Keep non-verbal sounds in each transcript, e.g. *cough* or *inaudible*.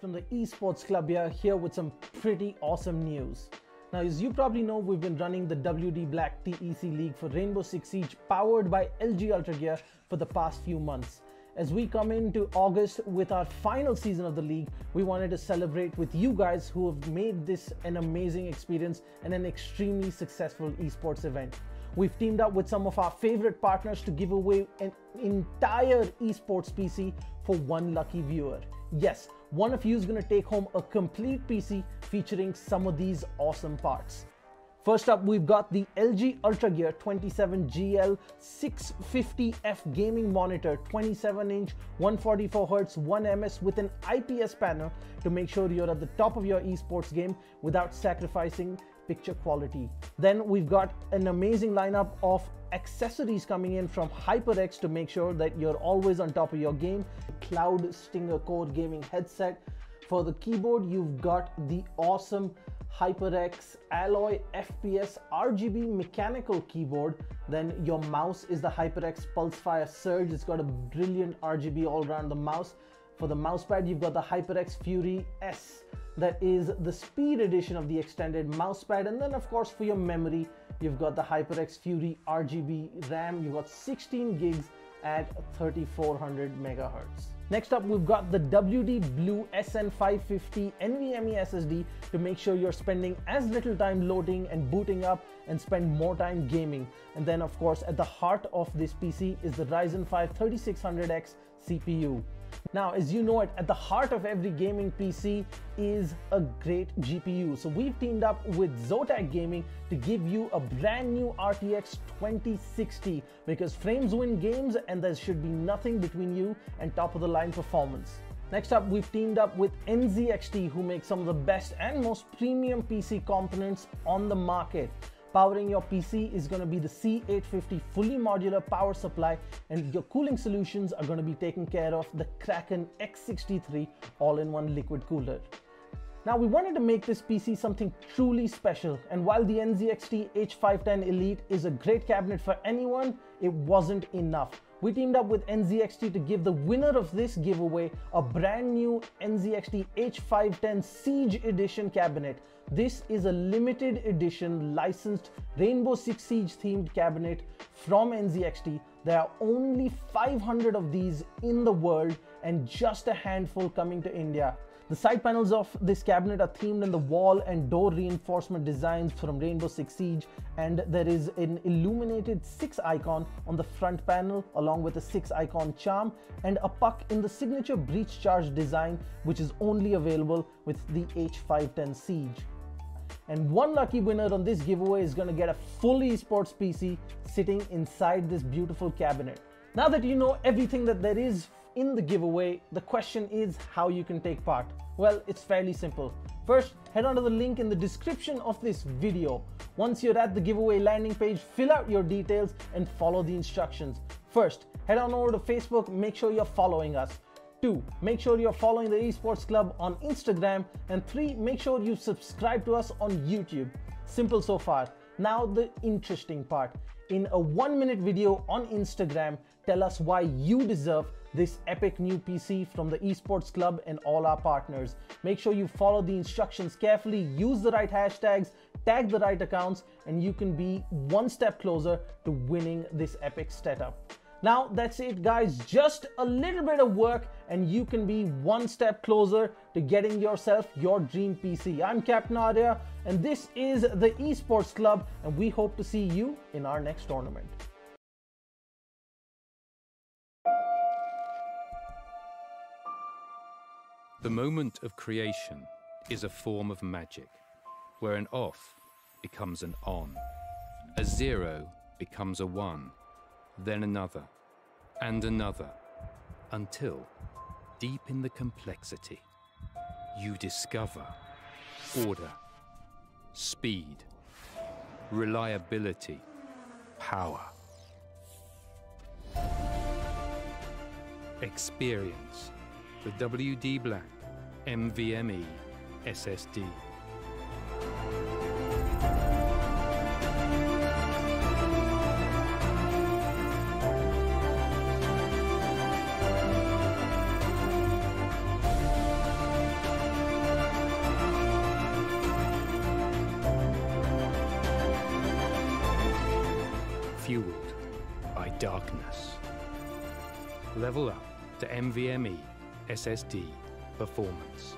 From the Esports Club here, here with some pretty awesome news. Now, as you probably know, we've been running the WD Black TEC League for Rainbow Six Siege powered by LG Ultra Gear for the past few months. As we come into August with our final season of the league, we wanted to celebrate with you guys who have made this an amazing experience and an extremely successful esports event. We've teamed up with some of our favorite partners to give away an entire esports PC for one lucky viewer. Yes, one of you is going to take home a complete PC featuring some of these awesome parts. First up, we've got the LG Ultra Gear 27GL 650F gaming monitor, 27 inch, 144Hz, 1ms with an IPS panel to make sure you're at the top of your esports game without sacrificing picture quality. Then we've got an amazing lineup of accessories coming in from HyperX to make sure that you're always on top of your game. Cloud Stinger Core gaming headset. For the keyboard, you've got the awesome HyperX Alloy FPS RGB mechanical keyboard. Then your mouse is the HyperX Pulsefire Surge. It's got a brilliant RGB all around the mouse. For the mousepad, you've got the HyperX Fury S. That is the speed edition of the extended mousepad. And then of course for your memory, you've got the HyperX Fury RGB RAM. You've got 16 gigs at 3400 megahertz. Next up, we've got the WD Blue SN550 NVMe SSD to make sure you're spending as little time loading and booting up and spend more time gaming. And then of course, at the heart of this PC is the Ryzen 5 3600X CPU. Now, as you know it, at the heart of every gaming PC is a great GPU. So we've teamed up with Zotac Gaming to give you a brand new RTX 2060 because frames win games and there should be nothing between you and top of the line performance. Next up, we've teamed up with NZXT who make some of the best and most premium PC components on the market. Powering your PC is going to be the C850 fully modular power supply and your cooling solutions are going to be taken care of the Kraken X63 all-in-one liquid cooler. Now we wanted to make this PC something truly special and while the NZXT H510 Elite is a great cabinet for anyone, it wasn't enough. We teamed up with NZXT to give the winner of this giveaway a brand new NZXT H510 Siege Edition cabinet. This is a limited edition licensed Rainbow Six Siege themed cabinet from NZXT. There are only 500 of these in the world and just a handful coming to India. The side panels of this cabinet are themed in the wall and door reinforcement designs from Rainbow Six Siege and there is an illuminated 6 icon on the front panel along with a 6 icon charm and a puck in the signature breach charge design which is only available with the H510 Siege. And one lucky winner on this giveaway is going to get a full esports PC sitting inside this beautiful cabinet. Now that you know everything that there is in the giveaway, the question is how you can take part. Well, it's fairly simple. First, head on to the link in the description of this video. Once you're at the giveaway landing page, fill out your details and follow the instructions. First, head on over to Facebook, make sure you're following us. Two, make sure you're following the Esports Club on Instagram. And three, make sure you subscribe to us on YouTube. Simple so far. Now the interesting part. In a one minute video on Instagram, tell us why you deserve this epic new PC from the Esports Club and all our partners. Make sure you follow the instructions carefully, use the right hashtags, tag the right accounts, and you can be one step closer to winning this epic setup. Now that's it guys, just a little bit of work and you can be one step closer to getting yourself your dream PC. I'm Captain Arya and this is the Esports Club and we hope to see you in our next tournament. The moment of creation is a form of magic, where an off becomes an on, a zero becomes a one, then another, and another, until, deep in the complexity, you discover order, speed, reliability, power. Experience the WD Black NVMe SSD. SSD performance.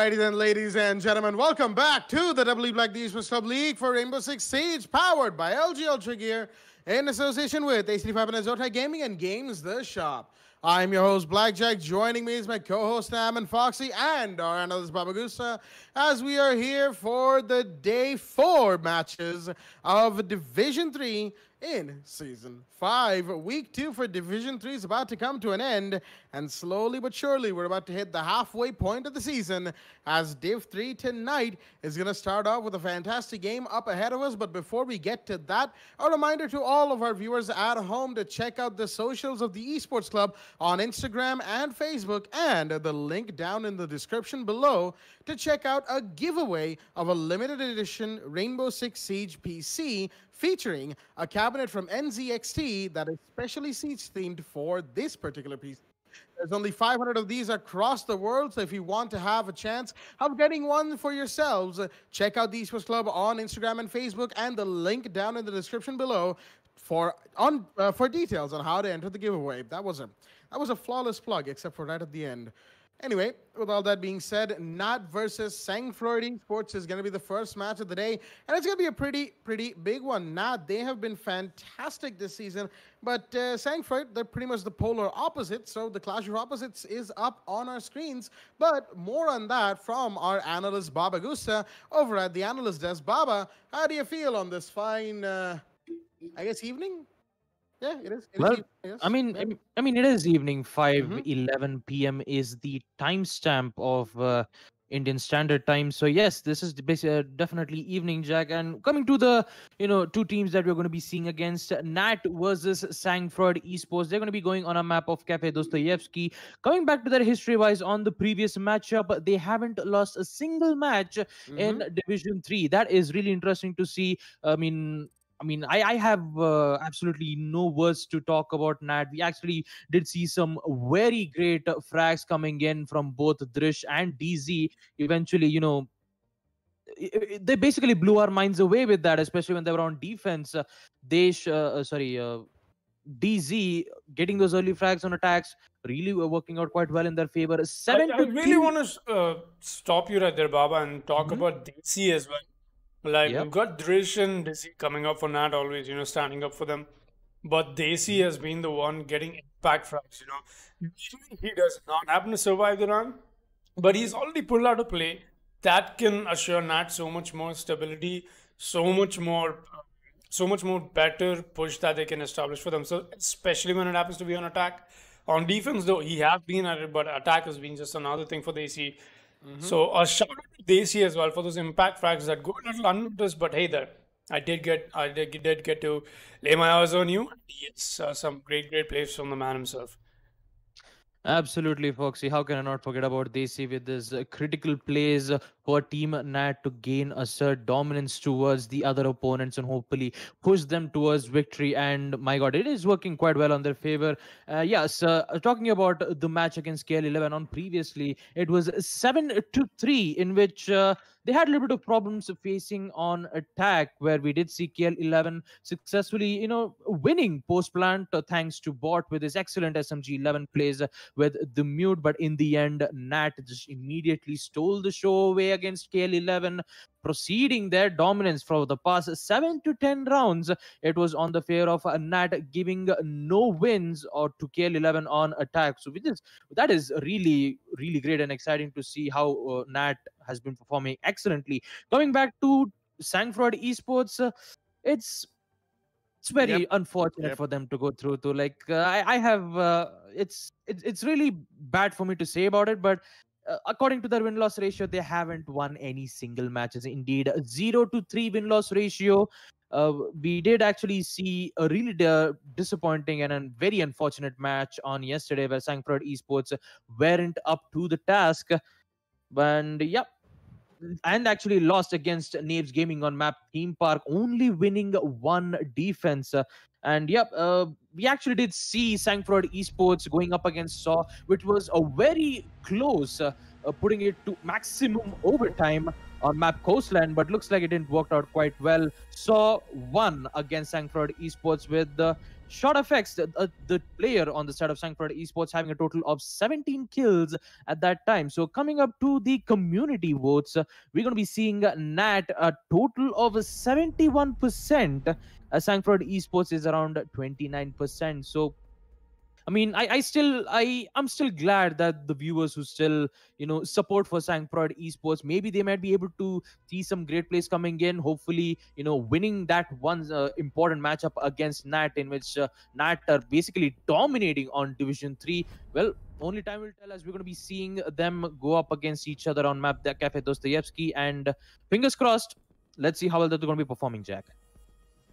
Alrighty then, ladies and gentlemen, welcome back to the WD Black Esports Club League for Rainbow Six Siege, powered by LG Ultra Gear in association with AC5 and Azotec Gaming and Games The Shop. I'm your host, Blackjack. Joining me is my co-host, Am and Foxy, and our analyst, Babagusa, as we are here for the day four matches of Division 3 in season five. Week two for Division Three is about to come to an end, and slowly but surely, we're about to hit the halfway point of the season. As Div Three tonight is going to start off with a fantastic game up ahead of us. But before we get to that, a reminder to all of our viewers at home to check out the socials of the Esports Club on Instagram and Facebook, and the link down in the description below to check out a giveaway of a limited edition Rainbow Six Siege PC featuring a cabinet from NZXT that is specially Siege themed for this particular piece. There's only 500 of these across the world. So if you want to have a chance of getting one for yourselves, check out the Esports Club on Instagram and Facebook, and the link down in the description below for on uh, for details on how to enter the giveaway. That was a that was a flawless plug, except for right at the end. Anyway, with all that being said, Nat versus Sangfroid Sports is going to be the first match of the day, and it's going to be a pretty, pretty big one. Nat, they have been fantastic this season, but uh, Sangfroid, they're pretty much the polar opposite, so the Clash of Opposites is up on our screens. But more on that from our analyst Baba Gusta over at the analyst desk. Baba, how do you feel on this fine, uh, I guess, evening? Yeah, it is. It is Well, evening, yes. I mean, Yeah. I mean- it is evening. 5 Mhm. 11 p.m. is the timestamp of uh, Indian Standard Time. So yes, this is uh, definitely evening, Jack. And coming to the you know two teams that we're going to be seeing against Nat versus Sangfroid Esports. They're going to be going on a map of Cafe Dostoevsky. Coming back to their history-wise on the previous matchup, they haven't lost a single match in Mhm. Division Three. That is really interesting to see. I mean, I mean, I, I have uh, absolutely no words to talk about Nat. We actually did see some very great uh, frags coming in from both Drish and DZ. Eventually, you know, i- i- they basically blew our minds away with that, especially when they were on defense. Uh, they, uh, uh, sorry, uh, DZ getting those early frags on attacks really were working out quite well in their favor. Seven I to really want to uh, stop you right there, Baba, and talk Mhm. about DC as well. Like Yep. we've got Drish and Dizzy coming up for Nat always, you know, standing up for them. But Desi has been the one getting impact frags, you know. He does not happen to survive the run, but he's already pulled out a play that can assure Nat so much more stability, so much more, so much more better push that they can establish for themselves, especially when it happens to be on attack. On defense, though, he has been at it, but attack has been just another thing for Desi. So a shout out to Desi as well for those impact frags that go a little unnoticed, but hey there. I did get I did, did get to lay my eyes on you. Yes, uh, some great great plays from the man himself. Absolutely, Foxy. How can I not forget about Desi with his uh, critical plays uh, for Team Nat to gain assert dominance towards the other opponents and hopefully push them towards victory. And my God, it is working quite well on their favor. Uh, yes, uh, talking about the match against KL11 on previously, it was 7 to 3, in which uh, they had a little bit of problems facing on attack, where we did see KL11 successfully, you know, winning post plant uh, thanks to Bot with his excellent SMG 11 plays with the mute. But in the end, Nat just immediately stole the show away against KL11, proceeding their dominance for the past seven to 10 rounds. It was on the fear of Nat giving no wins or to KL11 on attack. So, which is that is really, really great and exciting to see how uh, Nat has been performing excellently. Coming back to Sangfroid Esports, uh, it's it's very Yep. unfortunate Yep. for them to go through. To like, uh, I, I have uh, it's it's it's really bad for me to say about it, but. Uh, according to their win loss ratio, they haven't won any single matches. Indeed, zero to three win loss ratio. Uh, we did actually see a really di- disappointing and a very unfortunate match on yesterday where Sangfroid Esports weren't up to the task. And yep, and actually lost against Naves Gaming on map Theme Park, only winning one defense. And yep, uh, we actually did see Sangfroid Esports going up against Saw, which was a very close, uh, uh, putting it to maximum overtime on map Coastline, but looks like it didn't work out quite well. Saw won against Sangfroid Esports with the shot effects. The, the player on the side of Sangfroid Esports having a total of 17 kills at that time. So coming up to the community votes, uh, we're going to be seeing Nat a total of 71%. Uh, Esports is around 29%. So I mean, I, I still I I'm still glad that the viewers who still you know support for Sangfroid Esports maybe they might be able to see some great plays coming in. Hopefully, you know, winning that one uh, important matchup against Nat in which uh, Nat are basically dominating on Division Three. Well, only time will tell as we're going to be seeing them go up against each other on map the Cafe Dostoevsky and fingers crossed. Let's see how well they're going to be performing, Jack.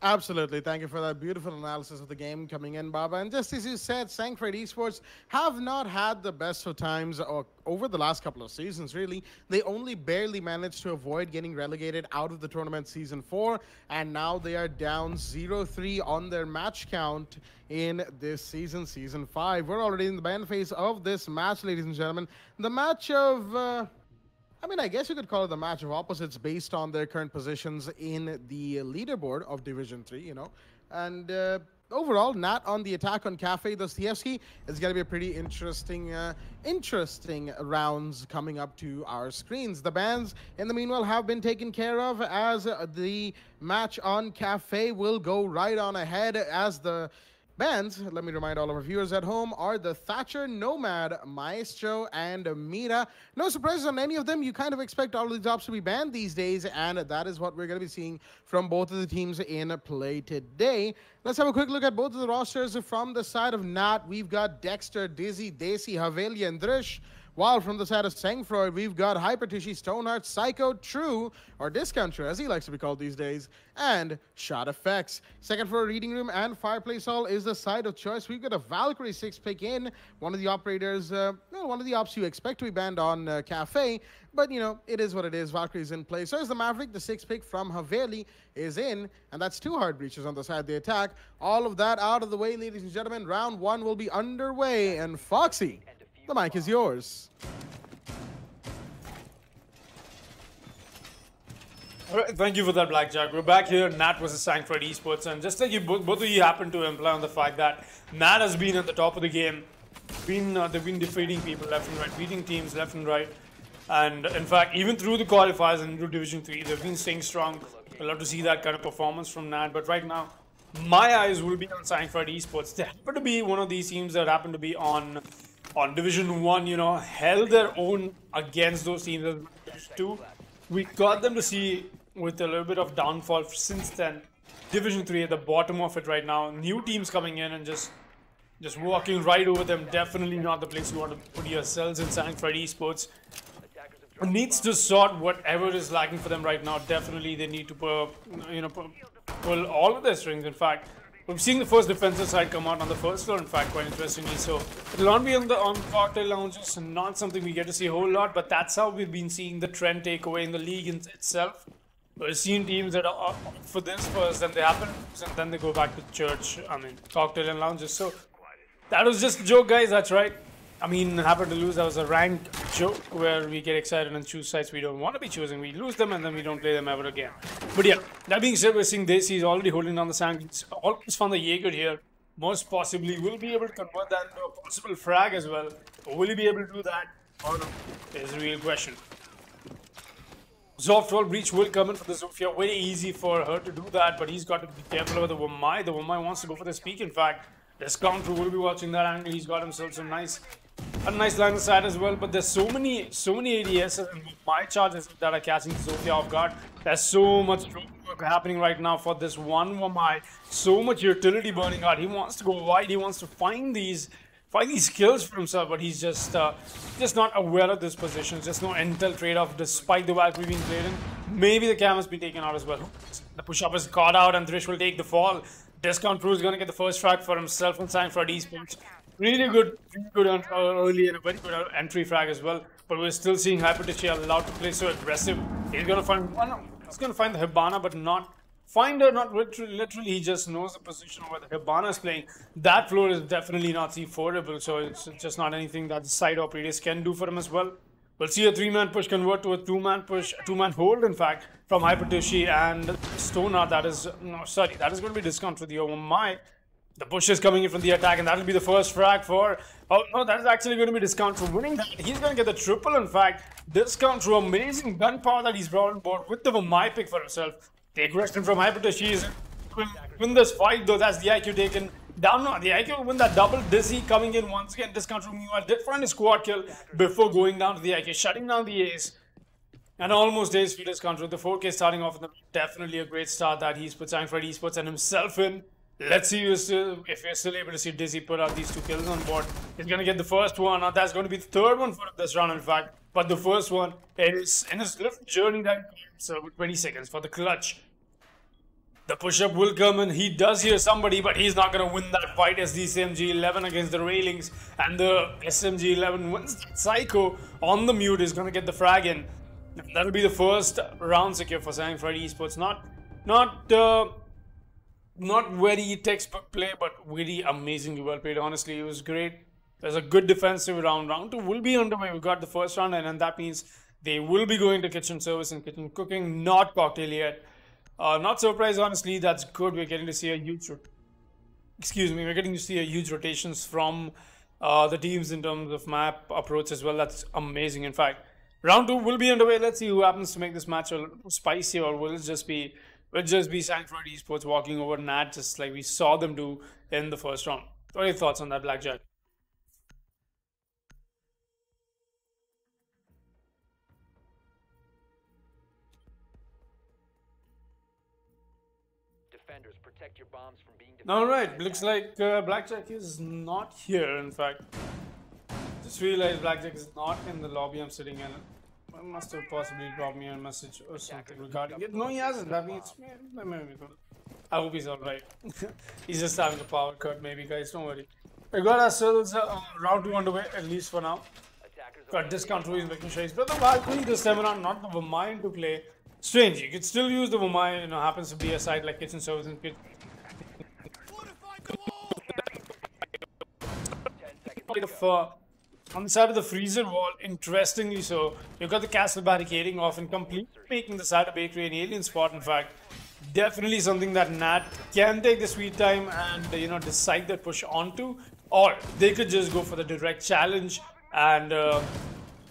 Absolutely. Thank you for that beautiful analysis of the game coming in, Baba. And just as you said, Sangfroid Esports have not had the best of times o- over the last couple of seasons, really. They only barely managed to avoid getting relegated out of the tournament season four, and now they are down 0 3 on their match count in this season, season five. We're already in the band phase of this match, ladies and gentlemen. The match of. Uh, I mean, I guess you could call it the match of opposites based on their current positions in the leaderboard of Division 3, you know. And uh, overall, Nat on the attack on Cafe Dostoevsky is going to be a pretty interesting, uh, interesting rounds coming up to our screens. The bans, in the meanwhile, have been taken care of as the match on Cafe will go right on ahead as the Bands, let me remind all of our viewers at home, are the Thatcher, Nomad, Maestro, and Mira. No surprises on any of them. You kind of expect all of these ops to be banned these days, and that is what we're going to be seeing from both of the teams in a play today. Let's have a quick look at both of the rosters from the side of Nat. We've got Dexter, Dizzy, Desi, Haveli, and Drish. While from the side of Sangfroid, we've got Hypertishi, Stoneheart, Psycho, True, or Discount True, as he likes to be called these days, and Shot Effects. Second floor reading room and fireplace hall is the side of choice. We've got a Valkyrie six pick in, one of the operators, uh, well, one of the ops you expect to be banned on uh, Cafe, but you know, it is what it is. Valkyrie's in play. So is the Maverick, the six pick from Haveli is in, and that's two hard breaches on the side of the attack. All of that out of the way, ladies and gentlemen. Round one will be underway, and Foxy. The mic is yours. Thank you for that, Blackjack. We're back here, Nat versus Sangfroid Esports, and just like you, both, of you happen to imply on the fact that Nat has been at the top of the game, been uh, they've been defeating people left and right, beating teams left and right, and in fact, even through the qualifiers and into Division Three, they've been staying strong. I'd love to see that kind of performance from Nat, but right now, my eyes will be on Sangfroid Esports. They happen to be one of these teams that happen to be on on Division One. You know, held their own against those teams. Two, we got them to see with a little bit of downfall since then. Division Three at the bottom of it right now. New teams coming in and just just walking right over them. Definitely not the place you want to put yourselves in. Sangfroid Esports needs to sort whatever is lacking for them right now. Definitely, they need to pull, you know pull all of their strings. In fact, we're seeing the first defensive side come out on the first floor. In fact, quite interestingly, so it'll not be on the on cocktail lounges. Not something we get to see a whole lot, but that's how we've been seeing the trend take away in the league in itself. We're seeing teams that are up for this first, then they happen, and then they go back to church. I mean, cocktail and lounges. So that was just a joke, guys. That's right. I mean, happened to lose. That was a ranked joke where we get excited and choose sites we don't want to be choosing. We lose them and then we don't play them ever again. But yeah, that being said, we're seeing Desi is already holding down the Sanctions. Almost found the Jaeger here. Most possibly will be able to convert that into a possible frag as well. Will he be able to do that or no? Is the real question. Soft wall breach will come in for the Zofia. Very easy for her to do that, but he's got to be careful with the Wamai. The Wamai wants to go for the speak, in fact. Discounter will be watching that angle. He's got himself some nice a nice line of sight as well. But there's so many so many ADS and my charges that are catching Zofia off guard. There's so much work happening right now for this one Wamai. So much utility burning out. He wants to go wide. He wants to find these find these kills for himself, but he's just uh, just not aware of this position. Just no intel trade-off despite the Valkyrie being played in. Maybe the cam has been taken out as well. The push-up is caught out and Drish will take the fall. Discount Crew is going to get the first frag for himself on Sangfroid Esports. Really good, really good uh, early and a very good uh, entry frag as well. But we're still seeing Hypertichi allowed to play so aggressive. He's going to find one. He's going to find the Hibana, but not find her. Not literally, literally. He just knows the position where the Hibana is playing. That floor is definitely not C4able, so it's just not anything that the side operators can do for him as well. We'll see a three-man push convert to a two-man push, two-man hold, in fact, from Hypertishi and Stoner. That is, no, sorry, that is going to be discount for the Oh my. The push is coming in from the attack, and that'll be the first frag for. Oh no, that is actually going to be discount for winning that. He's going to get the triple, in fact. Discount for amazing gunpowder that he's brought on board with the my pick for himself. The aggression from Hypertishi is win, this fight, though. That's the IQ taken down no, the IQ win that double dizzy coming in once again. Discount from meanwhile did find a squad kill before going down to the IQ, shutting down the ace. And almost ace for discount with the 4K starting off definitely a great start that he's put Sangfroid Esports and himself in. Let's see if we're still able to see Dizzy put out these two kills on board. He's going to get the first one. Now that's going to be the third one for this round, in fact. But the first one is in his little journey that so 20 seconds for the clutch. The push-up will come and he does hear somebody, but he's not going to win that fight as the SMG-11 against the railings. And the SMG-11 wins. Psycho on the mute is going to get the frag in. That'll be the first round secure for Sangfroid Esports. Not, not, uh, not very textbook play, but very amazingly well played. Honestly, it was great. There's a good defensive round. Round two will be underway. We got the first round, and, and that means they will be going to kitchen service and kitchen cooking, not cocktail yet. Uh, not surprised, honestly. That's good. We're getting to see a huge, excuse me, we're getting to see a huge rotations from uh, the teams in terms of map approach as well. That's amazing. In fact, round two will be underway. Let's see who happens to make this match a little spicy, or will it just be will just be Sangfroid Esports walking over Nat, just like we saw them do in the first round. What are your thoughts on that, Blackjack? Defenders, protect your bombs from being All right, looks like uh, Blackjack is not here. In fact, just realized Blackjack is not in the lobby I'm sitting in. I must have possibly dropped me a message or something regarding it. No, he hasn't. That means I hope he's all right. *laughs* he's just having a power cut, maybe, guys. Don't worry. We got ourselves uh, round two underway, at least for now. Got discount to he's making sure he's but the Valkyrie this time around, not the Vermine to play. Strange, you could still use the Vermine, you know, happens to be a side like Kitchen Service and Kitchen. Of, uh, on the side of the freezer wall, interestingly so, you've got the castle barricading off and completely making the side of bakery an alien spot, in fact. Definitely something that Nat can take the sweet time and, you know, decide that push onto. Or they could just go for the direct challenge and uh,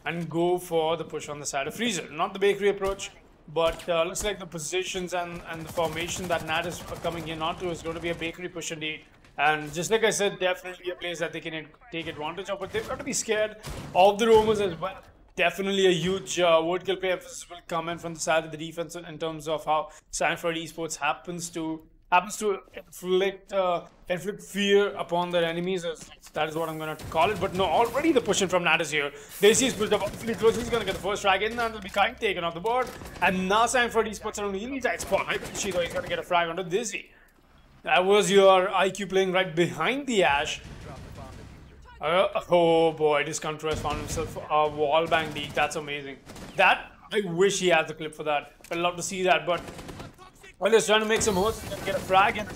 and go for the push on the side of freezer. Not the bakery approach, but uh, looks like the positions and, and the formation that Nat is coming in onto is going to be a bakery push indeed. And just like I said, definitely a place that they can take advantage of, but they've got to be scared of the Romans as well. Definitely a huge uh, word kill play emphasis will come in from the side of the defense in terms of how Sangfroid Esports happens to happens to inflict uh, inflict fear upon their enemies. That is what I'm going to call it. But no, already the pushing from Nat is here. Daisy is pushed up awfully close. He's going to get the first frag in, and will be kind of taken off the board. And now Sangfroid Esports are on a really tight spot. I think though he's going to get a frag under Dizzy. That was your IQ playing right behind the Ash. Uh, oh boy, this country has found himself a wall bang leak. That's amazing. That, I wish he had the clip for that. I'd love to see that, but well, he's trying to make some holes and get a frag and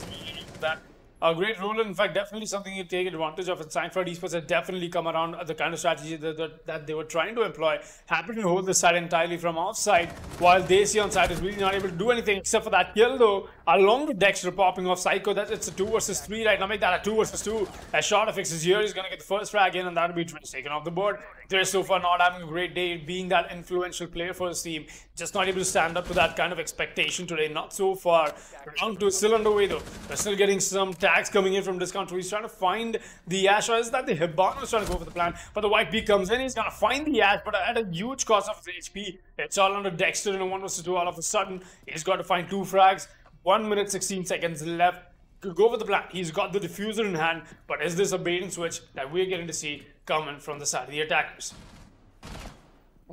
that. A great role, in fact, definitely something you take advantage of. And Sangfroid Esports has definitely come around the kind of strategy that, that, that, they were trying to employ. Happy to hold the side entirely from offside, while see on side is really not able to do anything except for that kill, though. Along with Dexter popping off Psycho, that it's a 2 versus 3 right now. Make that a 2 versus 2. As Shot Fix is here, he's to get the first frag in, and that'll be taken off the board. They're so far not having a great day, being that influential player for his team. Just not able to stand up to that kind of expectation today. Not so far. Round 2 still underway, though. They're still getting some tags coming in from this country. He's trying to find the Ash. Or is that the Hibana is trying to go for the plan? But the White Bee comes in. He's to find the Ash, but at a huge cost of his HP. It's all under Dexter in a 1 vs 2 all of a sudden. He's got to find two frags. 1 minute 16 seconds left. Could go for the plan. He's got the diffuser in hand, but is this a bait and switch that we're getting to see coming from the side of the attackers?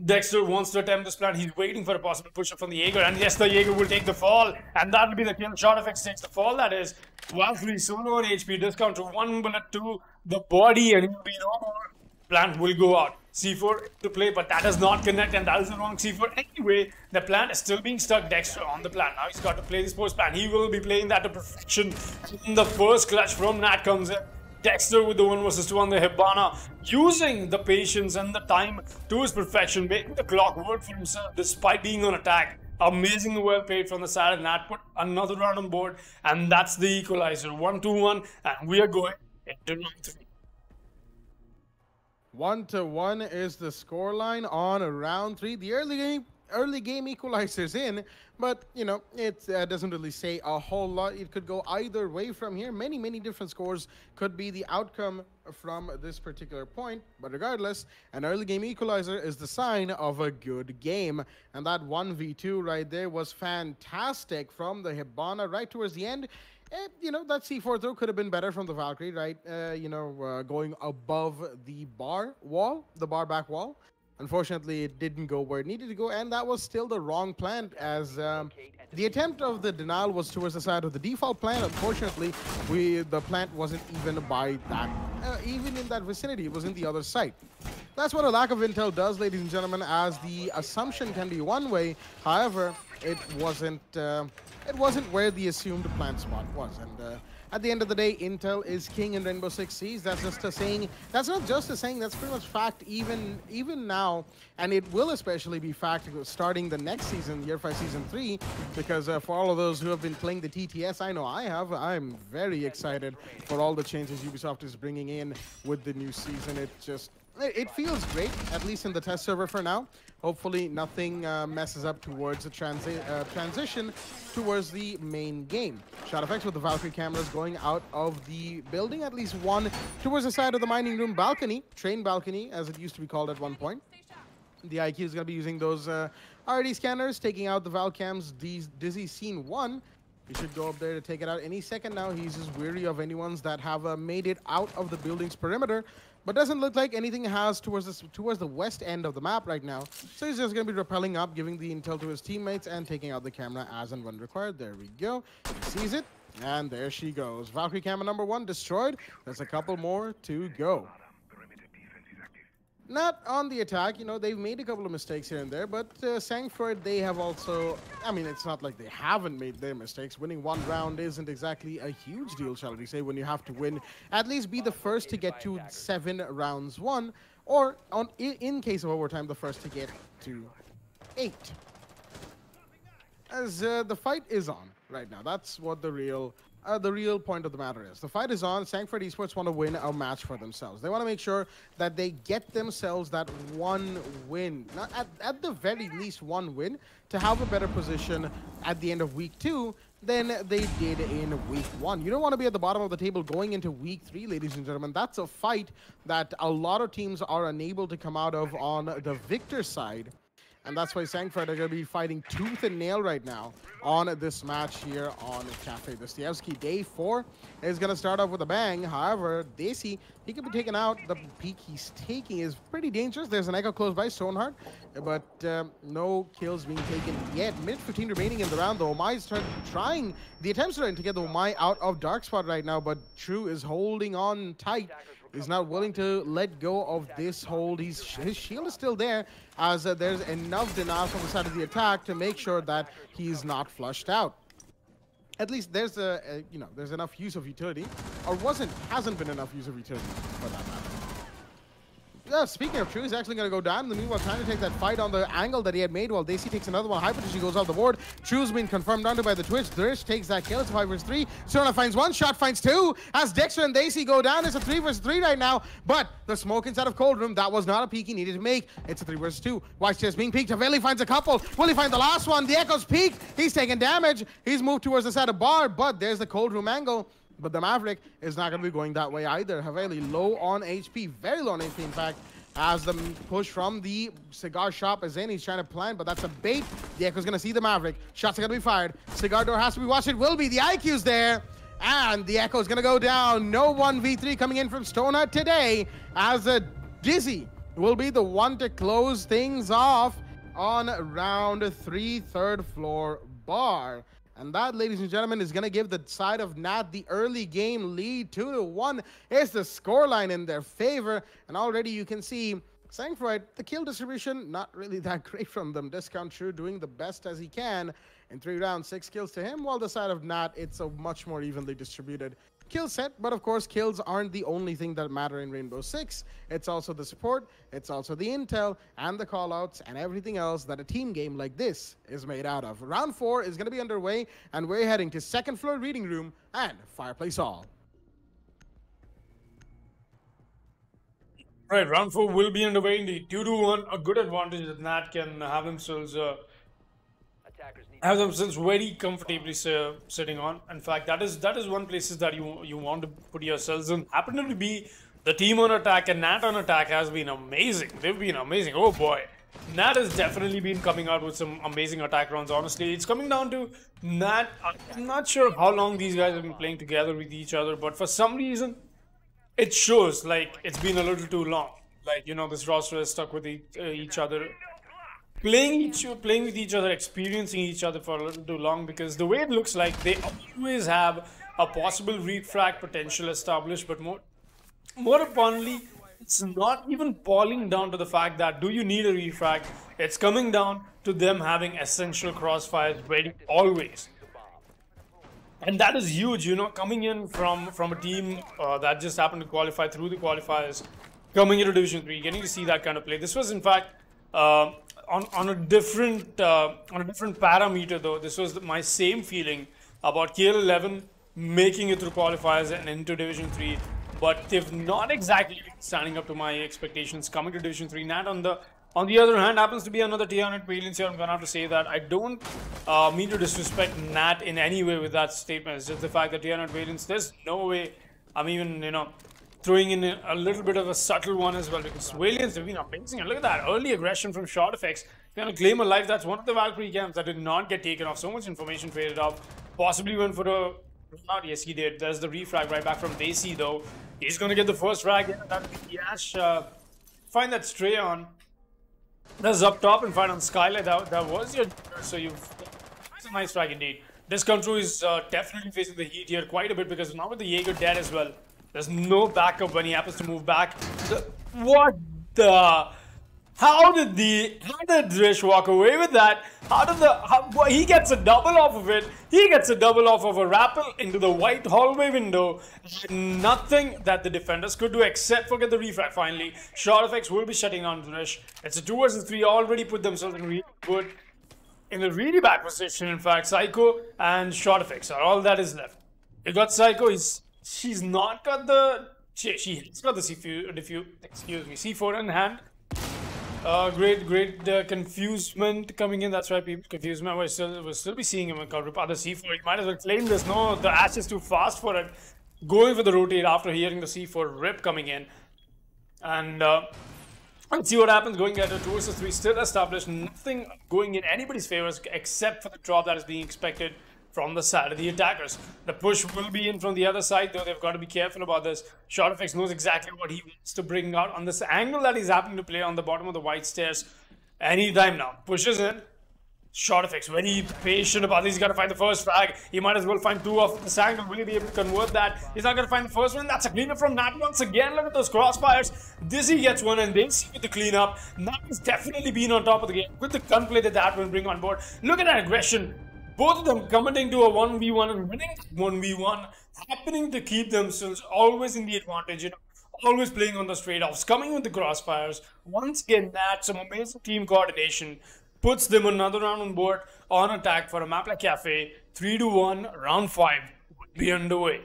Dexter wants to attempt this plan. He's waiting for a possible push-up from the Jaeger. And yes, the Jaeger will take the fall. And that'll be the kill. Shot effects takes the fall, that is. Valkyrie solo on HP. Discount to one bullet to the body. And he'll be no more. Plant will go out. C4 to play, but that does not connect. And that is the wrong C4. Anyway, the plant is still being stuck. Dexter on the plan. Now he's got to play this post plan. He will be playing that to perfection. In the first clutch from Nat comes in. Dexter with the 1 versus 2 on the Hibana, using the patience and the time to his perfection, making the clock work for himself despite being on attack. Amazingly well played from the side of Nat, put another round on board, and that's the equalizer. 1 2 1, and we are going into round 3. One to one is the scoreline on round three. The early game early game equalizers in, but you know it uh, doesn't really say a whole lot. It could go either way from here. Many many different scores could be the outcome from this particular point. But regardless, an early game equalizer is the sign of a good game, and that one v two right there was fantastic from the Hibana right towards the end. You know, that C4 throw could have been better from the Valkyrie, right? Uh, you know, uh, going above the bar wall, the bar back wall. Unfortunately, it didn't go where it needed to go, and that was still the wrong plan as um, the attempt of the denial was towards the side of the default plant. Unfortunately, we the plant wasn't even by that, uh, even in that vicinity. It was in the other side. That's what a lack of intel does, ladies and gentlemen, as the assumption can be one way. However, it wasn't uh, it wasn't where the assumed plant spot was. And uh, at the end of the day, Intel is king in Rainbow Six Siege. That's just a saying. That's not just a saying. That's pretty much fact even even now, and it will especially be fact starting the next season, Year Five Season Three, because uh, for all of those who have been playing the TTS, I know I have. I'm very excited for all the changes Ubisoft is bringing in with the new season. It just it feels great, at least in the test server for now. Hopefully nothing uh, messes up towards the transi uh, transition towards the main game. Shot effects with the Valkyrie cameras going out of the building, at least one towards the side of the mining room balcony, train balcony, as it used to be called at one point. The IQ is going to be using those uh, RD scanners, taking out the Valcam's Dizzy Scene 1. He should go up there to take it out any second now. He's just weary of anyone's that have uh, made it out of the building's perimeter. But doesn't look like anything has towards this, towards the west end of the map right now. So he's just going to be rappelling up, giving the intel to his teammates, and taking out the camera as and when required. There we go. He sees it, and there she goes. Valkyrie camera number one destroyed. There's a couple more to go not on the attack. You know, they've made a couple of mistakes here and there, but uh, they have also, I mean, it's not like they haven't made their mistakes. Winning one round isn't exactly a huge deal, shall we say, when you have to win, at least be the first to get to seven rounds won, or on in case of overtime, the first to get to eight. As uh, the fight is on right now. That's what the real uh, the real point of the matter is. The fight is on. Sangfroid Esports want to win a match for themselves. They want to make sure that they get themselves that one win, not at, at the very least one win, to have a better position at the end of week two than they did in week one. You don't want to be at the bottom of the table going into week three, ladies and gentlemen. That's a fight that a lot of teams are unable to come out of on the victor side. And that's why Sangfroid are going to be fighting tooth and nail right now on this match here on Cafe Dostoevsky. Day four is going to start off with a bang. However, Desi, he could be taken out. The peak he's taking is pretty dangerous. There's an echo close by Stoneheart, but um, no kills being taken yet. Minute 15 remaining in the round. though. Omai is trying the attempts to get the Omai out of Dark Spot right now, but True is holding on tight. He's not willing to let go of this hold. He's, his shield is still there as uh, there's enough denial from the side of the attack to make sure that he's not flushed out. At least there's a, a you know, there's enough use of utility, or wasn't, hasn't been enough use of utility for that matter. Yeah, speaking of True, he's actually going to go down. In the meanwhile, trying to take that fight on the angle that he had made while Daisy takes another one. Hyper goes off the board. True's been confirmed down to by the Twitch. Drish takes that kill. It's 5 versus 3. Sona finds one. Shot finds two. As Dexter and Daisy go down, it's a 3 versus 3 right now. But the smoke inside of Cold Room, that was not a peek he needed to make. It's a 3 versus 2. Watch just being peeked. Haveli finds a couple. Will he find the last one? The Echo's peaked. He's taking damage. He's moved towards the side of Bar, but there's the Cold Room angle. But the Maverick is not going to be going that way either. Haveli low on HP, very low on HP in fact as the push from the cigar shop is in. He's trying to plant, but that's a bait. The Echo's going to see the Maverick. Shots are going to be fired. Cigar door has to be watched. It will be. The IQ's there. And the Echo's going to go down. No 1v3 coming in from Stoner today as a Dizzy will be the one to close things off on round three, third floor bar. And that, ladies and gentlemen, is going to give the side of Nat the early game lead. 2 to 1 is the scoreline in their favor. And already you can see Sangfroid, the kill distribution, not really *laughs* that great from them. Discount True doing the best as he can in three rounds, six kills to him, while the side of Nat, it's a much more evenly distributed kill set. But of course, kills aren't the only thing that matter in Rainbow Six. It's also the support, it's also the intel, and the callouts, and everything else that a team game like this is made out of. Round four is going to be underway, and we're heading to second floor reading room and fireplace hall. Right, round four will be underway indeed. Two to one, a good advantage that Nat can have themselves uh, have themselves very comfortably sitting on. In fact, that is that is one places that you you want to put yourselves in. Happen to be the team on attack and Nat on attack has been amazing. They've been amazing. Oh boy. Nat has definitely been coming out with some amazing attack rounds. Honestly, it's coming down to Nat. I'm not sure how long these guys have been playing together with each other, but for some reason, it shows like it's been a little too long. Like you know, this roster is stuck with each, uh, each other playing each playing with each other, experiencing each other for a little too long because the way it looks like they always have a possible refrag potential established, but more more importantly, it's not even boiling down to the fact that do you need a refrag? It's coming down to them having essential crossfires ready always. And that is huge, you know, coming in from from a team uh, that just happened to qualify through the qualifiers, coming into Division Three, getting to see that kind of play. This was, in fact, uh, on on a different uh, on a different parameter though. This was my same feeling about KL11 making it through qualifiers and into Division Three, but they've not exactly standing up to my expectations coming to Division Three. Nat on the on the other hand, happens to be another T100 Valiance here. I'm gonna have to say that I don't uh, mean to disrespect Nat in any way with that statement. It's just the fact that T100 Valiance, there's no way I'm even, you know, throwing in a little bit of a subtle one as well because Valiance have been amazing. And look at that early aggression from Short Effects. Gonna claim a life. That's one of the Valkyrie camps that did not get taken off. So much information faded off. Possibly went for a not yes he did. There's the refrag right back from Desi though. He's gonna get the first frag. Yeah, that Yash uh, find that stray on. That's up top and find on Skylight. That, that was your so you've it's a nice frag indeed. This control is uh, definitely facing the heat here quite a bit because now with the Jaeger dead as well. There's no backup when he happens to move back. The, what the? How did the how did Drish walk away with that? How did the how, well, he gets a double off of it? He gets a double off of a rappel into the white hallway window. Nothing that the defenders could do except for get the refrag finally. Short effects will be shutting down Drish. It's a two versus three. Already put themselves in really good in a really bad position. In fact, Psycho and Short effects are all that is left. You got Psycho. He's she's not got the she, she's got the C4, excuse me, C4 in hand. Uh, great, great uh, confusement coming in. That's why people confuse me. We'll still, we'll still be seeing him in call rip other C4. You might as well claim this. No, the Ash is too fast for it. Going for the rotate after hearing the C4 rip coming in. And uh, let's see what happens. Going at a 2 versus 3. Still established. Nothing going in anybody's favor except for the drop that is being expected from the side of the attackers. The push will be in from the other side, though they've got to be careful about this. Short effects knows exactly what he wants to bring out on this angle that he's happening to play on the bottom of the white stairs. Anytime now. Pushes in. Short effects, very patient about this. He's got to find the first frag. He might as well find two off this angle. Will he be able to convert that? He's not going to find the first one. That's a cleanup from Nat once again. Look at those crossfires. Dizzy gets one and then see with the cleanup. Nat has definitely been on top of the game with the gunplay that that will bring on board. Look at that aggression both of them committing to a 1v1 and winning 1v1, happening to keep themselves always in the advantage, you know, always playing on the straight offs, coming with the crossfires. Once again, that some amazing team coordination puts them another round on board on attack for a map like Cafe. 3 to 1, round 5 would be underway.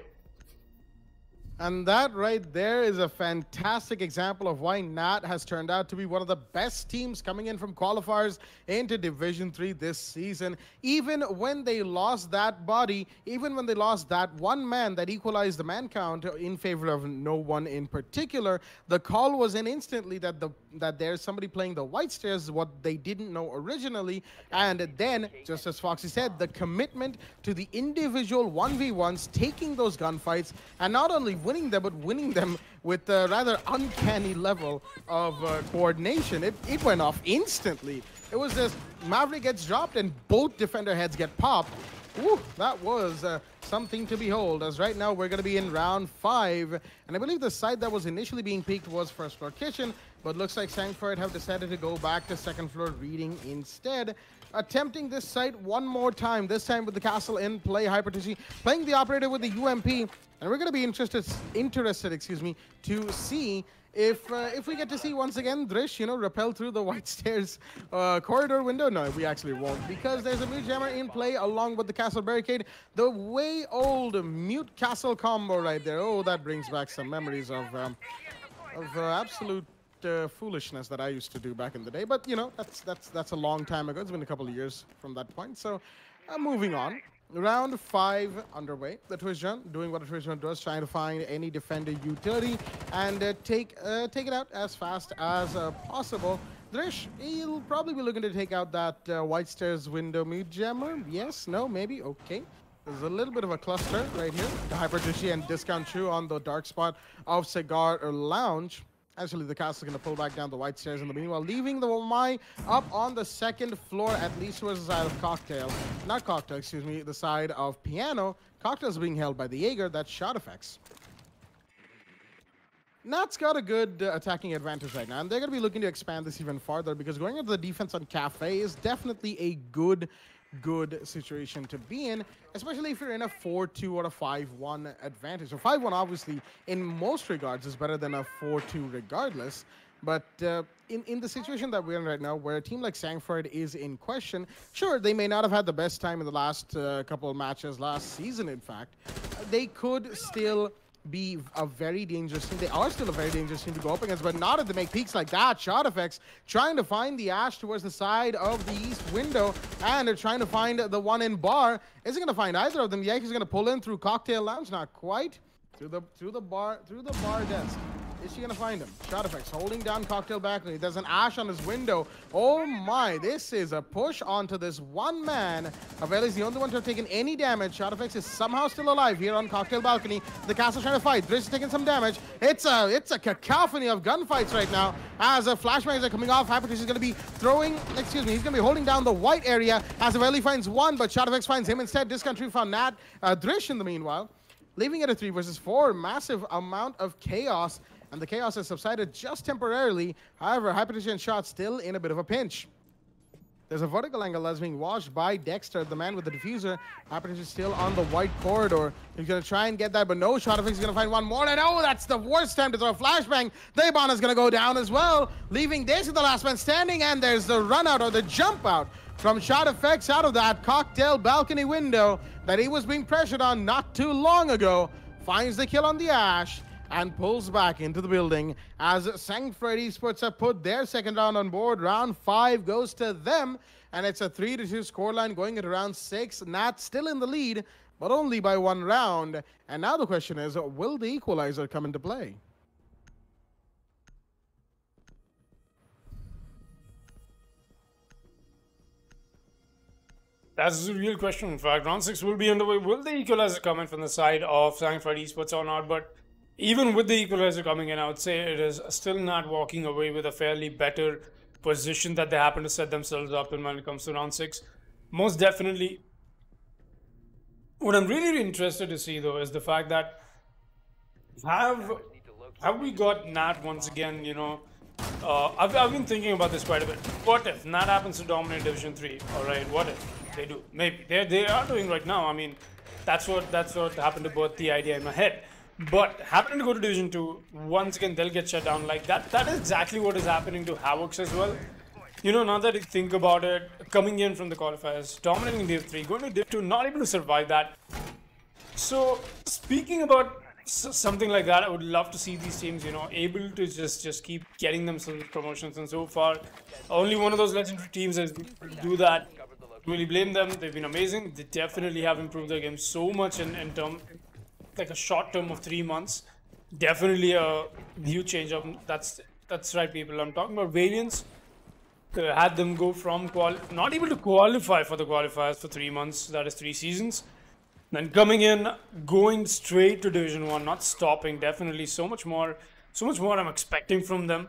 And that right there is a fantastic example of why Nat has turned out to be one of the best teams coming in from qualifiers into Division 3 this season. Even when they lost that body, even when they lost that one man that equalized the man count in favor of no one in particular, the call was in instantly that the that there's somebody playing the white stairs, what they didn't know originally. And then, just as Foxy said, the commitment to the individual 1v1s, taking those gunfights, and not only winning them, but winning them with a rather uncanny level of uh, coordination. It, it went off instantly. It was just Maverick gets dropped and both defender heads get popped. Ooh, that was uh, something to behold, as right now we're going to be in round five. And I believe the side that was initially being peaked was first floor kitchen, but looks like Sangfroid have decided to go back to second floor reading instead. Attempting this site one more time, this time with the castle in play, Hypertushi playing the operator with the UMP. And we're going to be interested, interested, excuse me, to see if uh, if we get to see once again Drish, you know, rappel through the white *laughs* stairs uh, corridor window. No, we actually won't because there's a mute jammer in play along with the castle barricade. The way old mute castle combo right there. Oh, that brings back some memories of um, of uh, absolute uh, foolishness that I used to do back in the day. But you know, that's that's that's a long time ago. It's been a couple of years from that point. So, uh, moving on. Round five underway. The Twizjon doing what a Twizjon does, trying to find any defender utility and uh, take uh, take it out as fast as uh, possible. Drish, he'll probably be looking to take out that uh, White Stairs window mute jammer. Yes, no, maybe, okay. There's a little bit of a cluster right here. The Hyper Dushi and Discount True on the dark spot of Cigar Lounge. Actually, the castle going to pull back down the white stairs in the meanwhile, leaving the Wamai up on the second floor, at least towards the side of Cocktail. Not Cocktail, excuse me, the side of Piano. Cocktail's being held by the Jaeger. That's shot effects. Nat's got a good uh, attacking advantage right now, and they're going to be looking to expand this even farther because going into the defense on Cafe is definitely a good, good situation to be in, especially if you're in a 4-2 or a 5-1 advantage. So 5-1, obviously, in most regards, is better than a 4-2 regardless. But uh, in, in the situation that we're in right now, where a team like Sangfroid is in question, sure, they may not have had the best time in the last uh, couple of matches, last season, in fact. They could still be a very dangerous team. They are still a very dangerous team to go up against, but not if they make peaks like that. Shot effects trying to find the Ash towards the side of the east window, and they're trying to find the one in bar. Isn't going to find either of them. Yankees going to pull in through Cocktail Lounge, not quite. Through the through the bar through the bar desk. Is she gonna find him? Shot effects, holding down Cocktail Balcony. There's an ash on his window. Oh my, this is a push onto this one man. Avel is the only one to have taken any damage. Shot effects is somehow still alive here on Cocktail Balcony. The castle's trying to fight. Drish is taking some damage. It's a it's a cacophony of gunfights right now. As a flashbangs are coming off, Hypertish is gonna be throwing, excuse me, he's gonna be holding down the white area as Aveli finds one, but Shot effects finds him instead. This country found Nat uh, Drish in the meanwhile leaving it at 3 versus 4. Massive amount of chaos, and the chaos has subsided just temporarily. However, Hypertition shot still in a bit of a pinch. There's a vertical angle that's being watched by Dexter, the man with the diffuser. Hypertition still on the white corridor. He's to try and get that, but no shot. of He's to find one more. And oh, that's the worst time to throw a flashbang. Daybon is to go down as well, leaving this the last man standing. And there's the run out or the jump out from shot effects out of that cocktail balcony window that he was being pressured on not too long ago. Finds the kill on the Ash and pulls back into the building as Sangfroid Esports have put their second round on board. Round five goes to them, and it's a 3 to 2 scoreline going into round six. Nat still in the lead, but only by one round. And now the question is will the equalizer come into play? That's a real question. In fact, round six will be underway. Will the equalizer come in from the side of Sangfroid Esports or not? But even with the equalizer coming in, I would say it is still not walking away with a fairly better position that they happen to set themselves up in when it comes to round six. Most definitely. What I'm really interested to see though is the fact that have have we got Nat once again, you know, uh, I've, I've been thinking about this quite a bit. What if Nat happens to dominate Division 3? Alright, what if? They do. Maybe. They they are doing right now. I mean, that's what that's what happened to both the idea in my head. But happening to go to Division 2, once again they'll get shut down. Like that that is exactly what is happening to Havocs as well. You know, now that you think about it, coming in from the qualifiers, dominating Div 3, going to Div 2, not able to survive that. So, speaking about something like that, I would love to see these teams, you know, able to just just keep getting themselves promotions. And so far, only one of those legendary teams has do that really blame them. They've been amazing. They definitely have improved their game so much in, in term, like a short term of three months. Definitely a huge change up. That's that's right, people. I'm talking about Valiance. Uh, had them go from not able to qualify for the qualifiers for three months. That is three seasons. Then coming in, going straight to Division One, not stopping. Definitely so much more, so much more. I'm expecting from them.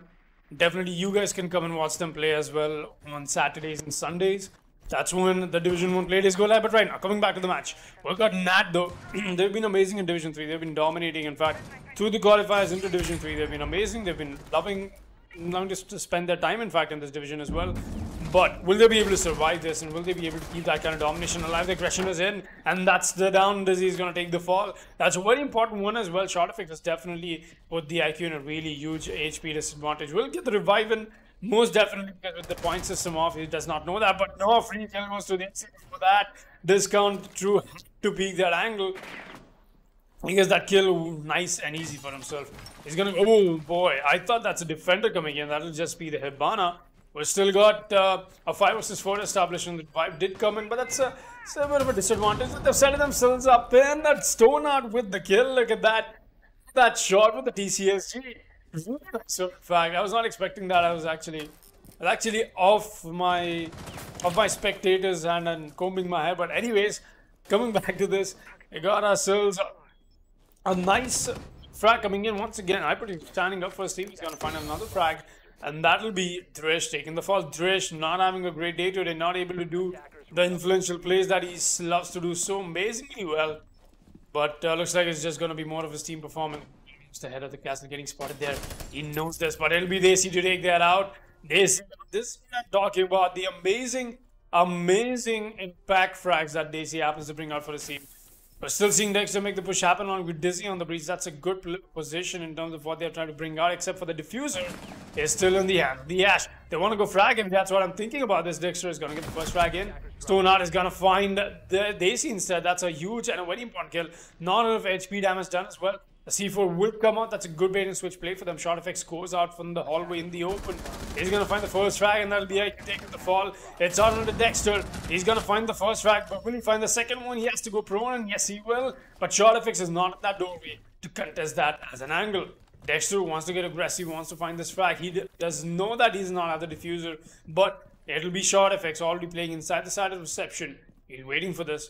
Definitely, you guys can come and watch them play as well on Saturdays and Sundays. That's when the Division 1 players go live. But right now, coming back to the match. We've got Nat though. *clears throat* they've been amazing in Division 3. They've been dominating. In fact, through the qualifiers into Division 3, they've been amazing. They've been loving, loving to spend their time, in fact, in this division as well. But will they be able to survive this and will they be able to keep that kind of domination alive? The aggression is in, and that's the down disease going to take the fall. That's a very important one as well. Shot effect is definitely put the IQ in a really huge HP disadvantage. We'll get the revive in most definitely because with the point system off, he does not know that. But no, free kill to the for that. Discount true to peek that angle. He gets that kill nice and easy for himself. He's gonna oh boy, I thought that's a defender coming in. That'll just be the Hibana. We still got uh, a 5 versus 4 established and the 5 did come in, but that's a, a bit of a disadvantage. They've set themselves up and that stone out with the kill. Look at that. That shot with the TCSG. So, fact, I was not expecting that. I was actually, I was actually off my, off my spectators and, and combing my hair. But anyways, coming *laughs* back to this, we got ourselves a nice frag coming in once again. Hyper standing up for his team. He's going to find another frag. And that'll be Drish taking the fall. Drish not having a great day today, not able to do the influential plays that he loves to do so amazingly well. But uh, looks like it's just going to be more of his team performance. Just ahead of the castle getting spotted there. He knows this, but it'll be Desi to take that out. This, this is I'm talking about. The amazing, amazing impact frags that Desi happens to bring out for the team. But still seeing Dexter make the push happen on with Dizzy on the breeze. That's a good position in terms of what they're trying to bring out, except for the diffuser is still in the hand. The Ash, they want to go frag and that's what I'm thinking about this. Dexter is going to get the first frag in. Stoneheart is going to find the Daisy instead. That's a huge and a very important kill. Not enough HP damage done as well. The C4 will come out. That's a good bait and switch play for them. Shot effects goes out from the hallway in the open. He's going to find the first frag and that'll be a taking the fall. It's out on the Dexter. He's going to find the first frag, but will he find the second one? He has to go prone and yes, he will. But Shot effects is not at that doorway to contest that as an angle. Dexter wants to get aggressive, wants to find this frag. He does know that he's not at the diffuser, but it'll be Shot effects already playing inside the side of reception. He's waiting for this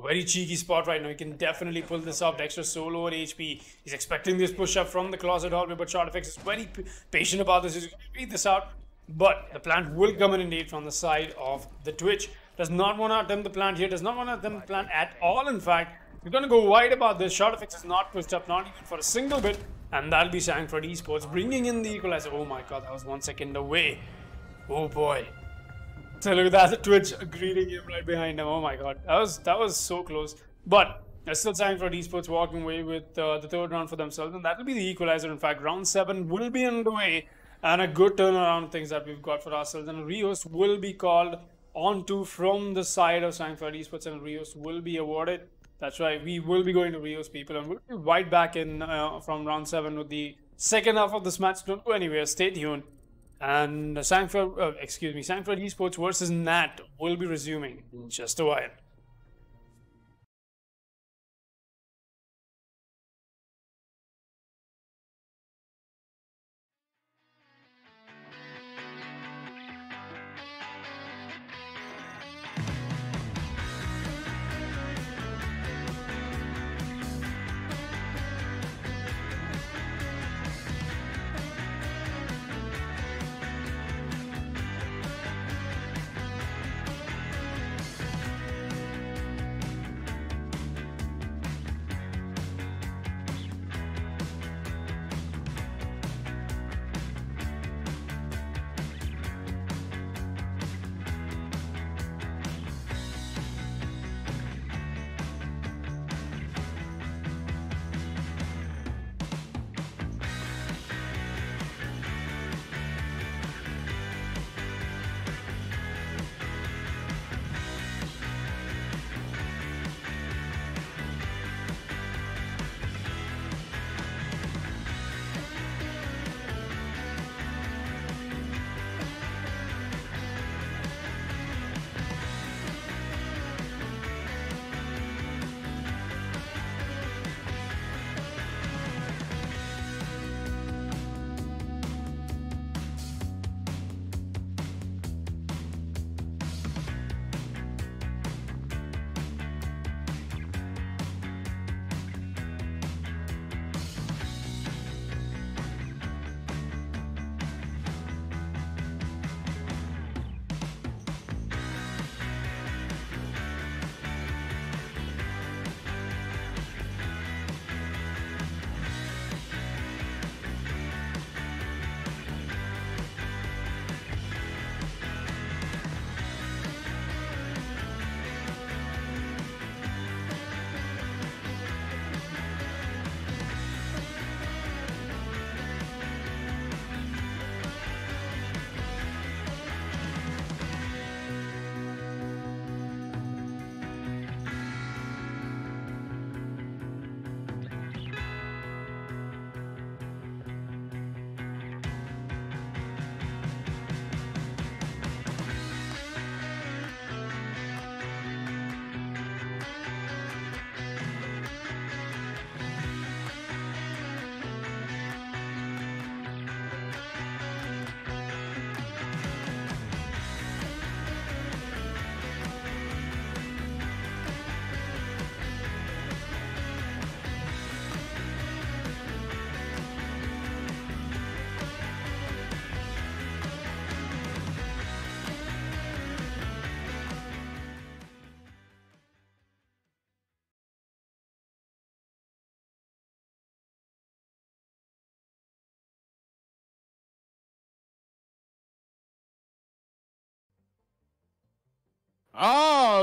very cheeky spot right now. He can definitely pull this off. Dexter so low at HP. He's expecting this push up from the closet hallway, but Effects is very patient about this. He's going to beat this out. But the plant will come in indeed from the side of the Twitch. Does not want to attempt the plant here. Does not want to attempt the plant at all, in fact. We're going to go wide about this. Effects is not pushed up, not even for a single bit. And that'll be Sangfroid Esports bringing in the equalizer. Oh my god, that was one second away. Oh boy. So look at that, the *laughs* Twitch greeting him right behind him. Oh my god, that was that was so close. But there's still time for esports walking away with uh, the third round for themselves, and that will be the equalizer. In fact, round seven will be underway, and a good turnaround things that we've got for ourselves. And Rios will be called onto from the side of Sangfroid Esports, and Rios will be awarded. That's right, we will be going to Rios, people, and we'll be right back in uh, from round seven with the second half of this match. Don't go anywhere. Stay tuned. And Sangfroid, uh, excuse me, Sangfroid Esports versus Nat will be resuming in just a while.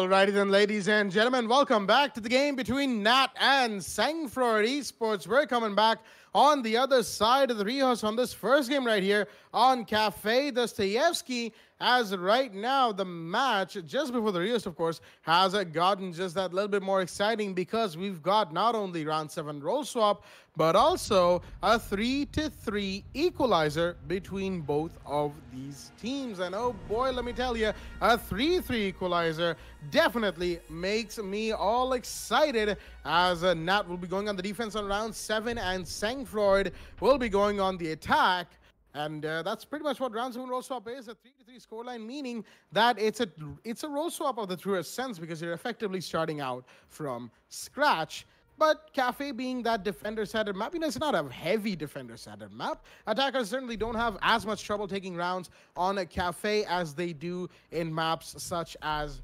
Alrighty then, ladies and gentlemen, welcome back to the game between Nat and Sangfroid Esports. We're coming back on the other side of the Rios on this first game right here on Cafe Dostoevsky. As right now, the match just before the Rios, of course, has gotten just that little bit more exciting because we've got not only round seven role swap, but also a three to three equalizer between both of these teams. And oh boy, let me tell you, a 3 3 equalizer definitely makes me all excited as uh, Nat will be going on the defense on round seven and Sang Sangfroid will be going on the attack. And uh, that's pretty much what seven roll swap is, a three to three scoreline, meaning that it's a it's a roll swap of the truest sense because you're effectively starting out from scratch. But Cafe being that defender-centered map, you know, it's not a heavy defender-centered map. Attackers certainly don't have as much trouble taking rounds on a Cafe as they do in maps such as,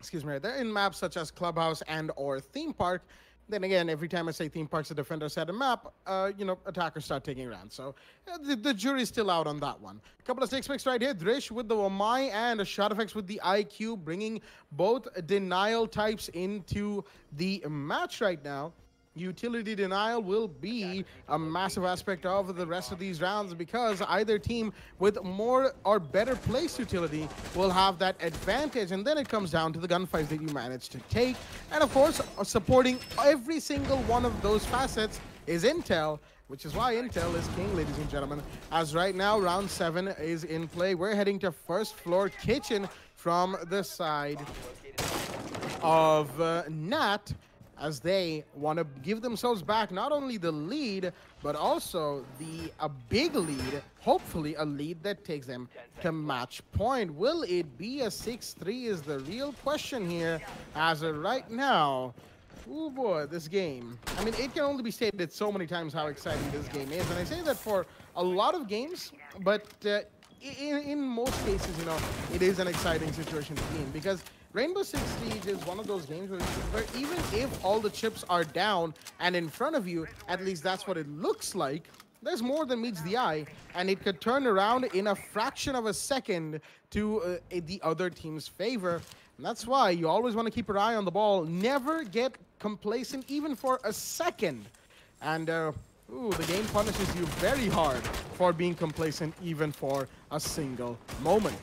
excuse me, they're in maps such as Clubhouse and or Theme Park. Then again, every time I say theme parks, the defender set a map, uh, you know, attackers start taking rounds. So uh, the, the jury's still out on that one. A couple of six picks right here. Drish with the Wamai and a shot effects with the IQ, bringing both denial types into the match right now utility denial will be a massive aspect of the rest of these rounds because either team with more or better placed utility will have that advantage and then it comes down to the gunfights that you manage to take and of course supporting every single one of those facets is intel which is why Intel is king, ladies and gentlemen. As right now, round seven is in play. We're heading to first floor kitchen from the side of uh, Nat as they want to give themselves back not only the lead, but also the a big lead, hopefully a lead that takes them to match point. Will it be a 6-3 is the real question here, as of right now. Oh boy, this game. I mean, it can only be stated so many times how exciting this game is, and I say that for a lot of games, but uh, in, in most cases, you know, it is an exciting situation to be in, because Rainbow Six Siege is one of those games where, where, even if all the chips are down and in front of you, at least that's what it looks like, there's more than meets the eye, and it could turn around in a fraction of a second to uh, the other team's favor. And that's why you always want to keep your eye on the ball. Never get complacent even for a second. And, uh, ooh, the game punishes you very hard for being complacent even for a single moment.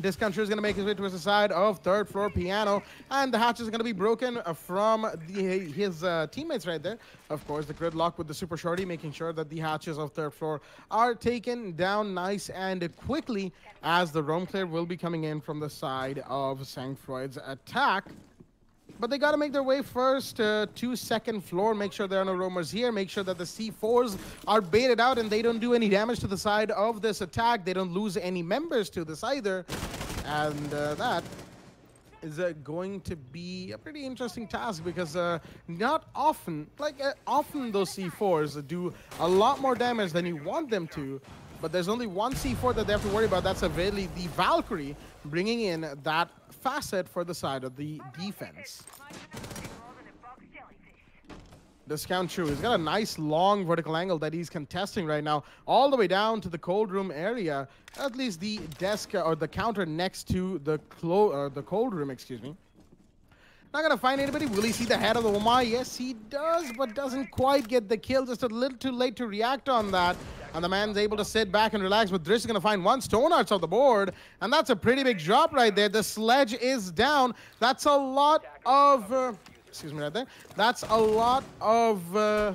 This country is going to make his way towards the side of third floor piano, and the hatches are going to be broken from the, his uh, teammates right there. Of course, the gridlock with the super shorty, making sure that the hatches of third floor are taken down nice and quickly as the roam clear will be coming in from the side of Sangfroid's attack. But they got to make their way first uh, to second floor, make sure there are no roamers here, make sure that the C4s are baited out and they don't do any damage to the side of this attack. They don't lose any members to this either. And uh, that is uh, going to be a pretty interesting task because uh, not often, like uh, often those C4s do a lot more damage than you want them to, but there's only one C4 that they have to worry about. That's Aveli, the Valkyrie, bringing in that facet for the side of the defense. Discount True. He's got a nice long vertical angle that he's contesting right now, all the way down to the cold room area. At least the desk uh, or the counter next to the clo or the cold room, excuse me. Not gonna find anybody. Will he see the head of the Wamai? Yes, he does, but doesn't quite get the kill. Just a little too late to react on that. And the man's able to sit back and relax, but Drish is gonna find one Stone Arts off the board. And that's a pretty big drop right there. The sledge is down. That's a lot of... Uh, excuse me right there. That's a lot of... Uh,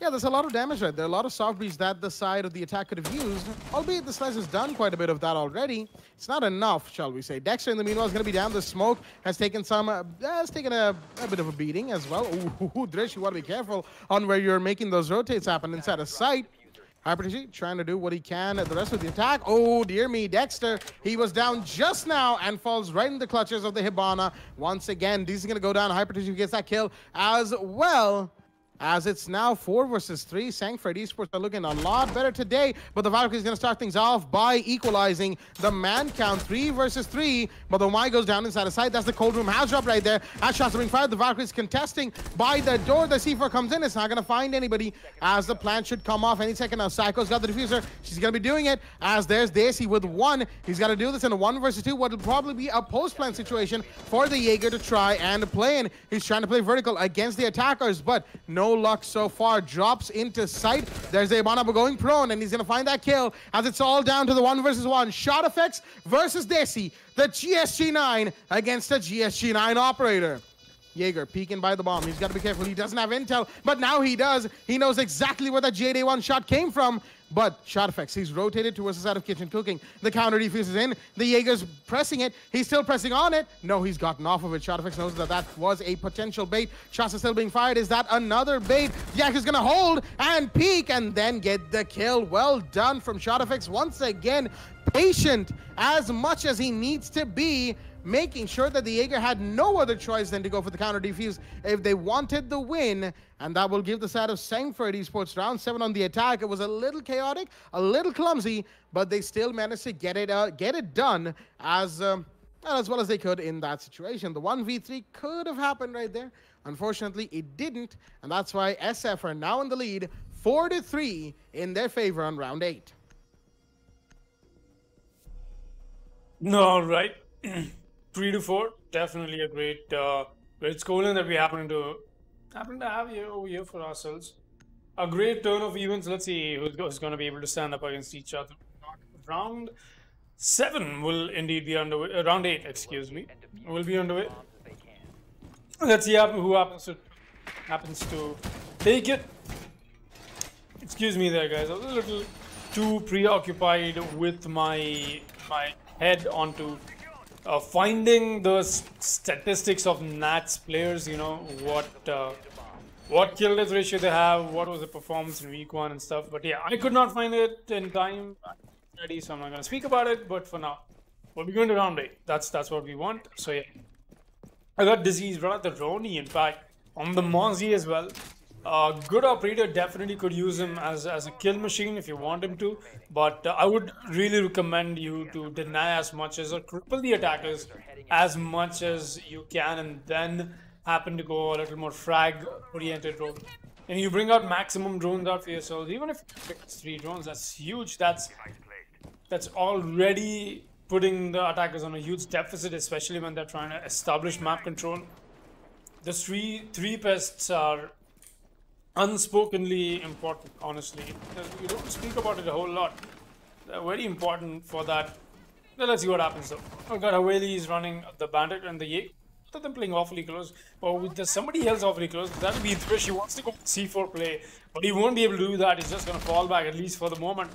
yeah, there's a lot of damage right there. A lot of soft breach that the side of the attack could have used. Albeit the Sledge has done quite a bit of that already. It's not enough, shall we say. Dexter, in the meanwhile, is going to be down. The smoke has taken some, uh, has taken a, a, bit of a beating as well. Ooh, *laughs* Drish, you want to be careful on where you're making those rotates happen inside of sight. Hypertg trying to do what he can at the rest of the attack. Oh, dear me, Dexter. He was down just now and falls right in the clutches of the Hibana. Once again, is going to go down. Hypertg gets that kill as well. As it's now four versus three. Sangfroid Esports are looking a lot better today, but the Valkyrie is going to start things off by equalizing the man count three versus three. But the Y goes down inside the side. That's the cold room house drop right there. As shots are being fired, the Valkyries contesting by the door. The C4 comes in. It's not going to find anybody as the plant should come off any second now. Psycho's got the diffuser. She's going to be doing it as there's Daisy with one. He's got to do this in a one versus two. What will probably be a post plant situation for the Jaeger to try and play in. He's trying to play vertical against the attackers, but no luck so far. Drops into sight. There's Abanaba going prone, and he's going to find that kill as it's all down to the one versus one. Shot effects versus Desi, the GSG9 against the GSG9 operator. Jaeger peeking by the bomb. He's got to be careful. He doesn't have intel, but now he does. He knows exactly where that JD1 shot came from. But shot effects. He's rotated towards the side of kitchen cooking. The counter defuses in. The Jaeger's pressing it. He's still pressing on it. No, he's gotten off of it. Shot effects knows that that was a potential bait. Shots are still being fired. Is that another bait? Yak is going to hold and peek and then get the kill. Well done from shot effects once again. Patient as much as he needs to be making sure that the Jaeger had no other choice than to go for the counter defuse if they wanted the win. And that will give the side of Sangfroid Esports round seven on the attack. It was a little chaotic, a little clumsy, but they still managed to get it uh, get it done as um, as well as they could in that situation. The 1v3 could have happened right there. Unfortunately, it didn't, and that's why SF are now in the lead, 4 to 3 in their favor on round 8. No, right. *clears throat* Three to four, definitely a great, uh, great scoreline that we happen to happen to have here over here for ourselves. A great turn of events. Let's see who's, who's going to be able to stand up against each other. Round seven will indeed be underway. Uh, round eight, excuse me, will be underway. Let's see who happens to happens to take it. Excuse me, there, guys. I was a little too preoccupied with my my head onto uh, finding the statistics of Nats players, you know, what uh, what kill death ratio they have, what was the performance in week one and stuff. But yeah, I could not find it in time ready, so I'm not going to speak about it. But for now, we'll be going to round eight. That's that's what we want. So yeah, I got disease at the Roni, in fact, on the Mozzie as well. Uh, good operator definitely could use him as, as a kill machine if you want him to, but uh, I would really recommend you to deny as much as or cripple the attackers as much as you can and then happen to go a little more frag oriented role. And you bring out maximum drones out for yourself, even if pick three drones, that's huge. That's that's already putting the attackers on a huge deficit, especially when they're trying to establish map control. The three three pests are unspokenly important, honestly. You don't speak about it a whole lot. They're very important for that. Now let's see what happens though. Oh god, Haveli is running the Bandit and the Yake. Both them playing awfully close. But with the, somebody else awfully close, that'll be Thresh. He wants to go C4 play, but he won't be able to do that. He's just gonna fall back, at least for the moment.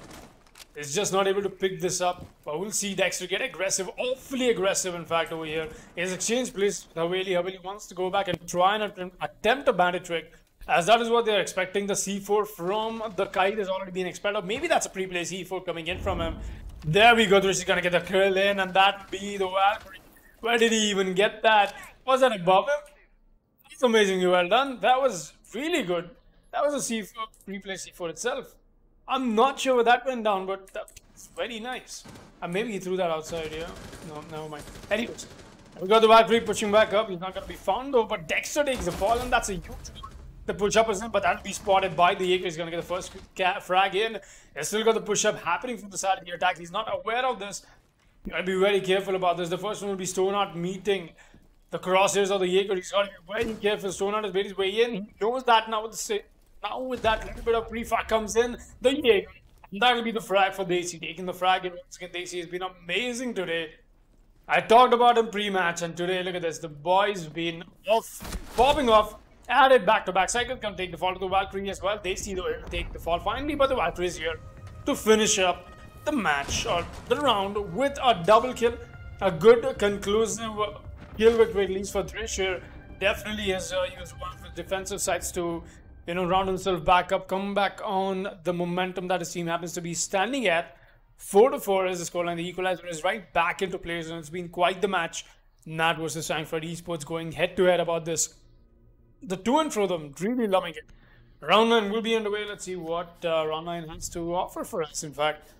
He's just not able to pick this up. But we'll see Dexter get aggressive, awfully aggressive in fact over here. His exchange plays Haveli. Haveli wants to go back and try and attempt a bandit trick. As that is what they're expecting. The C4 from the Kaid has already been expelled. Maybe that's a pre-play C4 coming in from him. There we go. Thresh is to get the kill in and that be the Valkyrie. Where did he even get that? Was that above him? it's amazingly well done. That was really good. That was a C4, pre-play C4 itself. I'm not sure where that went down, but that's very nice. And maybe he threw that outside here. No, never mind. Anyways, we got the Valkyrie pushing back up. He's not to be found though, but Dexter takes the fall and that's a huge the push-up isn't, but that'll be spotted by the Jaeger. He's going to get the first frag in. He's still got the push-up happening from the side of the attack. He's not aware of this. You gotta be very careful about this. The first one will be Stoneheart meeting the crosshairs of the Jaeger. He's gotta be very careful. Stoneheart has made his way in. He knows that now with the now with that little bit of pre-frag comes in, the Jaeger. That'll be the frag for Daisy. Taking the frag in once again. Daisy has been amazing today. I talked about him pre-match and today, look at this. The boy's been off, popping off Added back-to-back cycle can take the fall to the Valkyrie as well. They see the take the fall finally, but the Valkyrie is here to finish up the match or the round with a double kill. A good conclusive kill victory at least for Thresher. Definitely has uh, used one of the defensive sides to you know round himself back up, come back on the momentum that his team happens to be standing at. 4 to 4 is the scoreline. The equalizer is right back into place, and it's been quite the match. Nat versus Sangfroid Esports going head to head about this the to and fro them really loving it. round nine will be underway. Let's see what uh, round nine has to offer for us. In fact,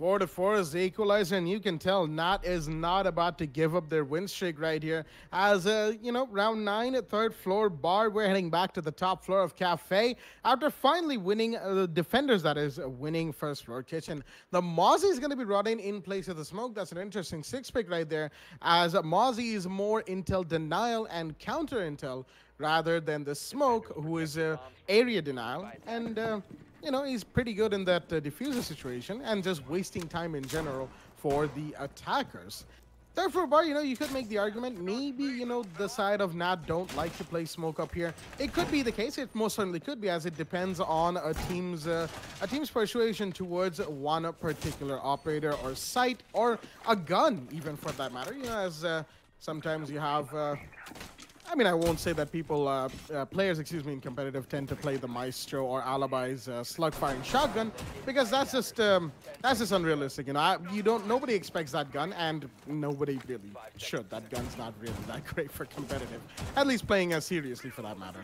Four to four is the equalizer, and you can tell Nat is not about to give up their win streak right here. As uh, you know, round nine at third floor bar, we're heading back to the top floor of Cafe after finally winning uh, the defenders. That is uh, winning first floor kitchen. The Mozzie is going to be brought in in place of the smoke. That's an interesting six pick right there. As Mozzie is more intel denial and counter intel rather than the smoke, who is uh, area denial and. You know, he's pretty good in that uh, diffuser situation and just wasting time in general for the attackers. Therefore, Bar, you know, you could make the argument maybe, you know, the side of Nat don't like to play smoke up here. It could be the case. It most certainly could be, as it depends on a team's uh, a team's persuasion towards one particular operator or site or a gun, even for that matter. You know, as uh, sometimes you have uh, I mean, I won't say that people, uh, uh, players, excuse me, in competitive tend to play the Maestro or Alibi's uh, slug firing shotgun because that's just um, that's just unrealistic. You know, I, you don't nobody expects that gun, and nobody really should. That gun's not really that *laughs* great for competitive, at least playing as seriously for that matter.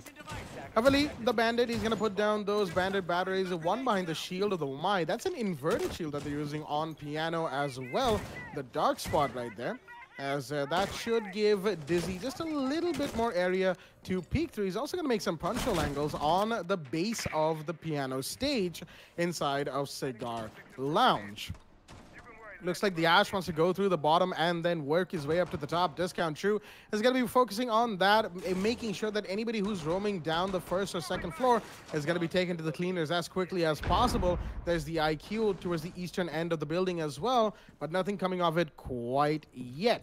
Heavily, the Bandit, he's gonna put down those Bandit batteries, one behind the shield of the Mai. That's an inverted shield that they're using on piano as well. The dark spot right there as uh, that should give Dizzy just a little bit more area to peek through. He's also going to make some punch hole angles on the base of the piano stage inside of Cigar Lounge. Looks like the Ash wants to go through the bottom and then work his way up to the top. Discount True is going to be focusing on that, making sure that anybody who's roaming down the first or second floor is going to be taken to the cleaners as quickly as possible. There's the IQ towards the eastern end of the building as well, but nothing coming of it quite yet.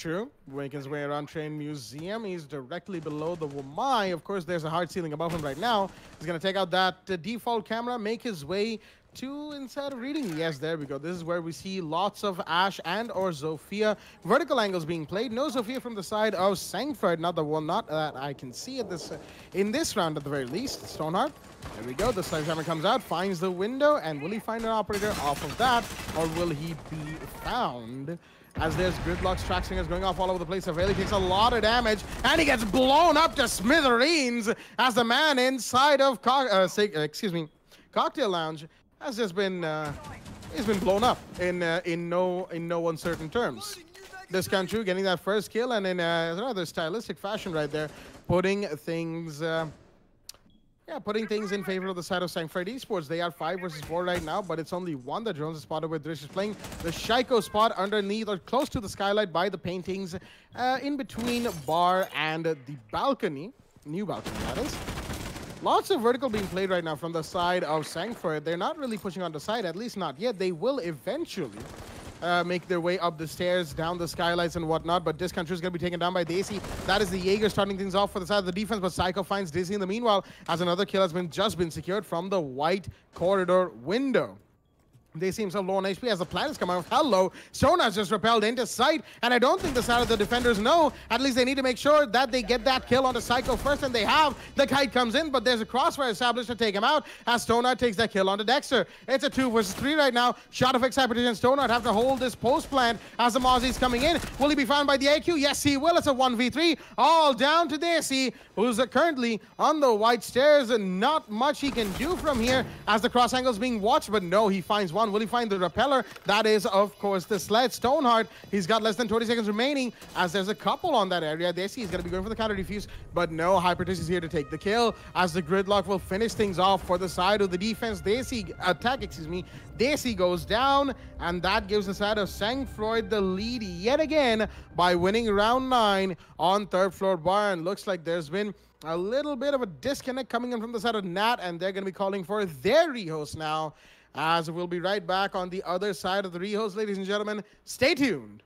True. Making his way around Train Museum. He's directly below the Wamai. Of course, there's a hard ceiling above him right now. He's going to take out that uh, default camera, make his way to inside of reading. Yes, there we go. This is where we see lots of Ash and or Zofia. Vertical angles being played. No Zofia from the side of Sangfroid. Not the one, not that I can see at this uh, in this round at the very least. Stoneheart. There we go. The sledgehammer comes out, finds the window, and will he find an operator off of that, or will he be found? as there's gridlocks, track stingers going off all over the place. Aveli takes a lot of damage, and he gets blown up to smithereens as the man inside of, uh, say, uh, excuse me, Cocktail Lounge has just been, uh, he's been blown up in uh, in no in no uncertain terms. This country getting that first kill, and in uh, rather stylistic fashion right there, putting things. Uh, yeah, putting things in favor of the side of Sangfroid Esports. They are 5 versus 4 right now, but it's only one that Jones is spotted with. Drish is playing the Shaiko spot underneath or close to the skylight by the paintings uh, in between bar and the balcony. New balcony, that is. Lots of vertical being played right now from the side of Sangfroid. They're not really pushing on the side, at least not yet. They will eventually uh, make their way up the stairs, down the skylights and whatnot. But this country is going to be taken down by Daisy. That is the Jaeger starting things off for the side of the defense. But Psycho finds Daisy in the meanwhile as another kill has been just been secured from the white corridor window. They seem so low on HP as the planets come out. Hello, Sona's just repelled into sight, and I don't think the side of the defenders know. At least they need to make sure that they get that kill on the Psycho first, and they have. The Kaid comes in, but there's a crossfire established to take him out as Stonard takes that kill onto Dexter. It's a two versus three right now. Shot of Hypertension and Stonard have to hold this post plant as the Mozzie's coming in. Will he be found by the AQ? Yes, he will. It's a 1v3, all down to Daisy, who's currently on the white stairs, and not much he can do from here as the cross angle is being watched, but no, he finds one. Will he find the repeller? That is, of course, the sled. Stoneheart, he's got less than 20 seconds remaining as there's a couple on that area. They see he's going to be going for the counter defuse, but no, Hypertis is here to take the kill as the gridlock will finish things off for the side of the defense. Daisy attack, excuse me. Daisy goes down, and that gives the side of Sang Sangfroid the lead yet again by winning round nine on third floor bar. And looks like there's been a little bit of a disconnect coming in from the side of Nat, and they're going to be calling for their rehost now as we'll be right back on the other side of the rehost, ladies and gentlemen. Stay tuned.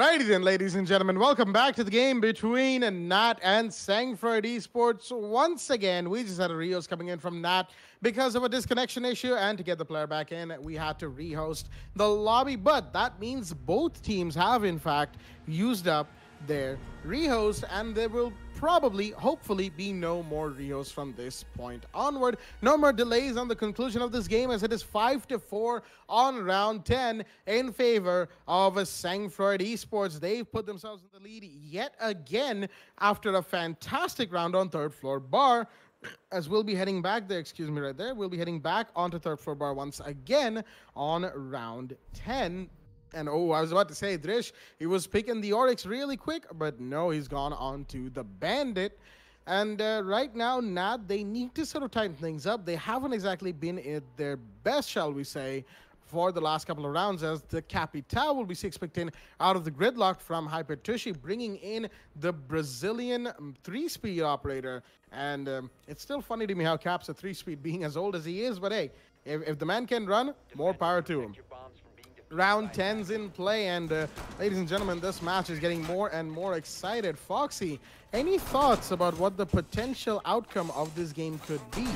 Alrighty then, ladies and gentlemen, welcome back to the game between Nat and Sangfroid Esports. Once again, we just had a rehost coming in from Nat because of a disconnection issue, and to get the player back in, we had to rehost the lobby. But that means both teams have, in fact, used up their rehost, and there will probably, hopefully, be no more rehosts from this point onward. No more delays on the conclusion of this game, as it is 5 to 4 on round 10 in favor of Sangfroid Esports. They've put themselves in the lead yet again after a fantastic round on third floor bar *clears throat* as we'll be heading back there, excuse me, right there, we'll be heading back onto third floor bar once again on round 10. And oh, I was about to say, Drish, he was picking the Oryx really quick, but no, he's gone on to the Bandit. And uh, right now, Nat, they need to sort of tighten things up. They haven't exactly been at their best, shall we say, for the last couple of rounds as the Capitão will be six picked in out of the gridlock from Hypertushi, bringing in the Brazilian um, three-speed operator. And um, it's still funny to me how Cap's a three-speed being as old as he is, but hey, if, if the man can run, more power to him Your bombs from being defused round by 10's in play and uh, ladies and gentlemen this match is getting more and more excited foxy any thoughts about what the potential outcome of this game could be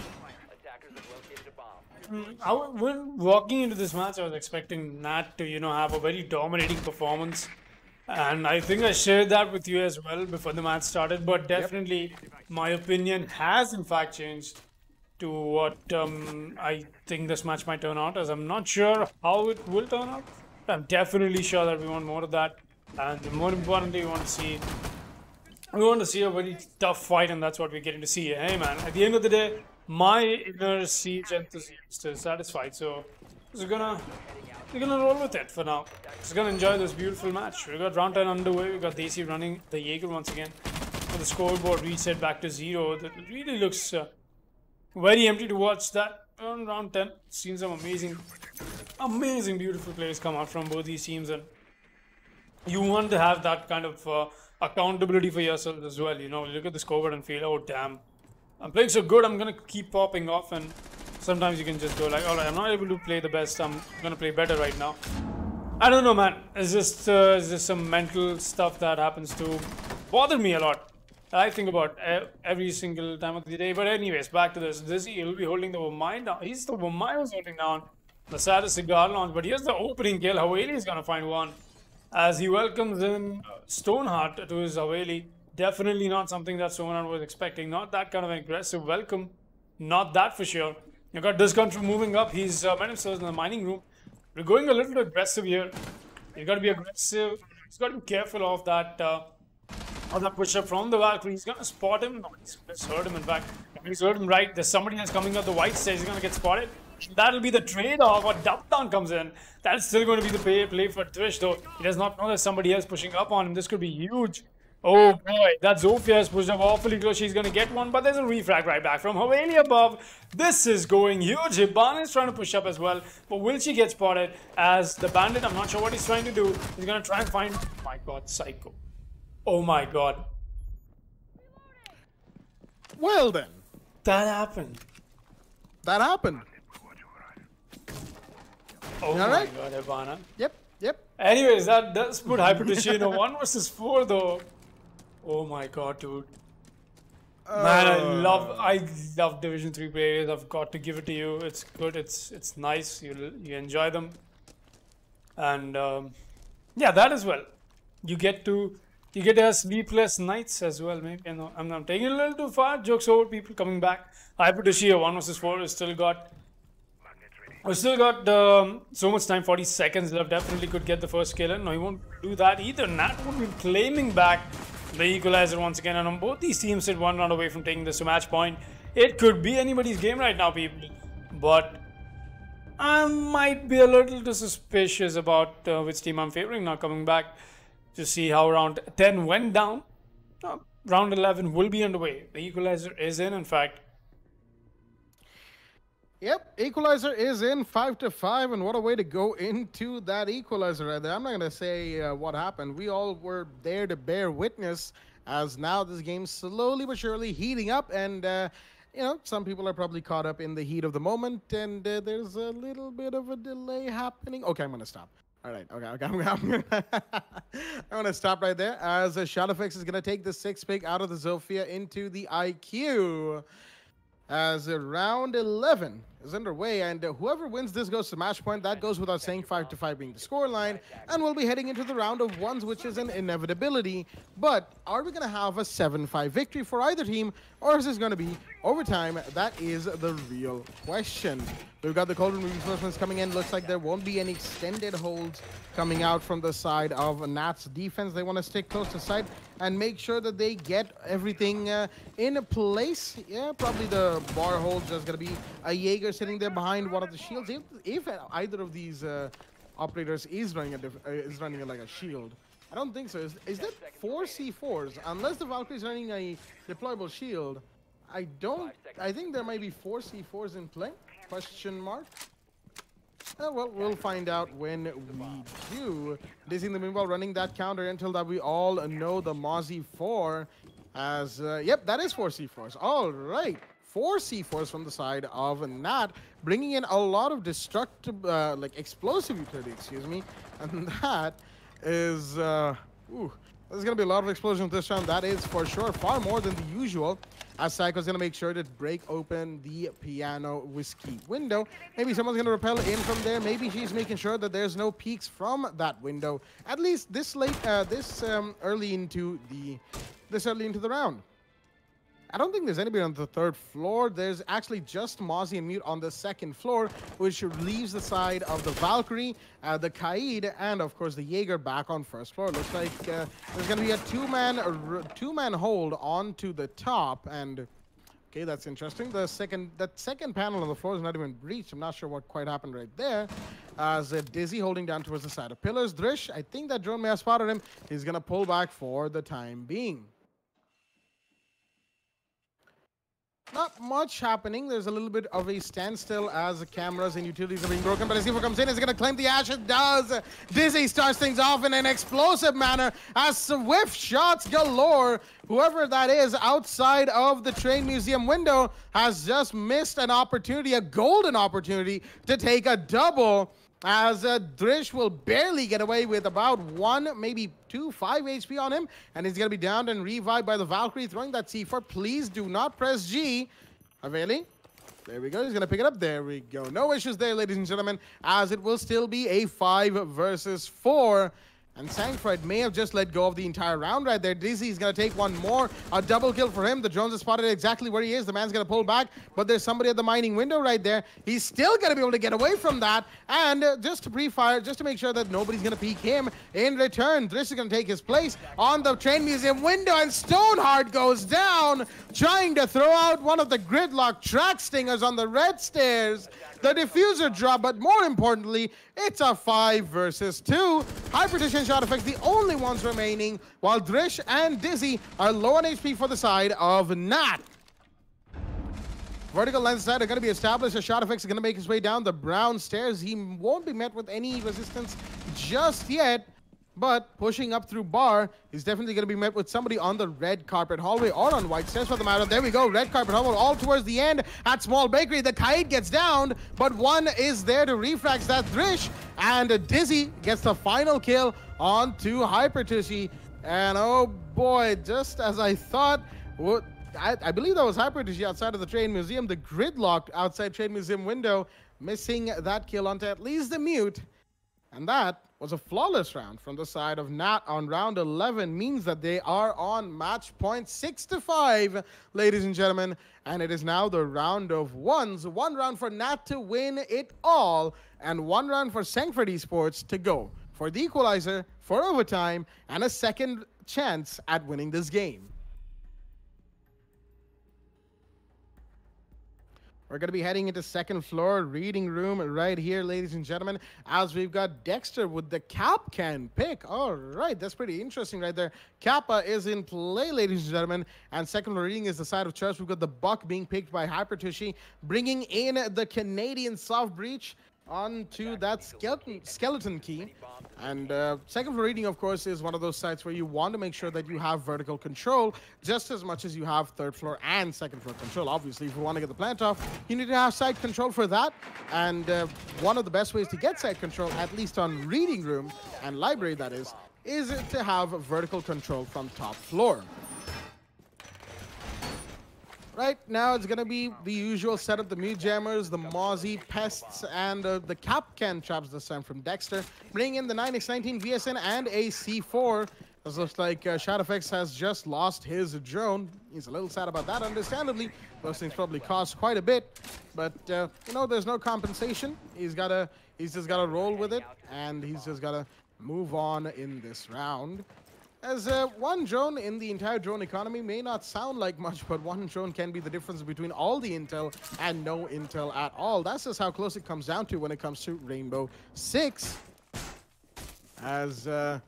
attackers have located a bomb. I when walking into this match, I was expecting Nat to, you know, have a very dominating performance. And I think I shared that with you as well before the match started. But definitely, my opinion has in fact changed to what um, I think this match might turn out. As I'm not sure how it will turn out. I'm definitely sure that we want more of that. And more importantly, we want to see we want to see a very tough fight, and that's what we're getting to see. Hey, man, at the end of the day, my inner siege enthusiast is satisfied, so we're gonna we're gonna roll with it for now. Just gonna enjoy this beautiful match. We got round 10 underway. We got Desi running the Jaeger once again. For the scoreboard reset back to zero. That really looks uh, very empty to watch. That on round 10, seen some amazing, amazing, beautiful players come out from both these teams, and you want to have that kind of uh, accountability for yourself as well. You know, look at the scoreboard and feel, oh damn, I'm playing so good. I'm gonna keep popping off, and sometimes you can just go like, all right, I'm not able to play the best. I'm gonna play better right now. I don't know, man. It's just uh, it's just some mental stuff that happens to bother me a lot. I think about every single time of the day. But anyways, back to this. This he'll be holding the Wamai down. He's the Wamai was holding down the saddest cigar lounge. But here's the opening kill. Haveli is gonna find one as he welcomes in Stoneheart to his Haveli. Definitely not something that Stoneheart was expecting. Not that kind of an aggressive welcome. Not that for sure. You got this Discount moving up. He's uh, met himself in the mining room. We're going a little aggressive here. You got to be aggressive. He's got to be careful of that. Uh, of that push up from the Valkyrie. He's gonna spot him. No, he's heard him. In fact, he's heard him right. There's somebody else coming up the white stage. He's gonna get spotted. That'll be the trade-off. Or oh, Dump Down comes in. That's still going to be the play, play for Trish, though. He does not know there's somebody else pushing up on him. This could be huge. Oh boy, that Zofia is pushed up awfully close. She's gonna get one, but there's a refrag right back from Haveli above. This is going huge. Hibana is trying to push up as well, but will she get spotted as the bandit? I'm not sure what he's trying to do. He's gonna try and find. My God, Psycho. Oh my God, well then that happened. that happened Oh my Alright. God, Hibana. yep yep Anyways, that does put Hyperdition in a one versus four though. Oh my God, dude. Man, I love I love Division Three players. I've got to give it to you. It's good. It's it's nice. You you enjoy them, and um, yeah, that as well. You get to you get have sleepless nights as well. Maybe you know I'm, I'm taking it a little too far. Jokes over. People coming back. I put to Hyperdition one versus four is still got. We still got um, so much time, 40 seconds left. Definitely could get the first kill. No, he won't do that either. Nat will be claiming back the equalizer once again. And on both these teams sit one round away from taking this to match point. It could be anybody's game right now, people. But I might be a little too suspicious about uh, which team I'm favoring now coming back to see how round 10 went down. Uh, round 11 will be underway. The equalizer is in, in fact. Yep, equalizer is in five to five, and what a way to go into that equalizer right there. I'm not gonna say uh, what happened. We all were there to bear witness as now this game's slowly but surely heating up, and uh, you know some people are probably caught up in the heat of the moment, and uh, there's a little bit of a delay happening. Okay, I'm gonna stop. All right, okay, okay. I'm, *laughs* I'm gonna, I'm gonna stop right there as Shadowfix is gonna take the six pick out of the Zofia into the IQ. As round 11 is underway, and uh, whoever wins this goes to match point. That goes without saying, 5 to 5 being the scoreline. And we'll be heading into the round of ones, which is an inevitability. But are we going to have a 7 5 victory for either team, or is this going to be overtime? That is the real question. We've got the Cauldron reinforcements coming in. Looks like there won't be any extended holds coming out from the side of Nat's defense. They want to stick close to side and make sure that they get everything uh, in place. Yeah, probably the bar hold just going to be a Jaeger sitting there behind one of the shields. If, if either of these uh, operators is running a uh, is running a, like a shield. I don't think so. Is, is that four C4s? Unless the Valkyrie is running a deployable shield, I don't. I think there might be four C4s in play. Question mark. Uh, well, we'll find out when we do. Dizzy in the meanwhile running that counter until that we all know the Mozzie 4 as, uh, yep, that is four C4s. All right. Four C4s from the side of Nat, bringing in a lot of destructive, uh, like explosive utility, excuse me. And *laughs* that is, uh, ooh, there's going to be a lot of explosions this round. That is for sure far more than the usual. As Psycho's going to make sure to break open the piano whiskey window. Maybe someone's going to repel in from there. Maybe she's making sure that there's no peaks from that window. At least this late, uh, this um, early into the, this early into the round. I don't think there's anybody on the third floor. There's actually just Mozzie and Mute on the second floor, which leaves the side of the Valkyrie, uh, the Kaid, and of course the Jaeger back on first floor. Looks like uh, there's going to be a two-man two-man hold onto the top, and okay, that's interesting. The second that second panel on the floor is not even breached. I'm not sure what quite happened right there. As uh, Dizzy holding down towards the side of pillars. Drish, I think that drone may have spotted him. He's going to pull back for the time being. Not much happening. There's a little bit of a standstill as the cameras and utilities are being broken. But as Sifu comes in, is going to claim the ash. It does. Dizzy starts things off in an explosive manner as swift shots galore. Whoever that is outside of the train museum window has just missed an opportunity, a golden opportunity to take a double as uh, Drish will barely get away with about one, maybe two, five HP on him, and he's going to be downed and revived by the Valkyrie, throwing that C4. Please do not press G. Haveli. There we go. He's going to pick it up. There we go. No issues there, ladies and gentlemen, as it will still be a five versus four. And Sangfroid may have just let go of the entire round right there. Dizzy is going to take one more. A double kill for him. The drones are spotted exactly where he is. The man's going to pull back, but there's somebody at the mining window right there. He's still going to be able to get away from that. And uh, just to pre-fire, just to make sure that nobody's going to peek him in return, Drish is going to take his place on the train museum window, and Stoneheart goes down, trying to throw out one of the gridlock track stingers on the red stairs. The diffuser drop, but more importantly, it's a 5 versus 2. Hypertition shot effects the only ones remaining, while Drish and Dizzy are low on HP for the side of Nat. Vertical lens side are going to be established. Shadowfix is going to make his way down the brown stairs. He won't be met with any resistance just yet. But pushing up through bar is definitely going to be met with somebody on the red carpet hallway or on white stairs for the matter. There we go, red carpet hallway all towards the end at Small Bakery. The Kaid gets down, but one is there to refrax that Drish. And Dizzy gets the final kill onto Hypertushy. And oh boy, just as I thought, what I, I, believe that was Hypertushy outside of the train museum. The gridlock outside train museum window, missing that kill onto at least the mute. And that was a flawless round from the side of Nat on round 11 means that they are on match point 6 to 5 ladies and gentlemen. And it is now the round of ones. One round for Nat to win it all and one round for Sangfroid Esports to go for the equalizer for overtime and a second chance at winning this game We're going to be heading into second floor reading room right here, ladies and gentlemen, as we've got Dexter with the Kapkan pick. All right, that's pretty interesting right there. Kappa is in play, ladies and gentlemen, and second floor reading is the side of church. We've got the Buck being picked by Hyper Hypertushy, bringing in the Canadian soft breach. Onto that skeleton skeleton key. And uh, second floor reading, of course, is one of those sites where you want to make sure that you have vertical control just as much as you have third floor and second floor control. Obviously, if you want to get the plant off, you need to have site control for that. And uh, one of the best ways to get site control, at least on reading room and library, that is, is to have vertical control from top floor. Right now, it's gonna be the usual setup: the Mute Jammers, the Mozzie, Pests, and uh, the Kapkan traps this time from Dexter. Bring in the 9x19 VSN and a C4. This looks like uh, ShadowFX has just lost his drone. He's a little sad about that, understandably. Those things probably cost quite a bit, but uh, you know, there's no compensation. He's gotta, he's just gotta roll with it, and he's just gotta move on in this round. As uh, one drone in the entire drone economy may not sound like much, but one drone can be the difference between all the intel and no intel at all. That's just how close it comes down to when it comes to Rainbow Six. As uh,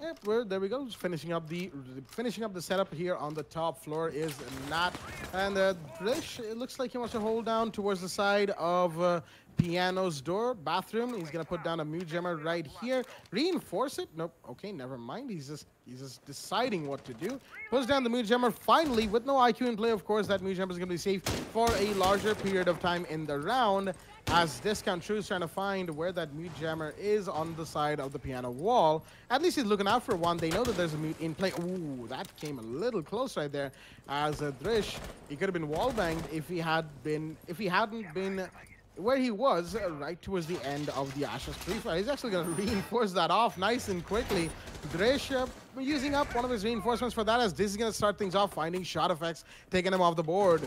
yep, there we go, finishing up the finishing up the setup here on the top floor is Nat, and uh, Drish. It looks like he wants to hold down towards the side of. Uh, Piano's door, bathroom. He's gonna put down a mute jammer right here. Reinforce it. Nope. Okay, never mind. He's just he's just deciding what to do. Puts down the mute jammer finally with no IQ in play. Of course, that mute jammer is gonna be safe for a larger period of time in the round. As Discount True is trying to find where that mute jammer is on the side of the piano wall. At least he's looking out for one. They know that there's a mute in play. Ooh, that came a little close right there. As uh, Drish, he could have been wall banged if he had been if he hadn't been where he was uh, right towards the end of the Ashes pre-fire. He's actually going *laughs* to reinforce that off nice and quickly. Drish using up one of his reinforcements for that as this is going to start things off, finding shot effects, taking him off the board.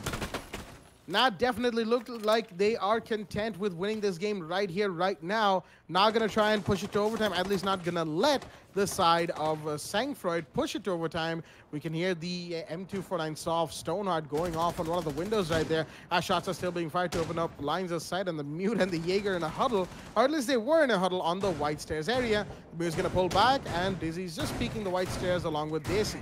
Nat definitely looked like they are content with winning this game right here, right now. Not going to try and push it to overtime, at least not going to let the side of uh, Sangfroid push it to overtime. We can hear the uh, M249 soft Stoneheart going off on one of the windows right there. As shots are still being fired to open up lines of sight, and the Mute and the Jaeger in a huddle, or at least they were in a huddle on the White Stairs area. The Mute's going to pull back, and Dizzy's just peeking the White Stairs along with Daisy.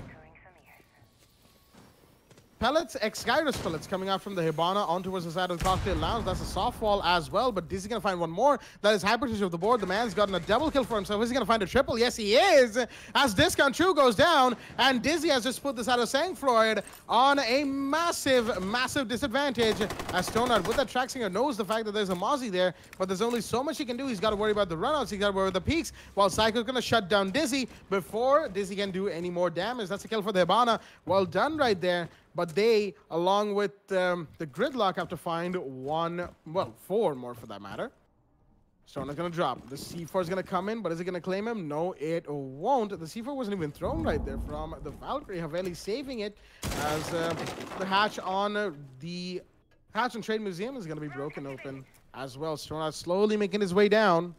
Pellets, X-KAIROS pellets coming out from the Hibana on towards the side of the Cocktail Lounge. That's a soft wall as well, but Dizzy gonna find one more. That is Hypertouch of the board. The man's gotten a double kill for himself. Is he gonna find a triple? Yes, he is! As Discount True goes down, and Dizzy has just put this out of Sangfroid on a massive, massive disadvantage. As Stoneheart with that track stinger knows the fact that there's a Mozzie there, but there's only so much he can do. He's gotta worry about the runouts, he's gotta worry about the peaks, while Psycho's gonna shut down Dizzy before Dizzy can do any more damage. That's a kill for the Hibana. Well done right there but they, along with um, the gridlock, have to find one, well, four more for that matter. Stoner's gonna drop. The C4 is gonna come in, but is it gonna claim him? No, it won't. The C4 wasn't even thrown right there from the Valkyrie. Haveli saving it as uh, the hatch on the hatch and train museum is gonna be broken open as well. Stoner slowly making his way down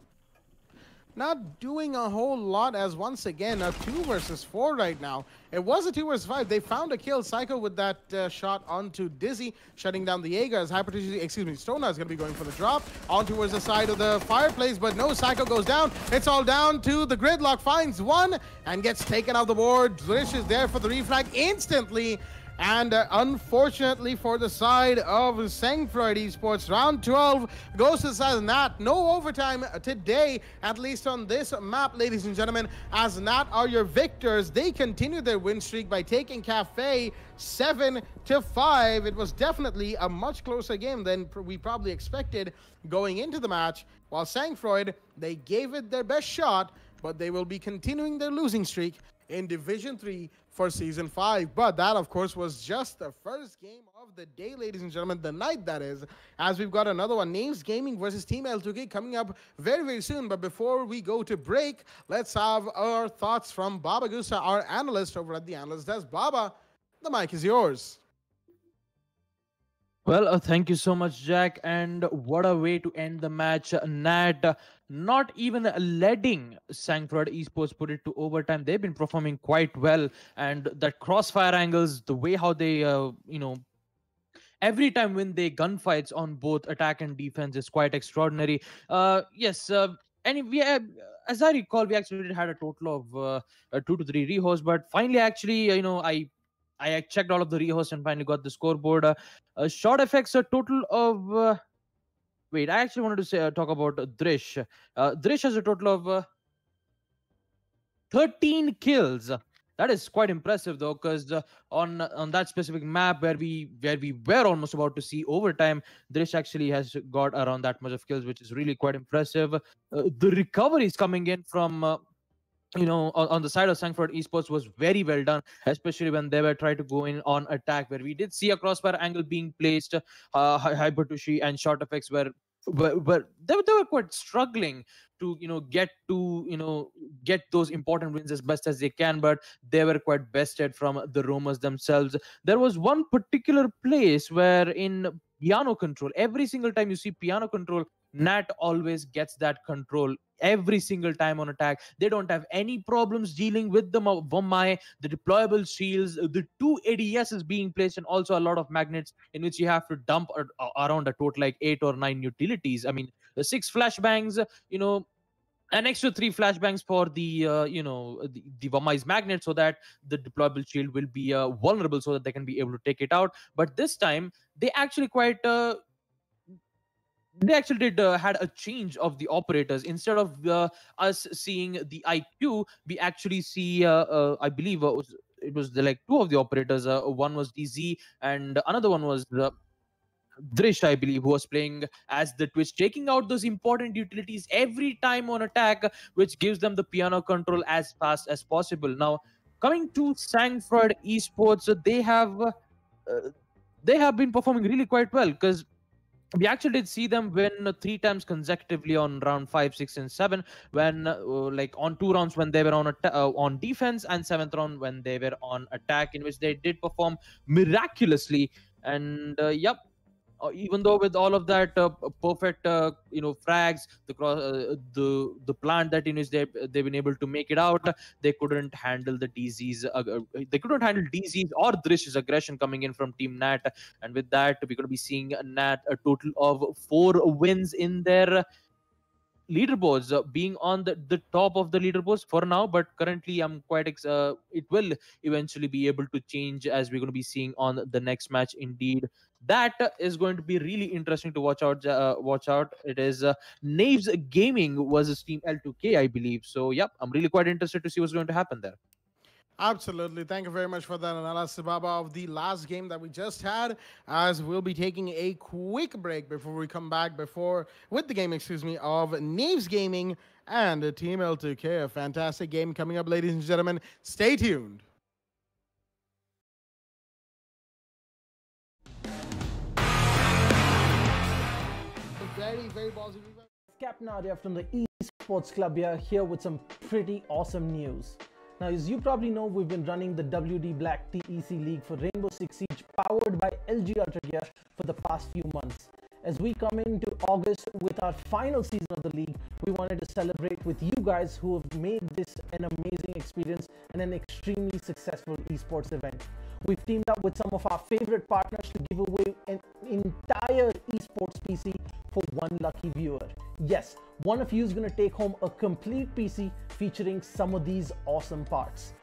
not doing a whole lot as once again a two versus four right now. It was a two versus five. They found a kill. Psycho with that uh, shot onto Dizzy, shutting down the Jaeger as Hypertouch, excuse me, Stoner is going to be going for the drop on towards the side of the fireplace, but no, Psycho goes down. It's all down to the gridlock, finds one and gets taken off the board. Drish is there for the reflag instantly and uh, unfortunately for the side of Sangfroid Esports, round 12 goes to of Nat. No overtime today, at least on this map, ladies and gentlemen, as Nat are your victors. They continue their win streak by taking Cafe 7 to 5. It was definitely a much closer game than we probably expected going into the match. While Sangfroid, they gave it their best shot, but they will be continuing their losing streak in Division 3 for Season 5. But that, of course, was just the first game of the day, ladies and gentlemen, the night that is, as we've got another one, Names Gaming versus Team L2K coming up very, very soon. But before we go to break, let's have our thoughts from Baba Gusta, our analyst over at the Analyst Desk. Baba, the mic is yours. Well, uh, thank you so much, Jack. And what a way to end the match. Nat uh, not even letting Sangfroid Esports put it to overtime. They've been performing quite well. And that crossfire angles, the way how they, uh, you know, every time when they gunfights on both attack and defense is quite extraordinary. Uh, yes, uh, and we have, as I recall, we actually had a total of uh, uh, two to three rehosts, but finally, actually, you know, I I checked all of the rehosts and finally got the scoreboard. Uh, uh, shot effects, a total of uh, wait, I actually wanted to say uh, talk about Drish. Uh, Drish has a total of uh, 13 kills. That is quite impressive though, because on on that specific map where we where we were almost about to see overtime, Drish actually has got around that much of kills, which is really quite impressive. The recovery is coming in from you know on, on the side of Sangfroid Esports was very well done, especially when they were trying to go in on attack, where we did see a crossfire angle being placed. Uh, Hy- Hypertushi and short effects were were, were they, were- they were quite struggling to you know get to you know get those important wins as best as they can but they were quite bested from the romans themselves there was one particular place where in piano control every single time you see piano control nat always gets that control every single time on attack. They don't have any problems dealing with the Wamai, the deployable shields the two ads is being placed and also a lot of magnets in which you have to dump ar- a- around a total like eight or nine utilities. I mean the six flashbangs you know an extra three flashbangs for the uh, you know the, the Wamai's magnet so that the deployable shield will be uh, vulnerable so that they can be able to take it out. But this time they actually quite uh, they actually did uh, had a change of the operators instead of uh, us seeing the iq we actually see uh, uh, i believe uh, was- it was the, like two of the operators uh, one was dz and another one was Drish, I believe, who was playing as the Twitch, taking out those important utilities every time on attack, which gives them the piano control as fast as possible. Now, coming to Sangfroid Esports, they have uh, they have been performing really quite well because we actually did see them win three times consecutively on round five, six, and seven. When uh, like on two rounds when they were on atta- uh, on defense, and seventh round when they were on attack, in which they did perform miraculously. And uh, yep, even though with all of that uh, perfect uh, you know frags the cross uh, the the plant that in which they they've been able to make it out they couldn't handle the disease uh, uh, they couldn't handle disease or Drish's aggression coming in from team Nat. And with that we're going to be seeing Nat a total of four wins in their leaderboards uh, being on the, the top of the leaderboards for now. But currently i'm quite ex- uh, it will eventually be able to change as we're going to be seeing on the next match. Indeed that uh, going to be really interesting to watch out uh, watch out it is uh, Naves gaming versus team l2k i believe so yep i'm really quite interested to see what's going to happen there Absolutely. Thank you very much for that analysis, Baba, of the last game that we just had. As we'll be taking a quick break before we come back before with the game, excuse me, of Naves Gaming and Team L2K. A fantastic game coming up, ladies and gentlemen. Stay tuned. Very, very positive. Captain Arya from the Esports Club here, here with some pretty awesome news. Now, as you probably know, we've been running the WD Black TEC League for Rainbow Six Siege powered by LG Ultra Gear for the past few months. As we come into August with our final season of the league, we wanted to celebrate with you guys who have made this an amazing experience and an extremely successful esports event. We've teamed up with some of our favorite partners to give away an entire esports PC for one lucky viewer. Yes, one of you is going to take home a complete PC featuring some of these awesome parts.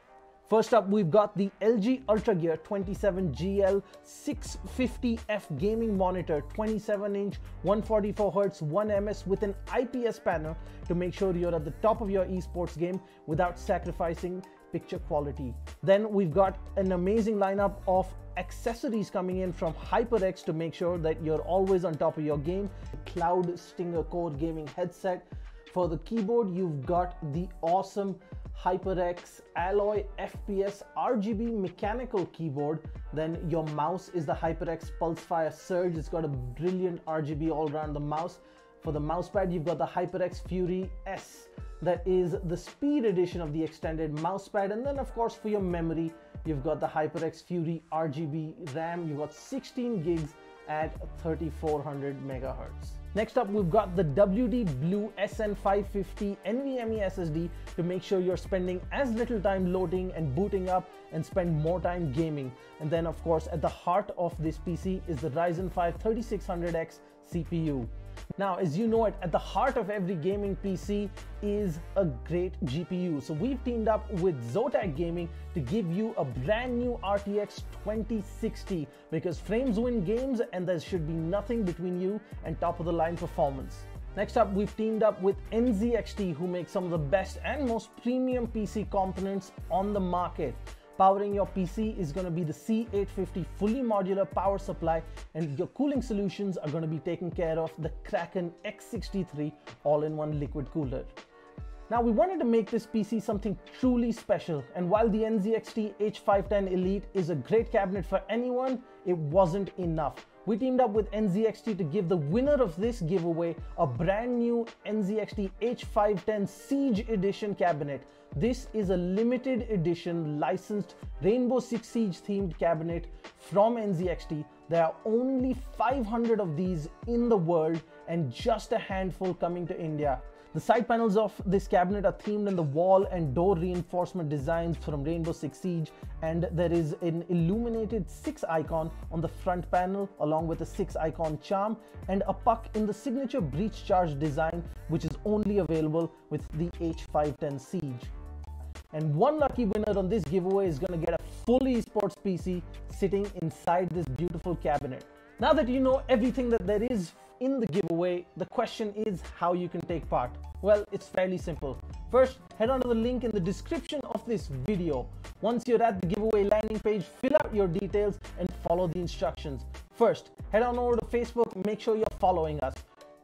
First up, we've got the LG Ultra Gear 27GL 650F gaming monitor, 27 inch, 144Hz, 1ms with an IPS panel to make sure you're at the top of your esports game without sacrificing picture quality. Then we've got an amazing lineup of accessories coming in from HyperX to make sure that you're always on top of your game. Cloud Stinger Core gaming headset. For the keyboard, you've got the awesome HyperX Alloy FPS RGB mechanical keyboard. Then your mouse is the HyperX Pulsefire Surge. It's got a brilliant RGB all around the mouse. For the mousepad, you've got the HyperX Fury S. That is the speed edition of the extended mousepad. And then, of course, for your memory, you've got the HyperX Fury RGB RAM. You've got 16 gigs at 3400 megahertz. Next up, we've got the WD Blue SN550 NVMe SSD to make sure you're spending as little time loading and booting up and spend more time gaming. And then, of course, at the heart of this PC is the Ryzen 5 3600X CPU. Now, as you know it, at the heart of every gaming PC is a great GPU. So we've teamed up with Zotac Gaming to give you a brand new RTX 2060 because frames win games and there should be nothing between you and top of the line performance. Next up, we've teamed up with NZXT who make some of the best and most premium PC components on the market. Powering your PC is going to be the C850 fully modular power supply and your cooling solutions are going to be taken care of the Kraken X63 all-in-one liquid cooler. Now we wanted to make this PC something truly special and while the NZXT H510 Elite is a great cabinet for anyone, it wasn't enough. We teamed up with NZXT to give the winner of this giveaway a brand new NZXT H510 Siege Edition cabinet. This is a limited edition licensed Rainbow Six Siege themed cabinet from NZXT. There are only 500 of these in the world and just a handful coming to India. The side panels of this cabinet are themed in the wall and door reinforcement designs from Rainbow Six Siege and there is an illuminated 6 icon on the front panel along with a 6 icon charm and a puck in the signature breach charge design which is only available with the H510 Siege. And one lucky winner on this giveaway is to get a full esports PC sitting inside this beautiful cabinet. Now that you know everything that there is in the giveaway, the question is how you can take part. Well, it's fairly simple. First, head on to the link in the description of this video. Once you're at the giveaway landing page, fill out your details and follow the instructions. First, head on over to Facebook, make sure you're following us.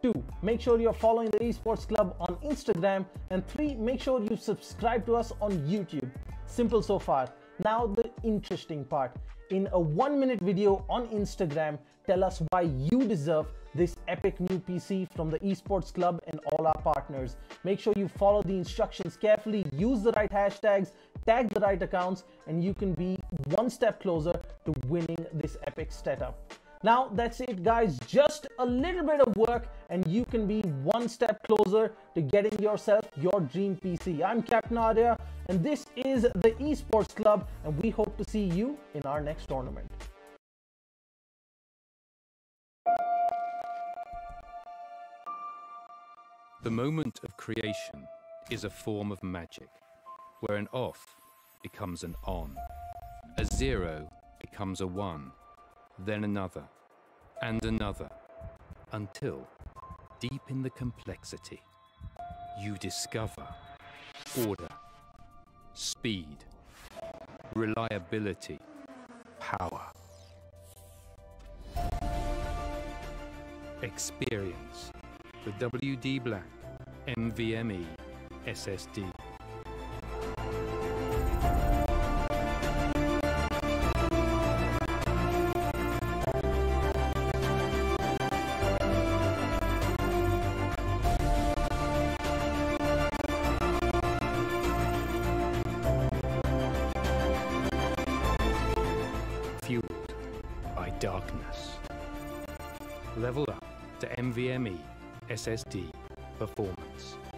Two, make sure you're following the Esports Club on Instagram. And three, make sure you subscribe to us on YouTube. Simple so far. Now the interesting part. In a one minute video on Instagram, tell us why you deserve this epic new PC from the Esports Club and all our partners. Make sure you follow the instructions carefully, use the right hashtags, tag the right accounts, and you can be one step closer to winning this epic setup. Now that's it guys, just a little bit of work and you can be one step closer to getting yourself your dream PC. I'm Captain Arya and this is the Esports Club and we hope to see you in our next tournament. The moment of creation is a form of magic, where an off becomes an on, a zero becomes a one, then another, and another, until, deep in the complexity, you discover order, speed, reliability, power. Experience the WD Black NVMe SSD. SSD performance.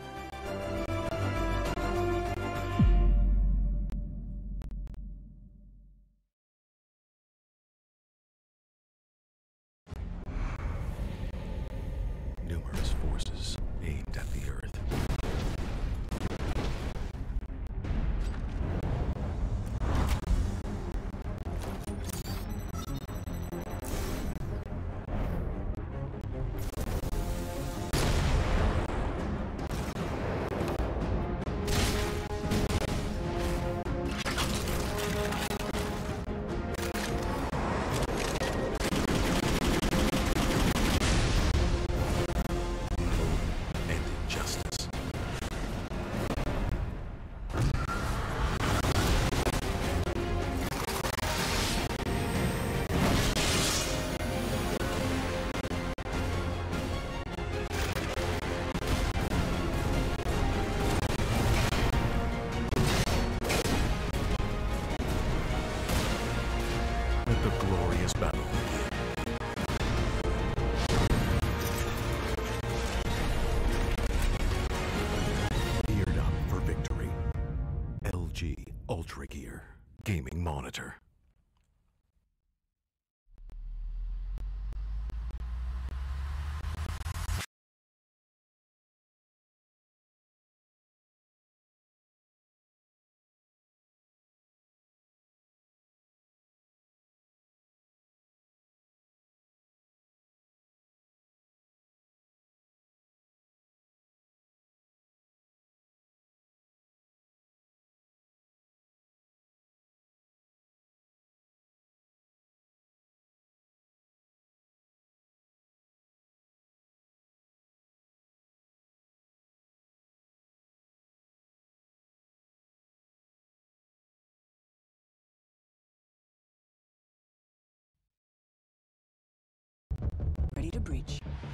Ready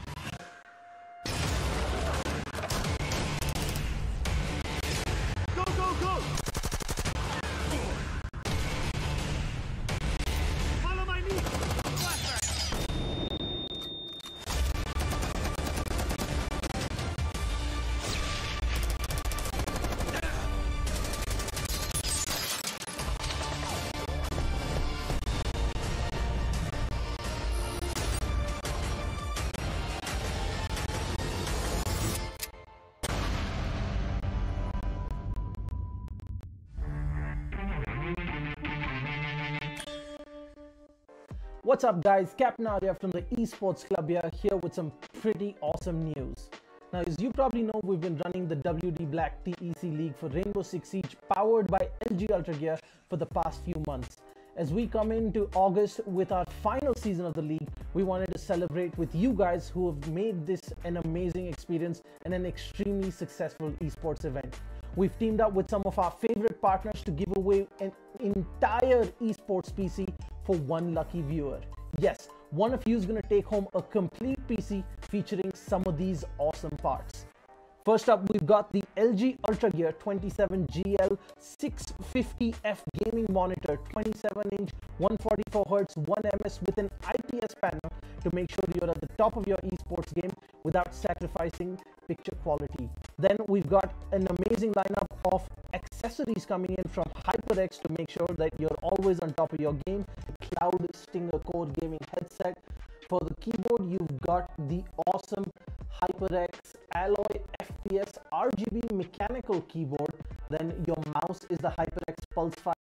What's up, guys? Captain Arya from the Esports Club here, here with some pretty awesome news. Now, as you probably know, we've been running the WD Black TEC League for Rainbow Six Siege, powered by LG Ultra Gear for the past few months. As we come into August with our final season of the league, we wanted to celebrate with you guys who have made this an amazing experience and an extremely successful esports event. We've teamed up with some of our favorite partners to give away an entire esports PC for one lucky viewer. Yes, one of you is going to take home a complete PC featuring some of these awesome parts. First up, we've got the LG Ultra Gear 27GL 650F gaming monitor, 27 inch, 144Hz, 1ms with an IPS panel to make sure you're at the top of your esports game without sacrificing picture quality. Then we've got an amazing lineup of accessories coming in from HyperX to make sure that you're always on top of your game. Cloud Stinger Core gaming headset. For the keyboard, you've got the awesome HyperX Alloy FPS RGB mechanical keyboard. Then your mouse is the HyperX Pulse 5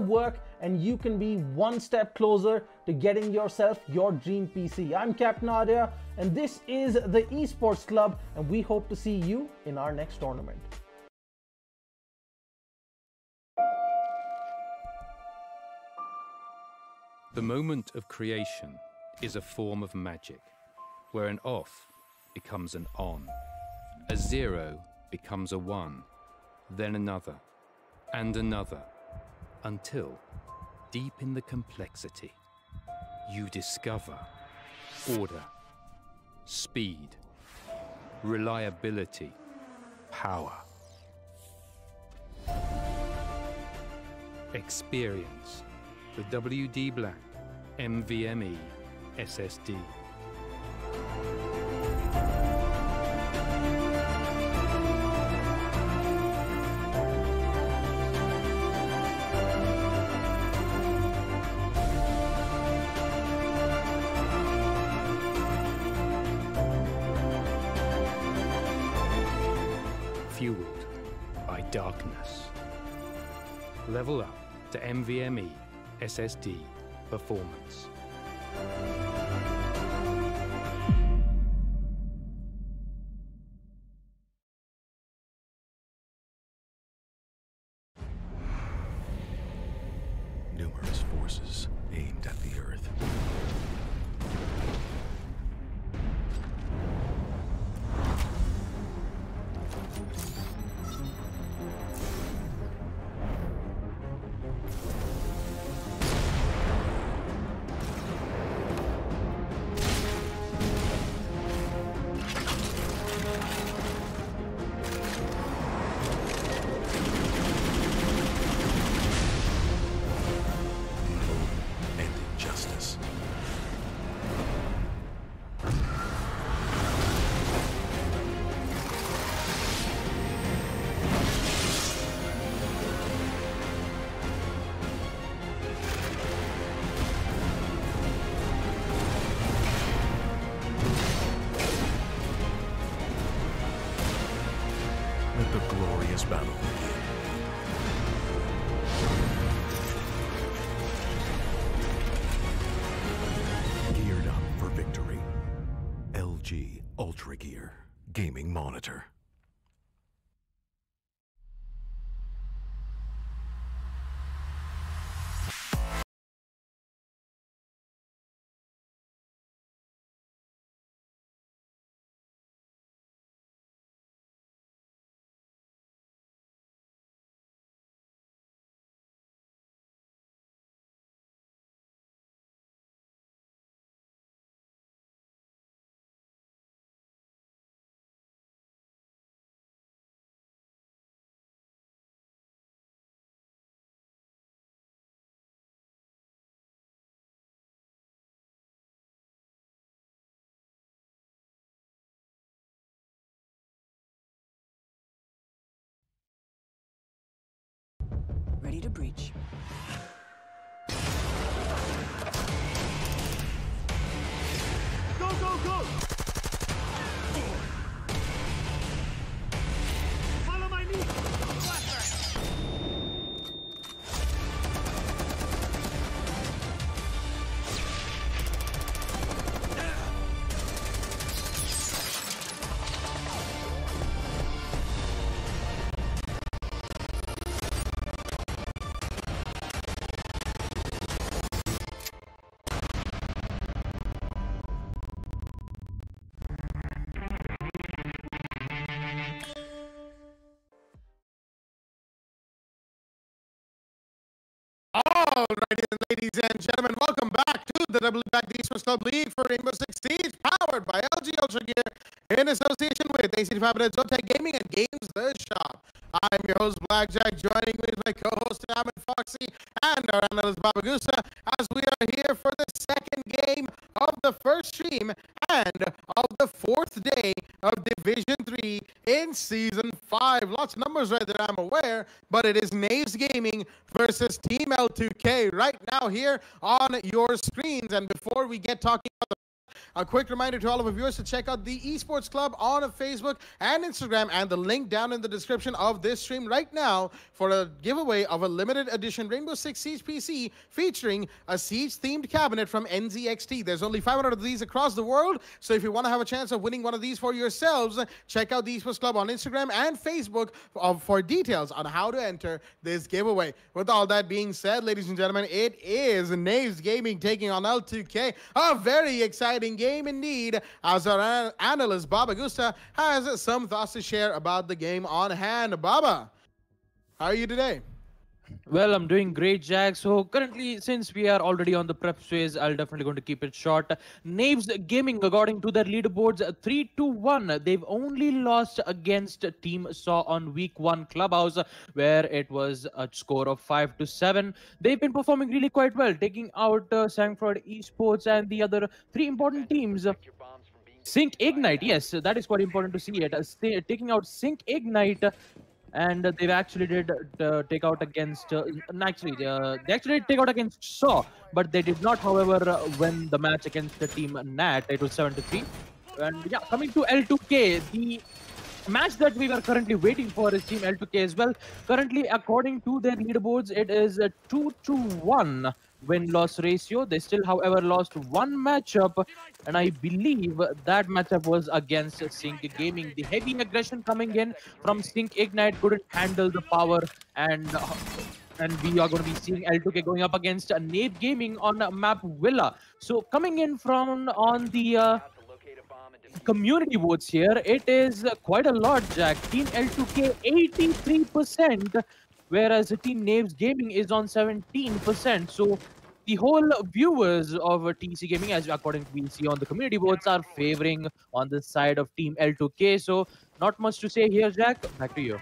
work and you can be one step closer to getting yourself your dream PC. I'm Captain Arya and this is the Esports Club and we hope to see you in our next tournament. The moment of creation is a form of magic, where an off becomes an on, a zero becomes a one, then another, and another, until, deep in the complexity, you discover order, speed, reliability, power. Experience the WD Black NVMe SSD. SSD performance. Ready to breach. Alrighty then, ladies and gentlemen, welcome back to the W Black D Esports Club League for Rainbow Six Siege, powered by LG Ultra Gear in association with AC5 and Gaming and Games The Shop. I'm your host, Blackjack, joining me is my co-host, Ahmed Foxy, and our analyst, Baba Gusa, as we are here for the second game of the first stream and of the fourth day of Division 3 in Season 5. Lots of numbers right there, I'm aware, but it is Naves Gaming versus Team L2K right now here on your screens. And before we get talking about the A quick reminder to all of our viewers to check out the Esports Club on Facebook and Instagram, and the link down in the description of this stream right now for a giveaway of a limited edition Rainbow Six Siege PC featuring a Siege-themed cabinet from NZXT. There's only 500 of these across the world, so if you want to have a chance of winning one of these for yourselves, check out the Esports Club on Instagram and Facebook for details on how to enter this giveaway. With all that being said, ladies and gentlemen, it is Naves Gaming taking on L2K. A very exciting game indeed, as our an- analyst Baba Gusta has some thoughts to share about the game on hand. Baba, how are you today? Well, I'm doing great, Jack. So currently, since we are already on the prep phase, I'll definitely going to keep it short. Naves Gaming, according to their leaderboards, 3 to 1. They've only lost against Team Saw on week 1 Clubhouse, where it was a score of 5 to 7. They've been performing really quite well, taking out uh, Sangfroid Esports and the other three important teams. Sync Ignite, yes, that is quite important to see it. Uh, taking out Sync Ignite, and they've actually did uh, take out against uh, actually uh, they actually take out against Shaw, but they did not, however, uh, win the match against the team Nat. It was 7-3. And yeah, coming to L2K, the match that we were currently waiting for is team L2K as well. Currently, according to their leaderboards, it is uh, two to one win-loss ratio. They still, however, lost one matchup, and I believe that matchup was against Sync Gaming. The heavy aggression coming in from Sync Ignite couldn't handle the power, and uh, and we are going to be seeing L2K going up against uh, Nave Gaming on uh, map Villa. So coming in from on the... Uh, community votes here, it is quite a lot, Jack. Team L2K, 83% whereas Team Naves Gaming is on 17%. So the whole viewers of TC Gaming, as according to we see on the community boards, are favoring on the side of Team L2K. So not much to say here, Jack. Back to you.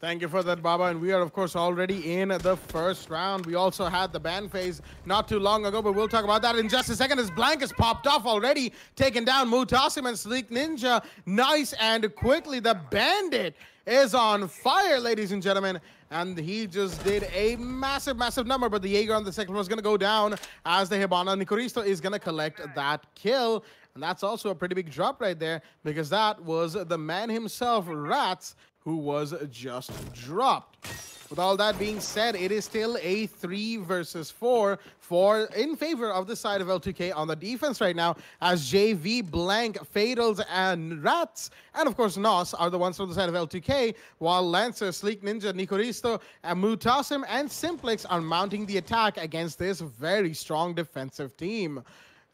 Thank you for that, Baba. And we are, of course, already in the first round. We also had the ban phase not too long ago, but we'll talk about that in just a second. As Blank has popped off already, taken down Mutasim and Sleek Ninja. Nice and quickly. The Bandit is on fire, ladies and gentlemen. And he just did a massive, massive number. But the Jaeger on the second one is going to go down as the Hibana Nicoristo is going to collect that kill. And that's also a pretty big drop right there because that was the man himself, Rats, who was just dropped. With all that being said, it is still a three versus four for in favor of the side of L2K on the defense right now, as JV, Blank, Fatals, and Rats, and of course Nos are the ones from the side of L2K, while Lancer, Sleek Ninja, Nicoristo, Mutasim, and Simplex are mounting the attack against this very strong defensive team.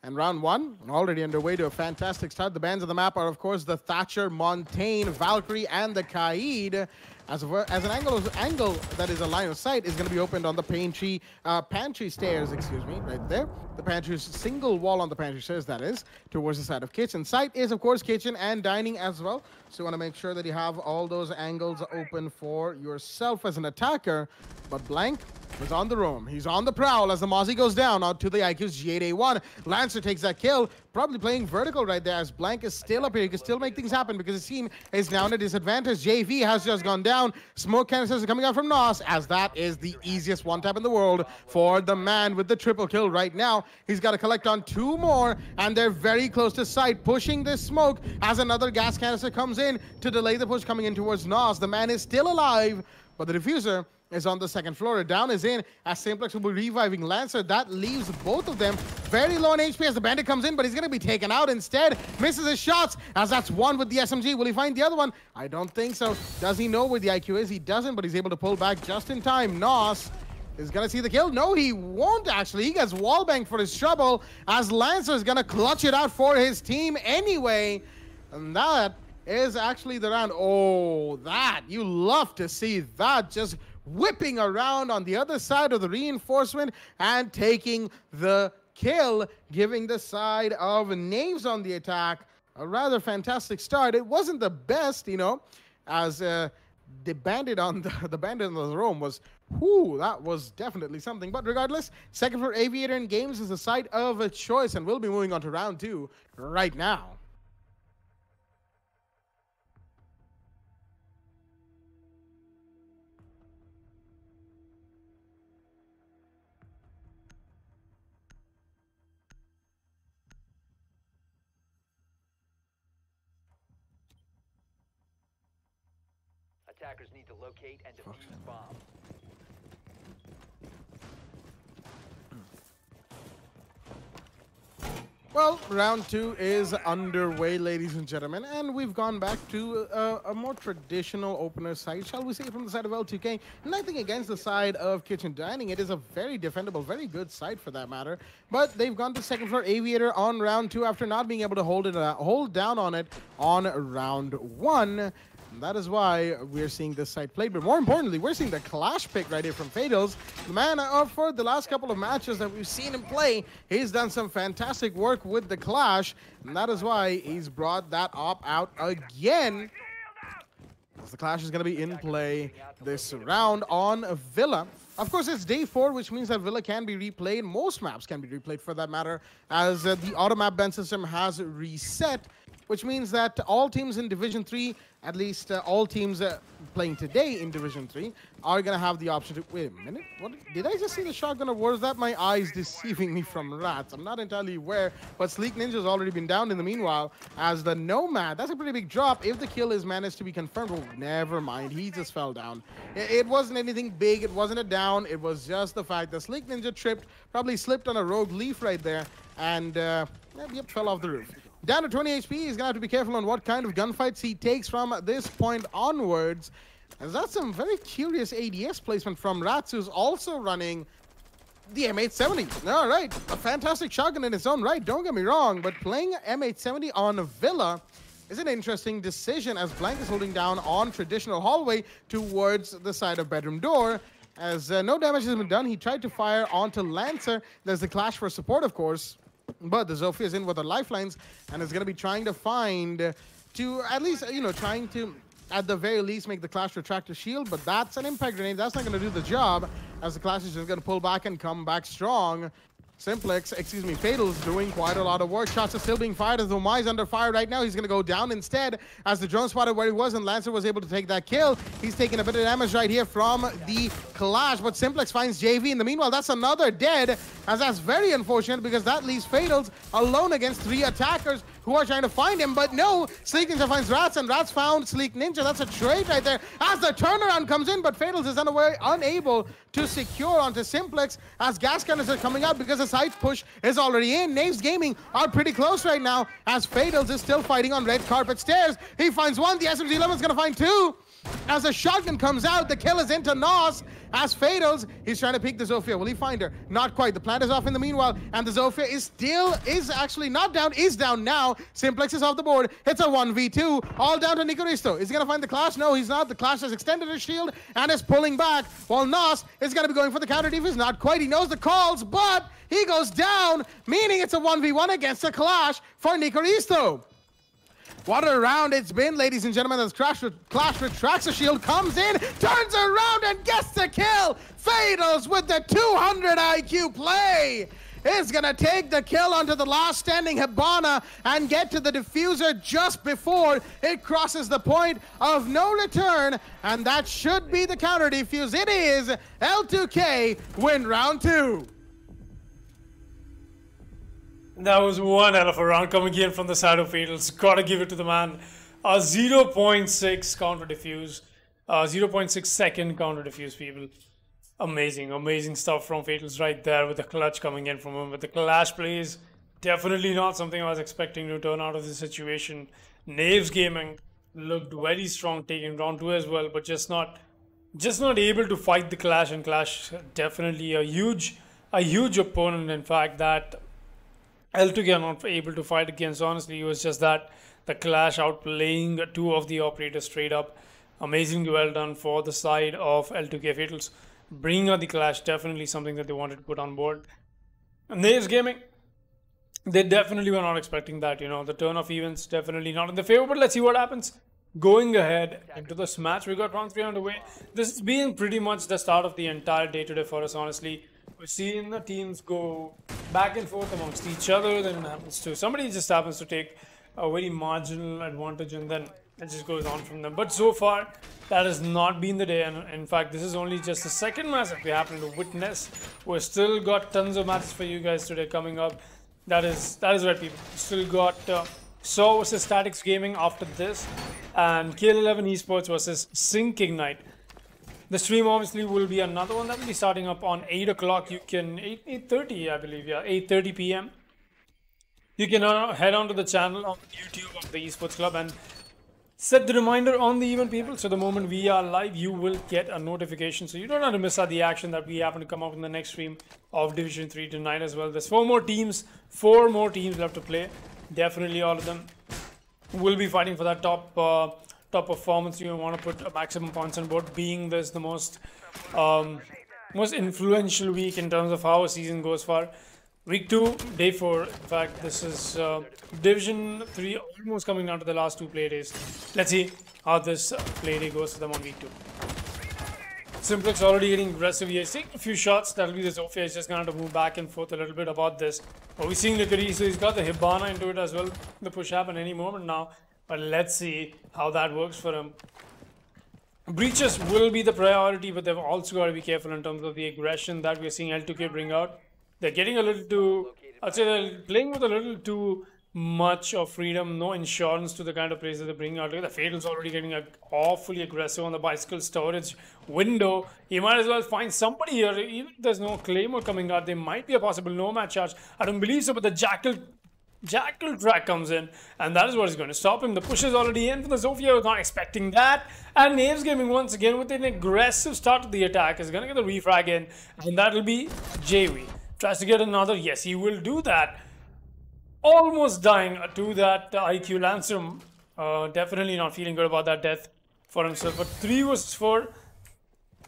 And round one, already underway to a fantastic start. The bands of the map are, of course, the Thatcher, Montaigne, Valkyrie, and the Kaid. As, a, as an angle angle that is a line of sight is going to be opened on the pantry uh, pantry stairs, excuse me, right there. The pantry's single wall on the pantry stairs, that is, towards the side of kitchen. Sight is, of course, kitchen and dining as well. So you want to make sure that you have all those angles open for yourself as an attacker. But Blank is on the roam. He's on the prowl as the Mozzie goes down out to the IQ's G8A1. Lancer takes that kill, probably playing vertical right there as Blank is still up here. He can still make things happen because his team is now at a disadvantage. JV has just gone down. Smoke canisters are coming out from Nos as that is the easiest one tap in the world for the man with the triple kill right now. He's got to collect on two more and they're very close to sight, pushing this smoke as another gas canister comes in to delay the push coming in towards Nos. The man is still alive, but the defuser is on the second floor. Down is in as Simplex will be reviving Lancer. That leaves both of them very low on HP as the Bandit comes in, but he's going to be taken out instead. Misses his shots as that's one with the SMG. Will he find the other one? I don't think so. Does he know where the IQ is? He doesn't, but he's able to pull back just in time. Nos is gonna see the kill. No, he won't actually. He gets wallbang for his trouble as Lancer is gonna clutch it out for his team anyway. And that is actually the round. Oh, that. You love to see that. Just whipping around on the other side of the reinforcement and taking the kill, giving the side of Knaves on the attack a rather fantastic start. It wasn't the best, you know, as uh, the bandit on the, *laughs* the bandit in the room was whoo that was definitely something but regardless second for aviator in games is a site of a choice and we'll be moving on to round two right now Well, round two is underway, ladies and gentlemen, and we've gone back to a, a more traditional opener side, shall we say, from the side of L2K. Nothing against the side of Kitchen Dining. It is a very defendable, very good side for that matter. But they've gone to second floor Aviator on round two after not being able to hold it, uh, hold down on it on round one. And that is why we're seeing this side played. But more importantly, we're seeing the clash pick right here from Fatals. The man uh, for the last couple of matches that we've seen him play, he's done some fantastic work with the clash. And that is why he's brought that op out again. As the clash is going to be in play this round on Villa. Of course, it's day four, which means that Villa can be replayed. Most maps can be replayed for that matter, as uh, the auto map ban system has reset which means that all teams in Division 3, at least uh, all teams uh, playing today in Division 3, are going to have the option to... Wait a minute, what, did I just see the shotgun or was that my eyes *laughs* deceiving me from rats? I'm not entirely aware, but Sleek Ninja's already been down in the meanwhile as the Nomad. That's a pretty big drop if the kill is managed to be confirmed. Oh, never mind, he just fell down. It, it wasn't anything big, it wasn't a down, it was just the fact that Sleek Ninja tripped, probably slipped on a rogue leaf right there, and uh, yep, fell off the roof. Down to 20 HP, he's gonna have to be careful on what kind of gunfights he takes from this point onwards. As that's some very curious ADS placement from Rats, who's also running the M870. All right, a fantastic shotgun in its own right, don't get me wrong, but playing M870 on Villa is an interesting decision as Blank is holding down on traditional hallway towards the side of bedroom door. As uh, no damage has been done, he tried to fire onto Lancer. There's the clash for support, of course. But the Zofia is in with the lifelines and is going to be trying to find to at least, you know, trying to at the very least make the Clash retract a shield, but that's an impact grenade. That's not going to do the job as the Clash is just going to pull back and come back strong. Simplex, excuse me, Fatal's doing quite a lot of work. Shots are still being fired as Wamai is under fire right now. He's going to go down instead as the drone spotted where he was and Lancer was able to take that kill. He's taking a bit of damage right here from the Clash, but Simplex finds JV. In the meanwhile, that's another dead as that's very unfortunate because that leaves Fatals alone against three attackers who are trying to find him. But no, Sleek Ninja finds Rats and Rats found Sleek Ninja. That's a trade right there as the turnaround comes in, but Fatals is unaware, unable to secure onto Simplex as gas cannons are coming out because the side push is already in. Naves Gaming are pretty close right now as Fatals is still fighting on red carpet stairs. He finds one, the SMG-11 is going to find two. As a shotgun comes out, the kill is into Nos. As Fatals, he's trying to peek the Zofia. Will he find her? Not quite. The plant is off in the meanwhile, and the Zofia is still, is actually not down, is down now. Simplex is off the board. It's a 1v2. All down to Nicoristo. Is he going to find the Clash? No, he's not. The Clash has extended his shield and is pulling back, while Nos is going to be going for the counter defense. Not quite. He knows the calls, but he goes down, meaning it's a 1v1 against the Clash for Nicoristo. What a round it's been, ladies and gentlemen, as Clash, Clash retracts shield, comes in, turns around and gets the kill! Fatals with the 200 IQ play! Is gonna take the kill onto the last standing Hibana and get to the defuser just before it crosses the point of no return, and that should be the counter defuse. It is L2K win round two. That was one hell of a round coming in from the side of Fatals. Gotta give it to the man. A 0.6 counter defuse. Uh, 0.6 second counter defuse, people. Amazing, amazing stuff from Fatals right there with the clutch coming in from him. With the clash plays, definitely not something I was expecting to turn out of this situation. Naves Gaming looked very strong taking round two as well, but just not just not able to fight the clash and clash definitely a huge a huge opponent in fact that L2K are not able to fight against. Honestly, it was just that the Clash outplaying two of the operators straight up. Amazingly well done for the side of L2K Fatals. Bringing out the Clash, definitely something that they wanted to put on board. And Naves Gaming, they definitely were not expecting that. You know, the turn of events definitely not in the favor, but let's see what happens. Going ahead into this match, we got round three underway. This has been pretty much the start of the entire day today for us, honestly. We're seeing the teams go back and forth amongst each other. Then happens to somebody just happens to take a very marginal advantage, and then it just goes on from them. But so far, that has not been the day. And in fact, this is only just the second match that we happen to witness. We've still got tons of matches for you guys today coming up. That is that is right, people. Still got uh, Saw versus Statics Gaming after this, and KL11 Esports versus Sync Ignite. The stream obviously will be another one that will be starting up on 8 o'clock. You can 8 8:30, I believe, yeah, 8:30 p.m. You can uh, head on to the channel on YouTube of the Esports Club and set the reminder on the event, people. So the moment we are live, you will get a notification, so you don't have to miss out the action that we happen to come up in the next stream of Division Three tonight as well. There's four more teams, four more teams left to play. Definitely all of them will be fighting for that top uh, top performance. You want to put a maximum points on board, being this the most um, most influential week in terms of how a season goes far. Week two, day four. In fact, this is uh, Division three, almost coming down to the last two play days. Let's see how this play day goes for them on week two. Simplex already getting aggressive here. Taking a few shots. That'll be the Zofia. He's just going to move back and forth a little bit about this. But we're seeing Licorice, so he's got the Hibana into it as well. The push happen any moment now. But let's see how that works for him. Breaches will be the priority, but they've also got to be careful in terms of the aggression that we're seeing L2K bring out. They're getting a little too, I'd say they're playing with a little too much of freedom, no insurance to the kind of plays that they're bringing out. Look the Fatal's already getting awfully aggressive on the bicycle storage window. He might as well find somebody here. Even if there's no Claymore coming out, there might be a possible nomad charge. I don't believe so, but the Jackal Jackal track comes in, and that is what is going to stop him. The push is already in for the Zofia, was not expecting that. And Naves Gaming, once again, with an aggressive start to the attack, is going to get the refrag in, and that'll be JV. Tries to get another, yes, he will do that. Almost dying to that IQ Lancer. Uh, definitely not feeling good about that death for himself. But 3 was 4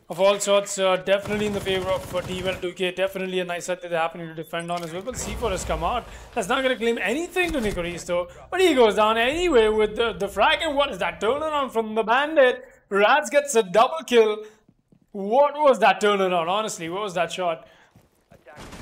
of all sorts, uh, definitely in the favor of uh, T-Well 2K. Definitely a nice set that they're happening to defend on as well. But C4 has come out. That's not going to claim anything to Nicorice though. But he goes down anyway with the, the frag. And what is that turnaround from the Bandit? Rats gets a double kill. What was that turnaround? Honestly, what was that shot?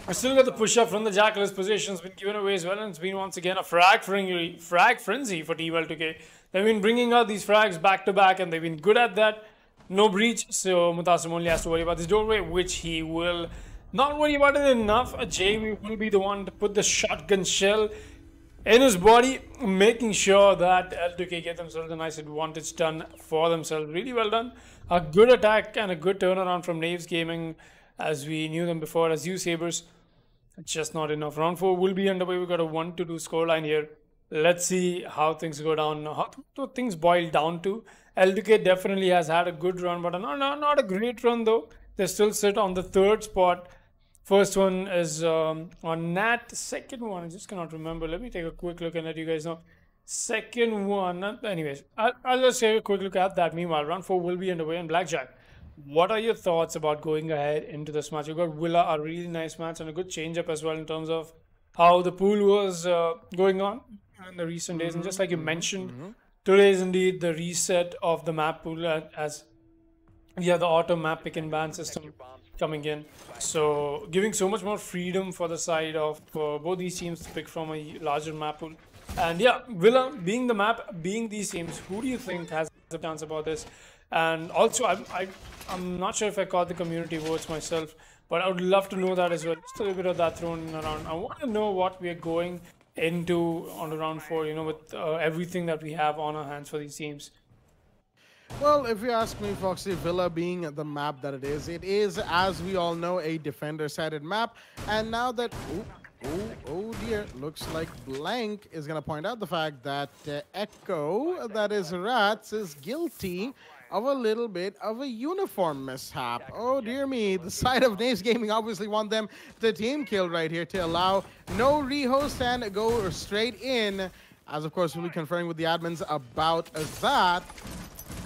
I still got the push up from the Jackal's position. It's been given away as well, and it's been once again a frag frenzy, frag frenzy for T-Well 2K. They've been bringing out these frags back to back, and they've been good at that. No breach, so Mutasim only has to worry about this doorway, which he will not worry about it enough. JV will be the one to put the shotgun shell in his body, making sure that L2K get themselves a nice advantage done for themselves. Really well done. A good attack and a good turnaround from Naves Gaming, as we knew them before as U Sabers. Just not enough. Round four will be underway. We've got a one to two scoreline here. Let's see how things go down. How things boil down to? L2K definitely has had a good run, but not, not, a great run though. They still sit on the third spot. First one is um, on Nat. Second one, I just cannot remember. Let me take a quick look and let you guys know. Second one, uh, anyways, I'll, I'll just take a quick look at that. Meanwhile, round four will be underway in Blackjack. What are your thoughts about going ahead into this match? You got Villa, a really nice match, and a good change up as well in terms of how the pool was uh, going on in the recent days. And just like you mentioned, today is indeed the reset of the map pool uh, as we have the auto map pick and ban system coming in. So giving so much more freedom for the side of uh, both these teams to pick from a larger map pool. And yeah, Villa being the map, being these teams, who do you think has a chance about this? And also, I'm, I, I'm not sure if I caught the community votes myself, but I would love to know that as well. Just a little bit of that thrown around. I want to know what we are going into on round four, you know, with uh, everything that we have on our hands for these teams. Well, if you ask me, Foxy, Villa being the map that it is, it is, as we all know, a defender-sided map. And now that... Oh, oh, oh dear, looks like Blank is going to point out the fact that uh, Echo, that is Rats, is guilty of a little bit of a uniform mishap. Oh dear me, the side of Naves Gaming obviously want them the team kill right here to allow no rehost and go straight in. As of course, we'll be conferring with the admins about that.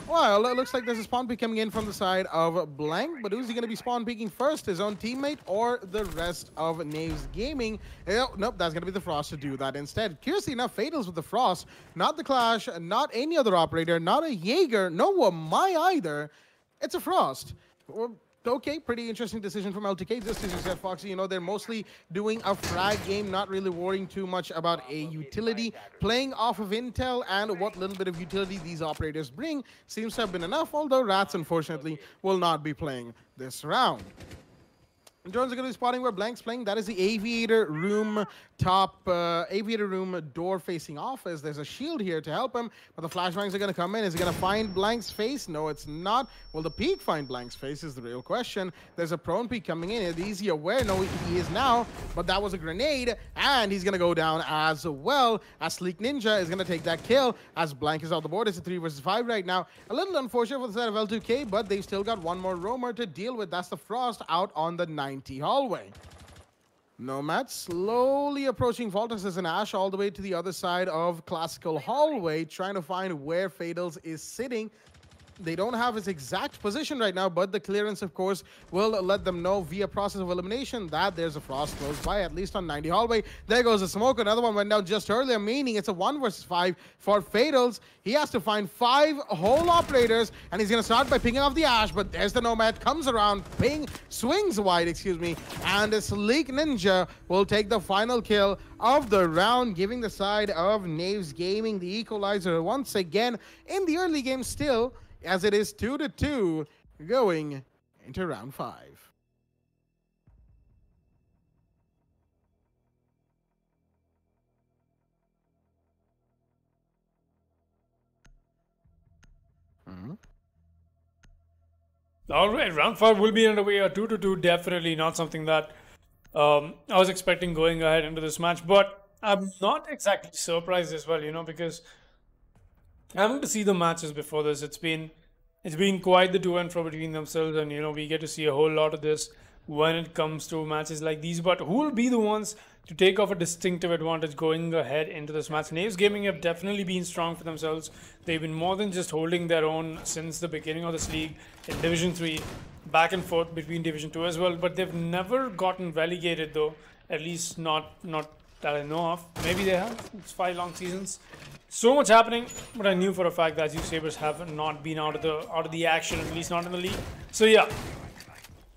Well, it looks like there's a spawn peek coming in from the side of Blank, but who's he going to be spawn peeking first? His own teammate or the rest of Naves Gaming? Oh, nope, that's going to be the Frost to do that instead. Curiously enough, Fatals with the Frost, not the Clash, not any other operator, not a Jaeger, no my either. It's a Frost. Well, okay, pretty interesting decision from LTK. Just as you said, Foxy, you know, they're mostly doing a frag game, not really worrying too much about a utility. Playing off of intel and what little bit of utility these operators bring seems to have been enough, although Rats, unfortunately, will not be playing this round. Drones are going to be spotting where Blank's playing. That is the aviator room top, uh, aviator room door facing office. There's a shield here to help him, but the flashbangs are going to come in. Is he going to find Blank's face? No, it's not. Will the peak find Blank's face is the real question. There's a prone peak coming in. Is he aware? No, he is now, but that was a grenade, and he's going to go down as well. As Sleek Ninja is going to take that kill as Blank is off the board. It's a 3 versus 5 right now. A little unfortunate for the side of L2K, but they've still got one more roamer to deal with. That's the Frost out on the 90 hallway. Nomad slowly approaching Voltus as an Ash all the way to the other side of Classical Hallway, trying to find where Fatals is sitting. They don't have his exact position right now, but the clearance, of course, will let them know via process of elimination that there's a frost close by, at least on 90 hallway. There goes the smoke. Another one went down just earlier, meaning it's a 1 versus 5 for Fatals. He has to find five whole operators, and he's going to start by picking off the Ash, but there's the Nomad, comes around, ping, swings wide, excuse me, and the Sleek Ninja will take the final kill of the round, giving the side of Knaves Gaming the equalizer once again in the early game still as it is 2 to 2 going into round 5. All right, round five will be underway. A two to two, definitely not something that um, I was expecting going ahead into this match. But I'm not exactly surprised as well, you know, because having to see the matches before this, it's been it's been quite the to and fro between themselves, and you know we get to see a whole lot of this when it comes to matches like these. But who will be the ones to take off a distinctive advantage going ahead into this match? Knaves Gaming have definitely been strong for themselves. They've been more than just holding their own since the beginning of this league in Division Three, back and forth between Division Two as well. But they've never gotten relegated though. At least not not that I know of. Maybe they have. It's five long seasons. So much happening, but I knew for a fact that you Sabres have not been out of the out of the action, at least not in the league. So yeah,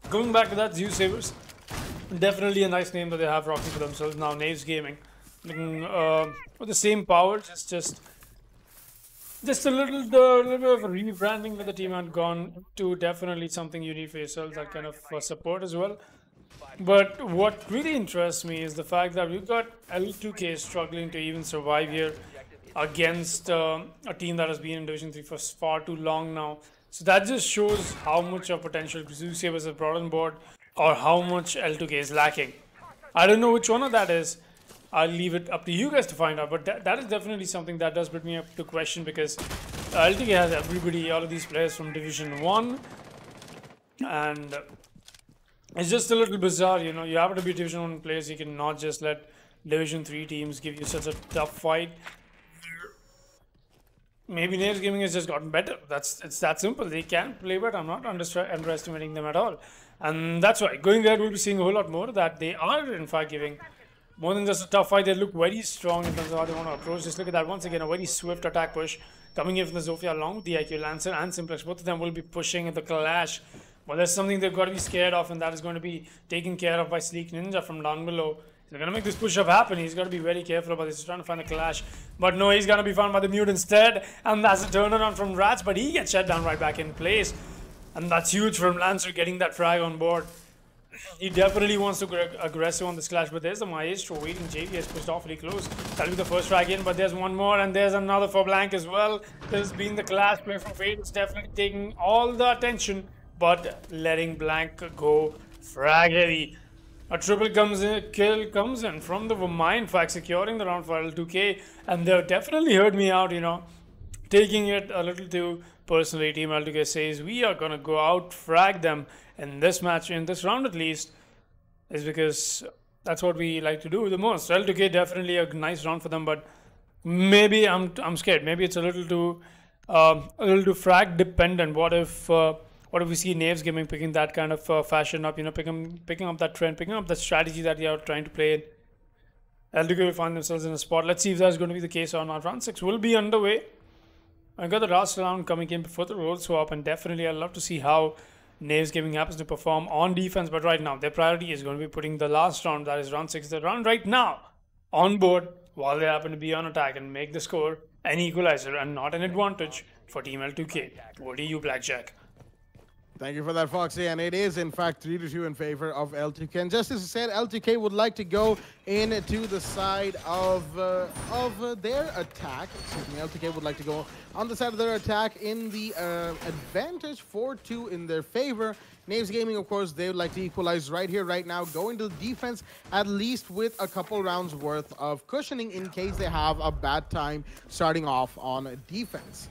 going back to that, Zeus Sabres, definitely a nice name that they have rocking for themselves now. Knaves Gaming, looking uh, with the same power, just just just a little, the little bit of rebranding that the team had gone to. Definitely something you need for yourself, that kind of uh, support as well. But what really interests me is the fact that we've got L2K struggling to even survive here against uh, a team that has been in Division 3 for far too long now. So that just shows how much of potential Crusaders have brought on board or how much L2K is lacking. I don't know which one of that is. I'll leave it up to you guys to find out. But that, that is definitely something that does put me up to question because L2K has everybody, all of these players from Division 1. And it's just a little bizarre, you know. You have to be Division 1 players, you cannot just let Division 3 teams give you such a tough fight maybe Knaves Gaming has just gotten better. That's it's that simple. They can play but I'm not underestimating them at all. And that's why going ahead we'll be seeing a whole lot more that they are in fact giving more than just a tough fight. They look very strong in terms of how they want to approach. Just look at that once again, a very swift attack push coming in from the Zofia along with the IQ Lancer and Simplex. Both of them will be pushing in the clash. Well, there's something they've got to be scared of, and that is going to be taken care of by Sleek Ninja from down below. They're gonna make this push-up happen. He's got to be very careful about this. He's trying to find a clash. But no, he's gonna be found by the mute instead. And that's a turnaround from Rats, but he gets shut down right back in place. And that's huge from Lancer getting that frag on board. He definitely wants to go aggressive on this clash, but there's the Maestro waiting. JV has pushed awfully close. That'll be the first frag in, but there's one more, and there's another for Blank as well. There's been the clash play from Fate. It's definitely taking all the attention, but letting Blank go frag heavy. A triple comes in, kill comes in from the in fact, securing the round for L2K, and they've definitely heard me out, you know, taking it a little too personally. Team L2K says we are gonna go out, frag them in this match, in this round at least, is because that's what we like to do the most. L2K definitely a nice round for them, but maybe I'm I'm scared. Maybe it's a little too um, a little too frag dependent. What if uh, what if we see Naves Gaming picking that kind of uh, fashion up, you know, picking picking up that trend, picking up that strategy that they are trying to play in. LDK will find themselves in a spot. Let's see if that's going to be the case or not. Round 6 will be underway. I got the last round coming in before the role swap, and definitely I'd love to see how Naves Gaming happens to perform on defense. But right now, their priority is going to be putting the last round, that is round 6, the round right now, on board while they happen to be on attack and make the score an equalizer and not an advantage for Team L2K. What do you, Blackjack? Thank you for that, Foxy. And it is, in fact, 3 to 2 in favor of L2K. And just as I said, L2K would like to go into the side of uh, of uh, their attack. Excuse me, L2K would like to go on the side of their attack in the uh, advantage 4 2 in their favor. Naves Gaming, of course, they would like to equalize right here, right now, go into the defense at least with a couple rounds worth of cushioning in case they have a bad time starting off on defense.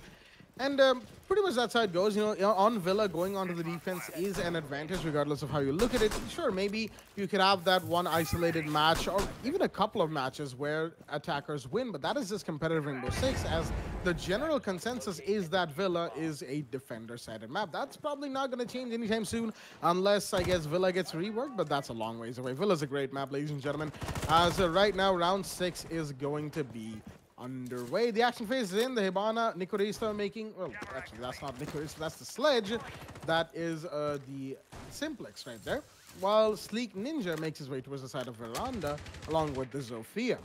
And um, pretty much that's how it goes. You know, on Villa, going onto the defense is an advantage regardless of how you look at it. Sure, maybe you could have that one isolated match or even a couple of matches where attackers win, but that is just competitive Rainbow Six as the general consensus is that Villa is a defender-sided map. That's probably not going to change anytime soon unless, I guess, Villa gets reworked, but that's a long ways away. Villa's a great map, ladies and gentlemen. As right now, round six is going to be underway. The action phase is in. The Hibana, Nicorista making... Well, actually, that's not Nicorista. That's the Sledge. That is uh, the Simplex right there. While Sleek Ninja makes his way towards the side of Veranda, along with the Zofia.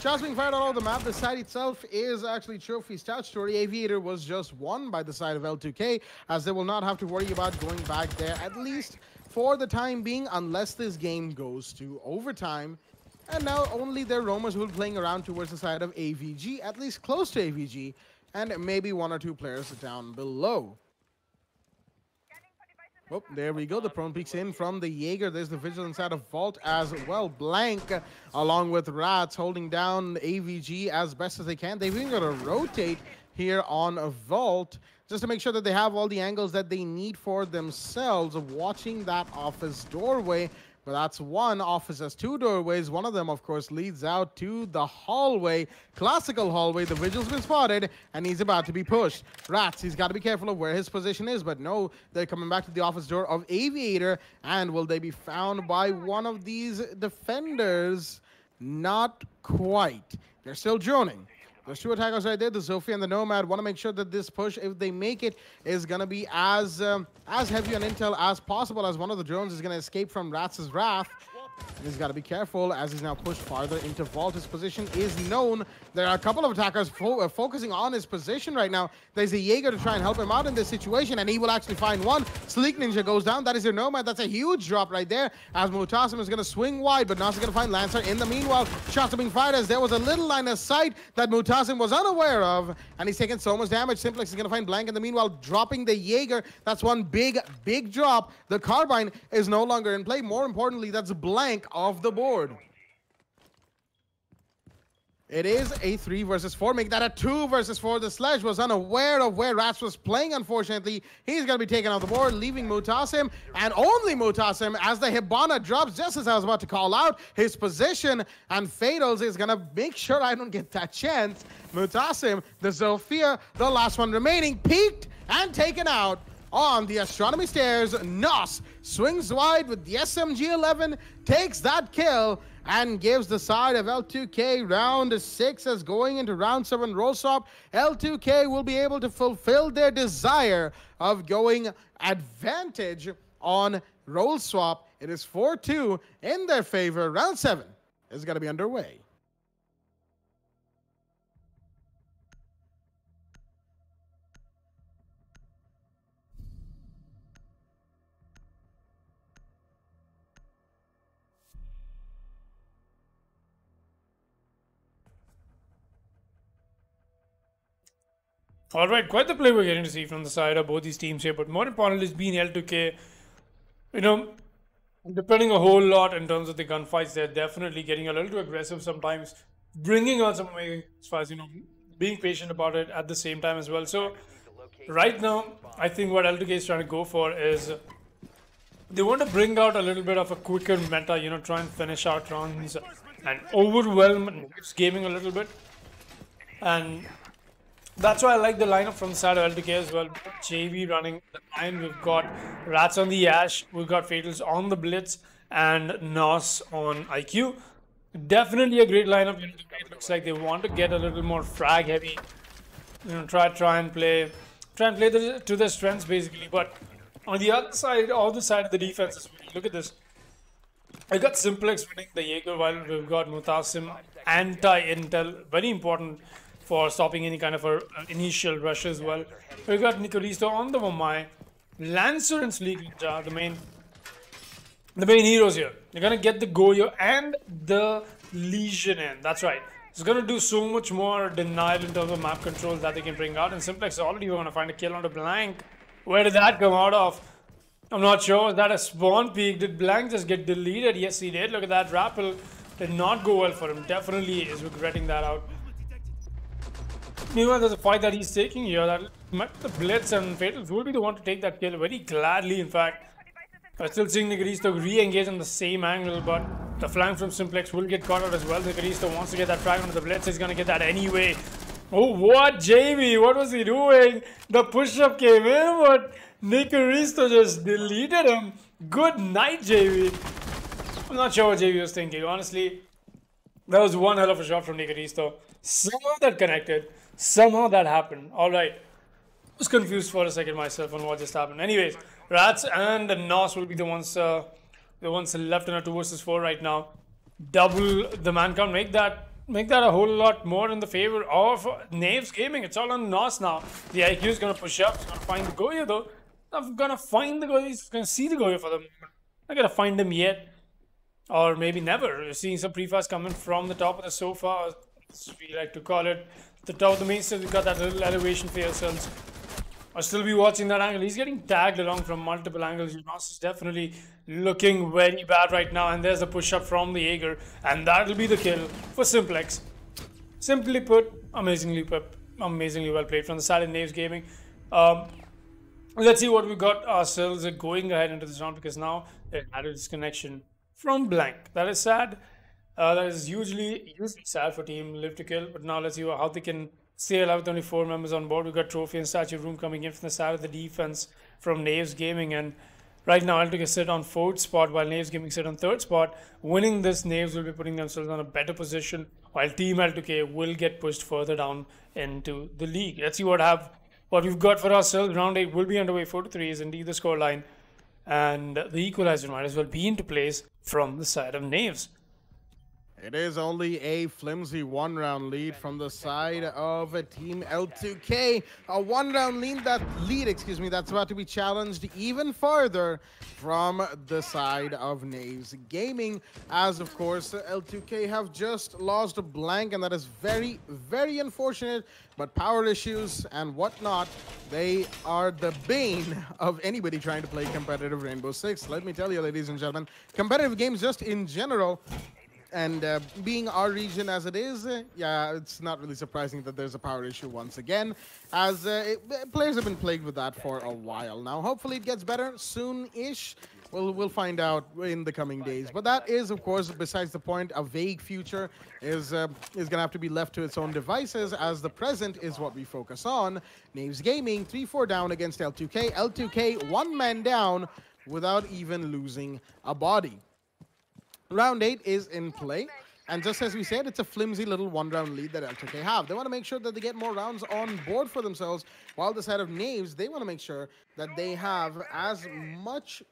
Shots being fired all over the map. The side itself is actually Trophy's story. Aviator was just won by the side of L2K, as they will not have to worry about going back there, at least for the time being, unless this game goes to overtime. And now only their roamers will be playing around towards the side of AVG, at least close to AVG, and maybe one or two players down below. Oh, there we go. The prone peeks in from the Jaeger. There's the Vigil inside of Vault as well. Blank, along with Rats, holding down AVG as best as they can. They've even got to rotate here on Vault just to make sure that they have all the angles that they need for themselves. Of watching that office doorway but that's one office has two doorways. One of them, of course, leads out to the hallway. Classical hallway. The Vigil's been spotted, and he's about to be pushed. Rats, he's got to be careful of where his position is, but no, they're coming back to the office door of Aviator, and will they be found by one of these defenders? Not quite. They're still droning. There's two attackers right there. The Zofia and the Nomad want to make sure that this push, if they make it, is going to be as um, as heavy on intel as possible as one of the drones is going to escape from Ratz's Wrath. He's got to be careful as he's now pushed farther into vault. His position is known. There are a couple of attackers fo uh, focusing on his position right now. There's a Jaeger to try and help him out in this situation, and he will actually find one. Sleek Ninja goes down. That is your Nomad. That's a huge drop right there as Mutasim is going to swing wide, but Nos is going to find Lancer. In the meanwhile, shots are being fired as there was a little line of sight that Mutasim was unaware of, and he's taking so much damage. Simplex is going to find Blank in the meanwhile, dropping the Jaeger. That's one big, big drop. The Carbine is no longer in play. More importantly, that's Blank off the board. It is a 3 versus 4, making that a 2 versus 4. The Sledge was unaware of where Rats was playing, unfortunately. He's going to be taken off the board, leaving Mutasim, and only Mutasim, as the Hibana drops, just as I was about to call out his position, and Fatals is going to make sure I don't get that chance. Mutasim, the Zofia, the last one remaining, peaked and taken out on the astronomy stairs. Nos swings wide with the SMG-11, takes that kill, and gives the side of L2K round 6 as going into round 7 roll swap. L2K will be able to fulfill their desire of going advantage on roll swap. It is 4-2 in their favor. Round 7 is going to be underway. All right, quite the play we're getting to see from the side of both these teams here. But more importantly, it's been L2K. You know, depending a whole lot in terms of the gunfights, they're definitely getting a little too aggressive sometimes, bringing on some as far as you know, being patient about it at the same time as well. So, right now, I think what L2K is trying to go for is they want to bring out a little bit of a quicker meta. You know, try and finish out rounds and overwhelm gaming a little bit. And that's why I like the lineup from the side of L2K as well. JV running the line. We've got Rats on the Ash. We've got Fatals on the Blitz. And Nos on IQ. Definitely a great lineup. It looks like they want to get a little more frag heavy. You know, try try and play, try and play the, to their strengths basically. But on the other side, other side of the defense, look at this. I got Simplex winning the Jaeger while we've got Mutasim anti-intel. Very important for stopping any kind of a, initial rush as well. We got Nicolisto on the Wamai. Lancer and Sleek the main the main heroes here. You're gonna get the Goyo and the Legion in. That's right. It's gonna do so much more denial in terms of map control that they can bring out. And Simplex already gonna find a kill on the blank. Where did that come out of? I'm not sure. Is that a spawn peak? Did blank just get deleted? Yes, he did. Look at that. Rappel did not go well for him. Definitely is regretting that out. Meanwhile, there's a fight that he's taking here. That might be the Blitz and Fatals will be the one to take that kill very gladly, in fact. I'm still seeing Nicaristo re-engage on the same angle, but the flank from Simplex will get caught out as well. Nicaristo wants to get that frag onto the Blitz. He's going to get that anyway. Oh, what? JV, what was he doing? The push-up came in, but Nicaristo just deleted him. Good night, JV. I'm not sure what JV was thinking, honestly. That was one hell of a shot from Nicaristo. Somehow that connected. Somehow that happened. Alright. I was confused for a second myself on what just happened. Anyways, Rats and the Nos will be the ones uh, the ones left in a 2 versus 4 right now. Double the man count. Make that make that a whole lot more in the favor of Knaves Gaming. It's all on Nos now. The IQ is to push up. Going to find the Goyo though. I'm to find the Goyo. He's to see the Goyo for the moment. Not to find him yet. Or maybe never. You're seeing some pre-fast coming from the top of the sofa. As we like to call it. The top of the main we've got that little elevation for yourselves. I'll still be watching that angle. He's getting tagged along from multiple angles. Jonas is definitely looking very bad right now. And there's a push-up from the Jaeger. And that'll be the kill for Simplex. Simply put, amazingly put, amazingly well played from the side of Knaves Gaming. Um, let's see what we got ourselves going ahead into this round because now it had a disconnection from blank. That is sad. Uh, that is usually usually sad for team live to kill. But now let's see how they can stay alive with only four members on board. We got trophy and statue room coming in from the side of the defense from Naves Gaming and. Right now, Altic sit on fourth spot while Naves Gaming sit on third spot. Winning this, Naves will be putting themselves on a better position while Team L2K will get pushed further down into the league. Let's see what have what we've got for ourselves. Round 8 will be underway. 4 to 3 is indeed the scoreline. And the equalizer might as well be into place from the side of Knaves. It is only a flimsy one round lead from the side of team L2K. A one round lead that lead, excuse me, that's about to be challenged even farther from the side of Knaves Gaming. As of course, L2K have just lost a blank, and that is very, very unfortunate. But power issues and whatnot, they are the bane *laughs* of anybody trying to play competitive Rainbow Six. Let me tell you, ladies and gentlemen, competitive games just in general and uh, being our region as it is, uh, yeah, it's not really surprising that there's a power issue once again, as uh, it, players have been plagued with that for a while now. Hopefully it gets better soon-ish. We'll, we'll find out in the coming days. But that is, of course, besides the point, a vague future is uh, is going to have to be left to its own devices, as the present is what we focus on. Knaves Gaming, 3-4 down against L2K. L2K, one man down without even losing a body. Round 8 is in play. And just as we said, it's a flimsy little one-round lead that L2K have. They want to make sure that they get more rounds on board for themselves, while the side of Knaves, they want to make sure that they have as much...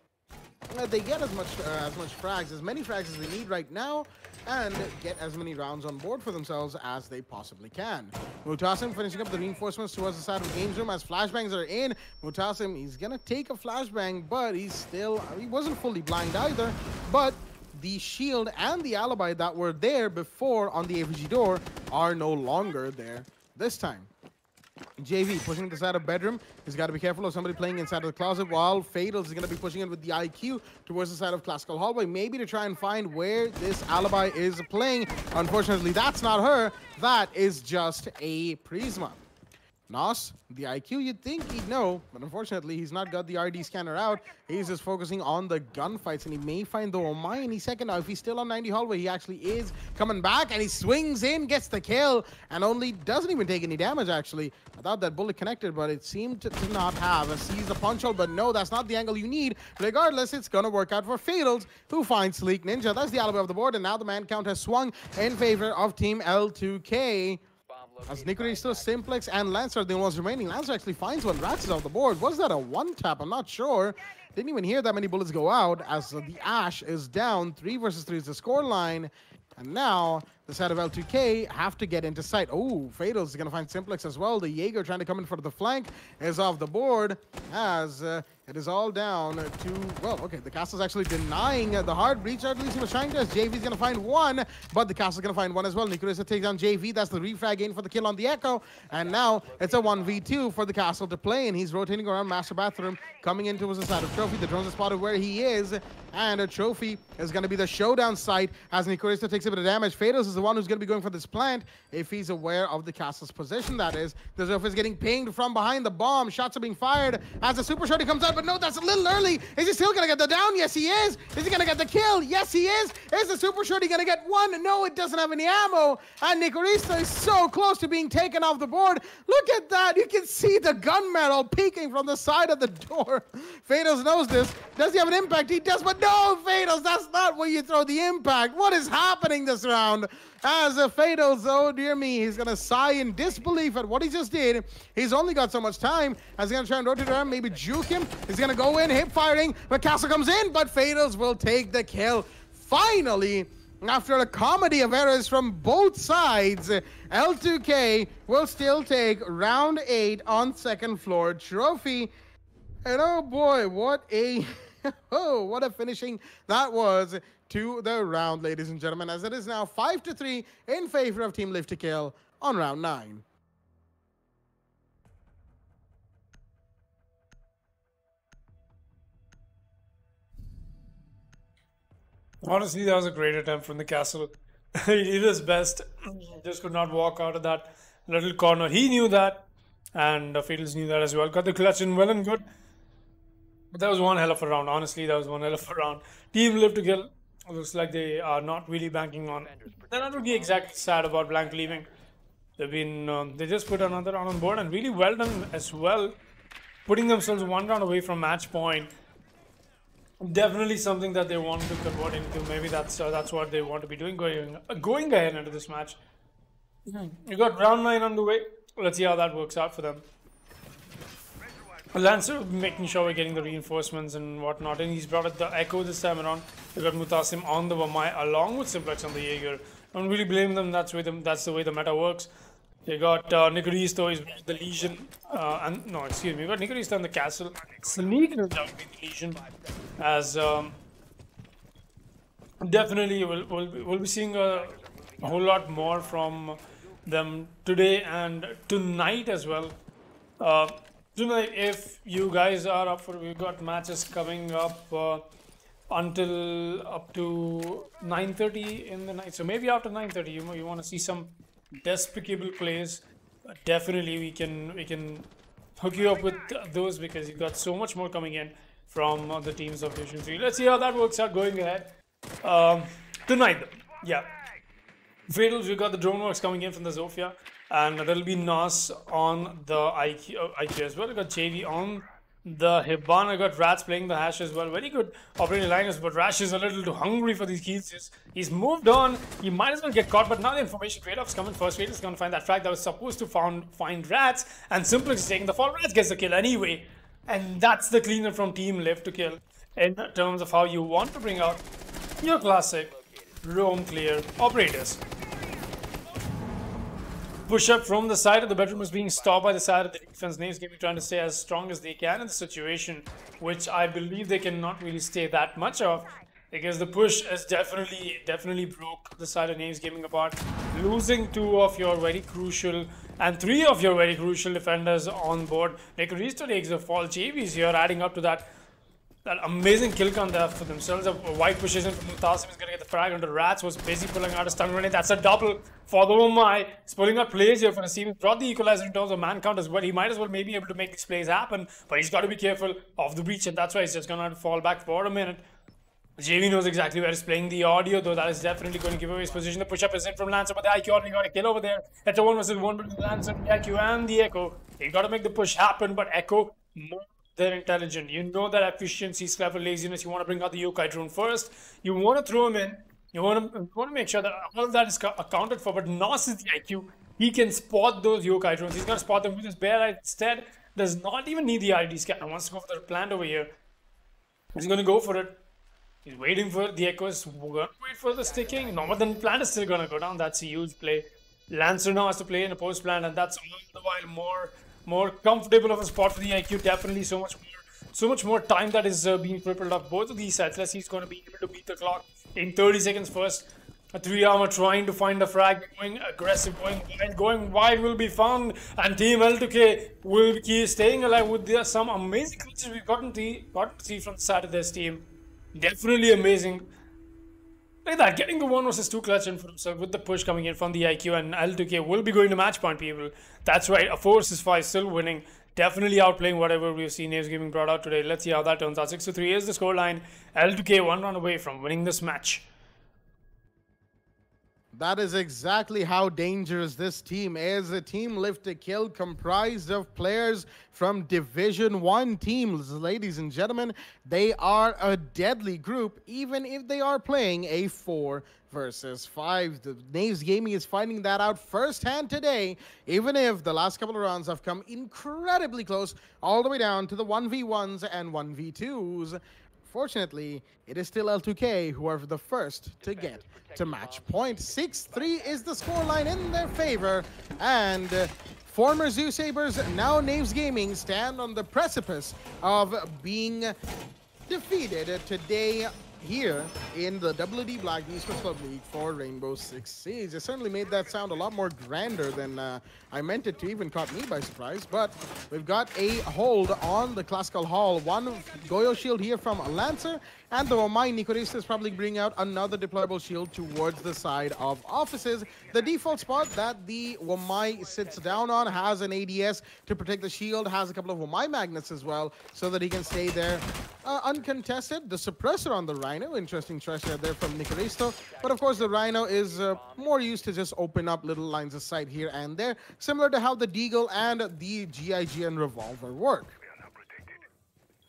Uh, they get as much uh, as much frags, as many frags as they need right now, and get as many rounds on board for themselves as they possibly can. Mutasim finishing up the reinforcements towards the side of the games room as flashbangs are in. Mutasim, he's gonna take a flashbang, but he's still, he wasn't fully blind either, but the shield and the alibi that were there before on the AVG door are no longer there this time. JV pushing the side of bedroom. He's got to be careful of somebody playing inside of the closet while Fatals is going to be pushing it with the IQ towards the side of classical hallway. Maybe to try and find where this alibi is playing. Unfortunately, that's not her. That is just a Prisma. Nos, the IQ, you'd think he'd know, but unfortunately, he's not got the RD scanner out. He's just focusing on the gunfights, and he may find the Wamai any second now. If he's still on 90 hallway, he actually is coming back, and he swings in, gets the kill, and only doesn't even take any damage, actually. I thought that bullet connected, but it seemed to, to not have. A sees the punch hole, but no, that's not the angle you need. Regardless, it's gonna work out for Fatals, who finds Sleek Ninja. That's the alibi of the board, and now the man count has swung in favor of Team L2K. As Nicaristo, Simplex, and Lancer are the only ones remaining. Lancer actually finds one. Rats is off the board. Was that a one-tap? I'm not sure. Didn't even hear that many bullets go out as the Ash is down. Three versus three is the score line. And now the side of L2K have to get into sight. Oh, Fatals is going to find Simplex as well. The Jaeger trying to come in for the flank is off the board as uh, It is all down to, well, okay, the castle's actually denying the hard breach, at least he was trying to. JV's gonna find one, but the castle's gonna find one as well. Nikurisa takes down JV, that's the refrag in for the kill on the Echo, and now it's a 1v2 for the castle to play, and he's rotating around Master Bathroom, coming in towards the side of Trophy. The drones are spotted where he is, and a Trophy is gonna be the showdown site as Nikorista takes a bit of damage. Fatals is the one who's gonna be going for this plant, if he's aware of the castle's position, that is. The Zof is getting pinged from behind the bomb, shots are being fired as the super shorty comes out, but no, that's a little early. Is he still gonna get the down? Yes, he is. Is he gonna get the kill? Yes, he is. Is the super shorty gonna get one? No, it doesn't have any ammo. And Nikorista is so close to being taken off the board. Look at that. You can see the gunmetal peeking from the side of the door. *laughs* Fatals knows this. Does he have an impact? He does, but no, Fatals, that's not where you throw the impact. What is happening this round? As a Fatals, oh dear me, he's gonna sigh in disbelief at what he just did. He's only got so much time. As he's gonna try and rotate around, maybe juke him. He's gonna go in, hip firing. The castle comes in, but Fatals will take the kill. Finally, after a comedy of errors from both sides, L2K will still take round eight on second floor trophy. And oh boy, what a *laughs* *laughs* oh, what a finishing that was to the round, ladies and gentlemen, as it is now 5 to 3 in favor of Team Live to Kill on round 9. Honestly, that was a great attempt from the castle. *laughs* he did his best, *clears throat* just could not walk out of that little corner. He knew that, and the Fields knew that as well. Got the clutch in well and good. But that was one hell of a round. Honestly, that was one hell of a round. Team Live to Kill looks like they are not really banking on. They're not really exactly sad about blank leaving. They've been um, they just put another round on board and really well done as well, putting themselves one round away from match point. Definitely something that they want to convert into. Maybe that's uh, that's what they want to be doing going uh, going ahead into this match. You got round nine on the way. Let's see how that works out for them. Lancer making sure we're getting the reinforcements and whatnot, and he's brought out the Echo this time around. We got Mutasim on the Wamai along with Simplex on the Jaeger. Don't really blame them. That's the, that's the way the meta works. They got uh, Nicaristo is the Legion, uh, and no, excuse me, we got Nicaristo on the Castle. Sneaking down the Legion, as um, definitely we'll, we'll, we'll be seeing a, a whole lot more from them today and tonight as well. Uh, tonight, if you guys are up for, we've got matches coming up uh, until up to 9:30 in the night. So maybe after 9:30, you you want to see some despicable plays. Definitely, we can we can hook you up with those because you've got so much more coming in from uh, the teams of Division 3. Let's see how that works out going ahead. Um, tonight, yeah. Fatals, we've got the drone works coming in from the Zofia, and there'll be Nos on the IQ, uh, IQ as well. We got JV on the Hibana, I got Rats playing the Ash as well. Very good operating liners, but Rash is a little too hungry for these keys. He's- moved on. He might as well get caught, but now the information trade-off's coming first. Fatals gonna find that frag that was supposed to found, find Rats, and Simplex is taking the fall. Rats gets the kill anyway. And that's the cleaner from Team left to kill in terms of how you want to bring out your classic roam clear operators. Push up from the side of the bedroom is being stopped by the side of the defense. Naves Gaming trying to stay as strong as they can in the situation, which I believe they cannot really stay that much of. Because the push has definitely, definitely broke the side of Naves Gaming apart. Losing two of your very crucial and three of your very crucial defenders on board. like Nicaristo takes the fall. JV's here adding up to that that amazing kill count there for themselves. A white position from Mutasim is going to get the frag under Rats was busy pulling out a stun grenade. That's a double for the Wamai. He's pulling out plays here for Nassim. He brought the equalizer in terms of man count as well. He might as well maybe able to make these plays happen, but he's got to be careful of the breach, and that's why he's just going to fall back for a minute. JV knows exactly where he's playing the audio, though that is definitely going to give away his position. The push-up is in from Lancer, but the IQ already got a kill over there. That's a one versus one between Lancer, the IQ, and the Echo. You got to make the push happen, but Echo more than intelligent. You know that efficiency, clever laziness. You want to bring out the yokai drone first. You want to throw him in. You want to want to make sure that all of that is accounted for. But Nos is the IQ. He can spot those yokai drones. He's going to spot them with his bare eye. Instead, does not even need the ID scanner. Wants to go for the plant over here. He's going to go for it. He's waiting for the echoes. We're Gonna wait for the sticking. No, but then plant is still gonna go down. That's a huge play. Lancer now has to play in a post plant, and that's all the while more more comfortable of a spot for the IQ. Definitely so much more so much more time that is uh, being crippled up. Both of these sets, let's see who's going to be able to beat the clock in 30 seconds first. A three armor trying to find a frag, going aggressive, going wide, going wide will be found, and Team L2K will keep staying alive with their, some amazing glitches we've gotten to, gotten to see from this team. Definitely amazing. At that, getting the one versus two clutch in for himself with the push coming in from the IQ, and L2K will be going to match point people. That's right, a 4 versus 5 still winning. Definitely outplaying whatever we've seen Naves Gaming brought out today. Let's see how that turns out. 6 to 3 is the scoreline. L2K one run away from winning this match. That is exactly how dangerous this team is. A team lift to kill comprised of players from Division 1 teams. Ladies and gentlemen, they are a deadly group, even if they are playing a 4 versus 5. The Naves Gaming is finding that out firsthand today, even if the last couple of rounds have come incredibly close, all the way down to the 1v1s and 1v2s. Fortunately, it is still L2K who are the first to get to match point. 6-3 is the scoreline in their favor, and former Zoo Sabers, now Naves Gaming, stand on the precipice of being defeated today here in the WD Black Esports Club League for Rainbow Six Siege. It certainly made that sound a lot more grander than uh, I meant it to, even caught me by surprise. But we've got a hold on the Classical Hall. One Goyo shield here from a Lancer, and the Wamai Nicorista is probably bringing out another deployable shield towards the side of offices. The default spot that the Wamai sits down on has an ADS to protect the shield, has a couple of Wamai magnets as well, so that he can stay there uh, uncontested. The suppressor on the Rhino, interesting treasure there from Nicaristo. But of course, the Rhino is uh, more used to just open up little lines of sight here and there, similar to how the Deagle and the GIGN Revolver work.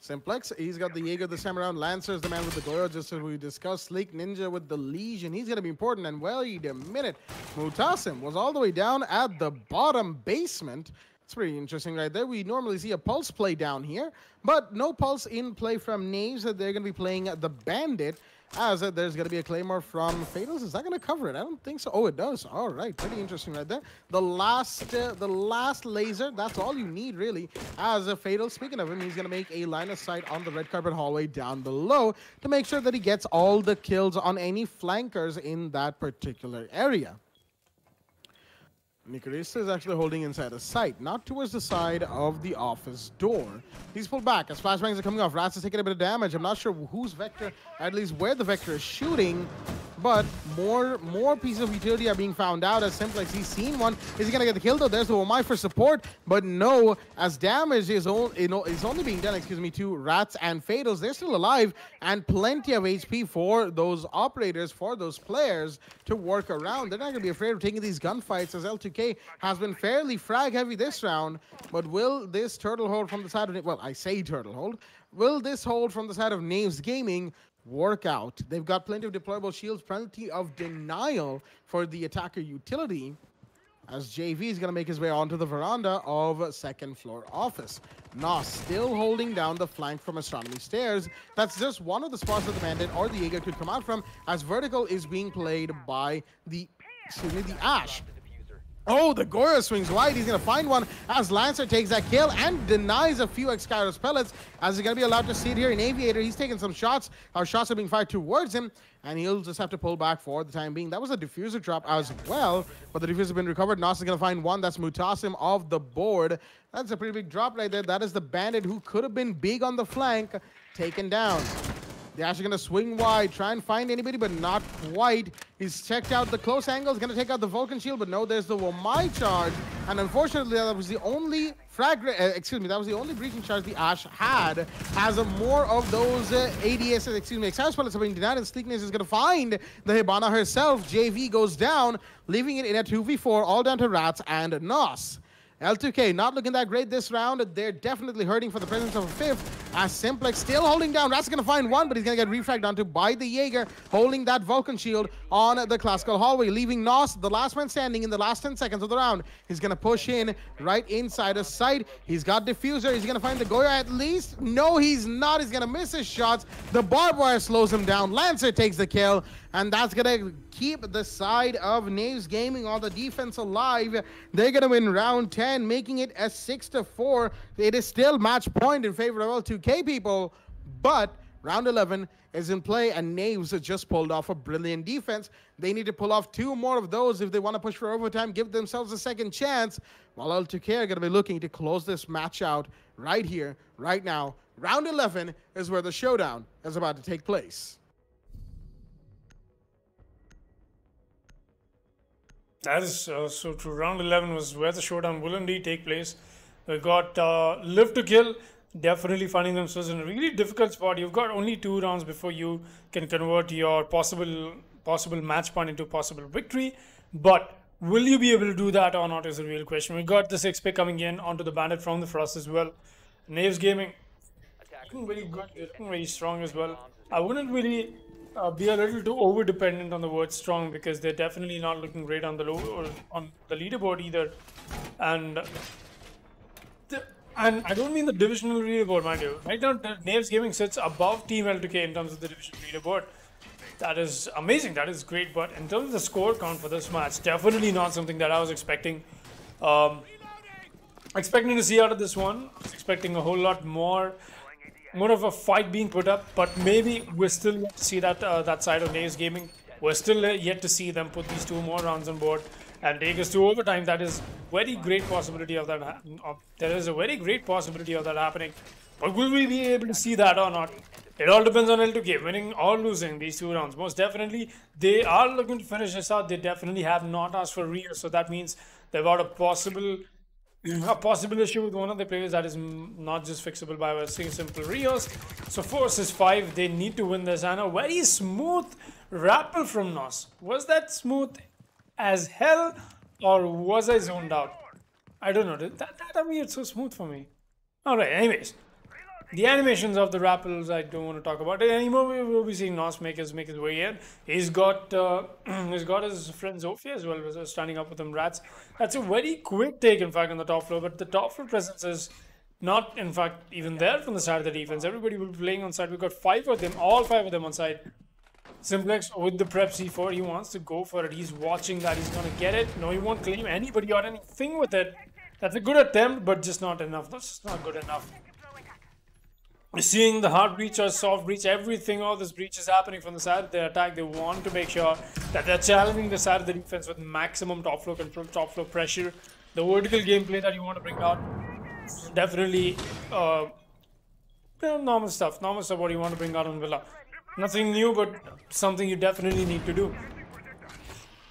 Simplex, he's got the Jaeger this time around. Lancer is the man with the Goyo, just as we discussed. Sleek Ninja with the Legion. He's going to be important. And wait a minute. Mutasim was all the way down at the bottom basement. It's pretty interesting right there. We normally see a Pulse play down here, but no Pulse in play from Naves. They're going to be playing the Bandit as uh, there's going to be a Claymore from Fatals. Is that going to cover it? I don't think so. Oh, it does. All right. Pretty interesting right there. The last uh, the last laser, that's all you need, really, as a Fatal. Speaking of him, he's going to make a line of sight on the red carpet hallway down below to make sure that he gets all the kills on any flankers in that particular area. Nicaristo is actually holding inside a site, not towards the side of the office door. He's pulled back as flashbangs are coming off. Rats is taking a bit of damage. I'm not sure whose vector, at least where the vector is shooting, but more more pieces of utility are being found out as Simplex. He's seen one. Is he to get the kill though? There's the Wamai for support, but no, as damage is, is only being done, excuse me, to Rats and Fatals. They're still alive and plenty of HP for those operators, for those players to work around. They're not to be afraid of taking these gunfights as L2K has been fairly frag heavy this round, but will this turtle hold from the side of, well, I say turtle hold, will this hold from the side of Naves Gaming work out? They've got plenty of deployable shields, plenty of denial for the attacker utility as JV is going to make his way onto the veranda of second floor office. Nos still holding down the flank from Astronomy Stairs. That's just one of the spots that the Bandit or the Jaeger could come out from as Vertical is being played by the, excuse me, the Ash. Oh, the Goyo swings wide. He's going to find one as Lancer takes that kill and denies a few Excalibur pellets as he's going to be allowed to sit here in Aviator. He's taking some shots. Our shots are being fired towards him, and he'll just have to pull back for the time being. That was a diffuser drop as well, but the diffuser has been recovered. Nos is going to find one. That's Mutasim of the board. That's a pretty big drop right there. That is the Bandit who could have been big on the flank, taken down. The Ash are going to swing wide, try and find anybody, but not quite. He's checked out the close angle, he's going to take out the Vulcan Shield, but no, there's the Wamai charge. And unfortunately, that was the only frag, uh, excuse me, that was the only breaching charge the Ash had. As a more of those uh, ADS, excuse me, Excitus pellets are being denied, and Sleekness is going to find the Hibana herself. JV goes down, leaving it in a 2v4, all down to Rats and Nos. L2K not looking that great this round. They're definitely hurting for the presence of a fifth. As Simplex still holding down. Rat's going to find one, but he's going to get refragged onto by the Jaeger, holding that Vulcan shield on the classical hallway, leaving Nos, the last man standing in the last 10 seconds of the round. He's going to push in right inside a site. He's got Diffuser. He's going to find the Goyo at least. No, he's not. He's going to miss his shots. The barbed wire slows him down. Lancer takes the kill, and that's going to keep the side of Naves Gaming on the defense alive. They're going to win round 10 10, making it a 6 to 4. It is still match point in favor of L2K people, but round 11 is in play, and Knaves just pulled off a brilliant defense. They need to pull off two more of those if they want to push for overtime, give themselves a second chance. While L2K are going to be looking to close this match out right here, right now. Round 11 is where the showdown is about to take place. That is uh, so true. Round 11 was where the showdown will indeed take place. We got uh, Live to Kill, definitely finding themselves in a really difficult spot. You've got only two rounds before you can convert your possible possible match point into possible victory. But will you be able to do that or not is the real question. We got the six pick coming in onto the Bandit from the Frost as well. Naves Gaming looking very good, looking very strong as well. I wouldn't really uh, be a little too over dependent on the word strong because they're definitely not looking great on the low or on the leaderboard either. And the, and I don't mean the divisional leaderboard, mind you. Right now, Naves Gaming sits above Team L2K in terms of the divisional leaderboard. That is amazing. That is great. But in terms of the score count for this match, definitely not something that I was expecting. Um, expecting to see out of this one. Expecting a whole lot more more of a fight being put up, but maybe we're still yet to see that uh, that side of Naves Gaming. We're still yet to see them put these two more rounds on board and take us to overtime. That is very great possibility of that. Of, there is a very great possibility of that happening. But will we be able to see that or not? It all depends on L2K, winning or losing these two rounds. Most definitely, they are looking to finish this out. They definitely have not asked for Rio, so that means they've got a possible a possible issue with one of the players that is not just fixable by a simple Rios. So force is 5, they need to win this and a very smooth rappel from Nos. Was that smooth as hell or was I zoned out? I don't know, that, that, weird so smooth for me. Alright, anyways the animations of the rappels I don't want to talk about it anymore. We will be seeing Nos make his make his way in. He's got uh, *clears throat* he's got his friend Zofia as well, uh, standing up with him. Rats. That's a very quick take, in fact, on the top floor. But the top floor presence is not, in fact, even there from the side of the defense. Everybody will be playing on side. We've got five of them, all five of them on side. Simplex with the prep C4, he wants to go for it. He's watching that. He's going to get it. No, he won't claim anybody or anything with it. That's a good attempt, but just not enough. That's just not good enough seeing the hard breach or soft breach, everything, all this breach is happening from the side of their attack. They want to make sure that they're challenging the side of the defense with maximum top floor control, top floor pressure. The vertical gameplay that you want to bring out, definitely uh, normal stuff. Normal stuff what you want to bring out on Villa. Nothing new, but something you definitely need to do.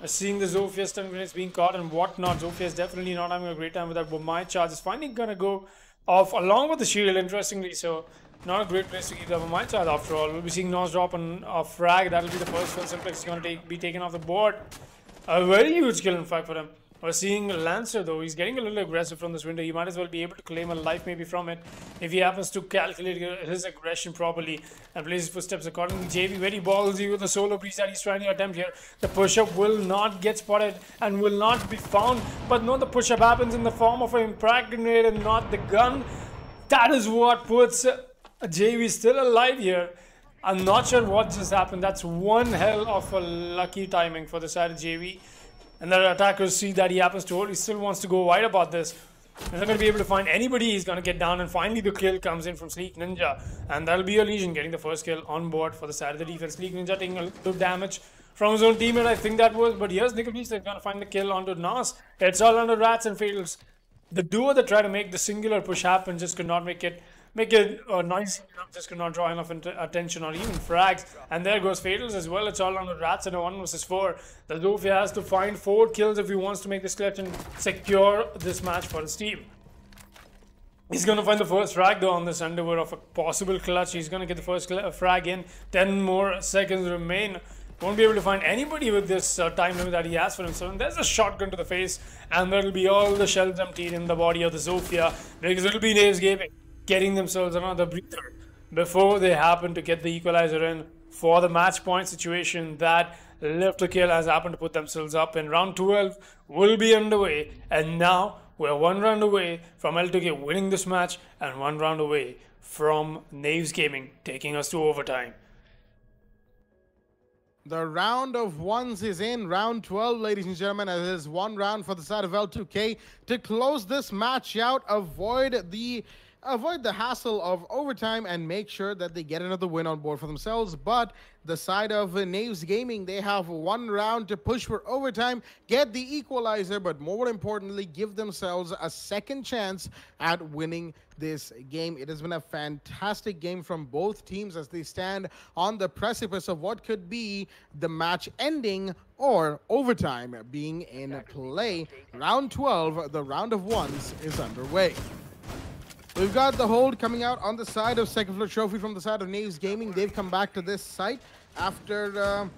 Uh, seeing the Zofia stun grenades being caught and whatnot, Zofia is definitely not having a great time with that, but my charge is finally to go off along with the shield, interestingly. So not a great place to keep the mind child after all. We'll be seeing Nos drop on a frag. That'll be the first one Simplex is going to take, be taken off the board. A very huge kill, in fact, for him. We're seeing Lancer, though. He's getting a little aggressive from this window. He might as well be able to claim a life maybe from it if he happens to calculate his aggression properly and place his footsteps accordingly. JV very ballsy with the solo breach that he's trying to attempt here. The push-up will not get spotted and will not be found. But no, the push-up happens in the form of an impact grenade and not the gun. That is what puts JV still alive here. I'm not sure what just happened. That's one hell of a lucky timing for the side of JV. And the attackers see that he happens to hold. He still wants to go wide about this. He's not going to be able to find anybody. He's going to get down. And finally, the kill comes in from Sleek Ninja. And that'll be a Legion getting the first kill on board for the side of the defense. Sleek Ninja taking a little damage from his own teammate. I think that was. But here's Nickel Beast. They're going to find the kill onto Nos. It's all under Rats and Fatals. The duo that tried to make the singular push happen just could not make it make a, uh, noisy enough, just could not draw enough attention or even frags. And there goes Fatals as well. It's all on the Rats and a 1 versus 4. The Zofia has to find 4 kills if he wants to make this clutch and secure this match for his team. He's going to find the first frag though on this endeavor of a possible clutch. He's going to get the first frag in. 10 more seconds remain. Won't be able to find anybody with this uh, time limit that he has for himself. And there's a shotgun to the face. And there'll be all the shells emptied in the body of the Zofia. Because it'll be Naves Gaming getting themselves another breather before they happen to get the equalizer in for the match point situation that Live to Kill has happened to put themselves up in round 12 will be underway and now we're one round away from L2K winning this match and one round away from Naves Gaming taking us to overtime. The round of ones is in. Round 12, ladies and gentlemen, as is one round for the side of L2K to close this match out, avoid the avoid the hassle of overtime and make sure that they get another win on board for themselves. But the side of uh, Naves Gaming, they have one round to push for overtime, get the equalizer, but more importantly, give themselves a second chance at winning this game. It has been a fantastic game from both teams as they stand on the precipice of what could be the match ending or overtime being in play. Round 12, the round of ones, is underway. We've got the hold coming out on the side of second floor trophy from the side of Naves Gaming. They've come back to this site after uh,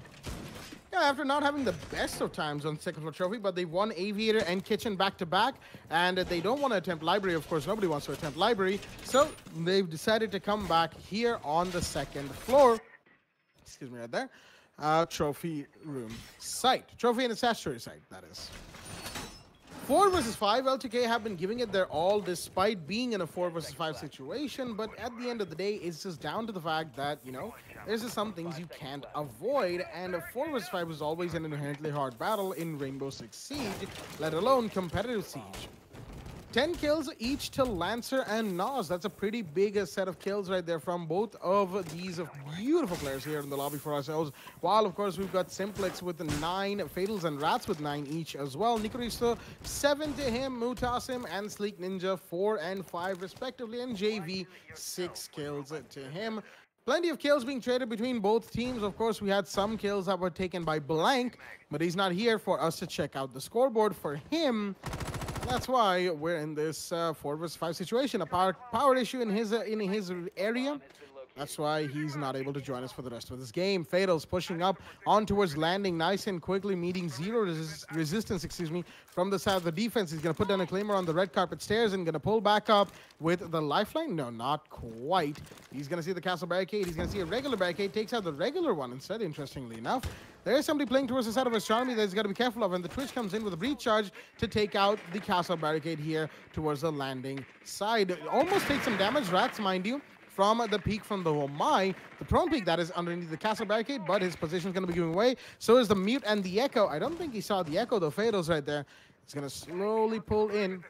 yeah, after not having the best of times on second floor trophy, but they've won Aviator and Kitchen back to back, and they don't want to attempt Library. Of course, nobody wants to attempt Library, so they've decided to come back here on the second floor. Excuse me, right there. Uh, trophy room site, trophy and Statuary site. That is. 4 versus 5, LTK have been giving it their all despite being in a 4 versus 5 situation, but at the end of the day, it's just down to the fact that, you know, there's just some things you can't avoid, and a 4 versus 5 is always an inherently hard battle in Rainbow Six Siege, let alone competitive Siege. 10 kills each to Lancer and Nos. That's a pretty big uh, set of kills right there from both of these beautiful players here in the lobby for ourselves. While, of course, we've got Simplex with 9, Fatals and Rats with 9 each as well. Nicaristo, 7 to him, Mutasim and Sleek Ninja, 4 and 5 respectively, and JV, 6 kills to him. Plenty of kills being traded between both teams. Of course, we had some kills that were taken by Blank, but he's not here for us to check out the scoreboard for him. That's why we're in this uh, four versus five situation. A power power issue in his uh, in his area. That's why he's not able to join us for the rest of this game. Fatals pushing up on towards landing nice and quickly, meeting zero resist resistance, excuse me, from the side of the defense. He's going to put down a claimer on the red carpet stairs and going to pull back up with the lifeline. No, not quite. He's going to see the castle barricade. He's going to see a regular barricade. Takes out the regular one instead, interestingly enough. There is somebody playing towards the side of astronomy that he's got to be careful of, and the Twitch comes in with a breach charge to take out the castle barricade here towards the landing side. Almost takes some damage, rats, mind you from the peak from the Wamai, the prone peak that is underneath the castle barricade, but his position is going to be giving way. So is the mute and the echo. I don't think he saw the echo, the Fatals right there. He's going to slowly pull in.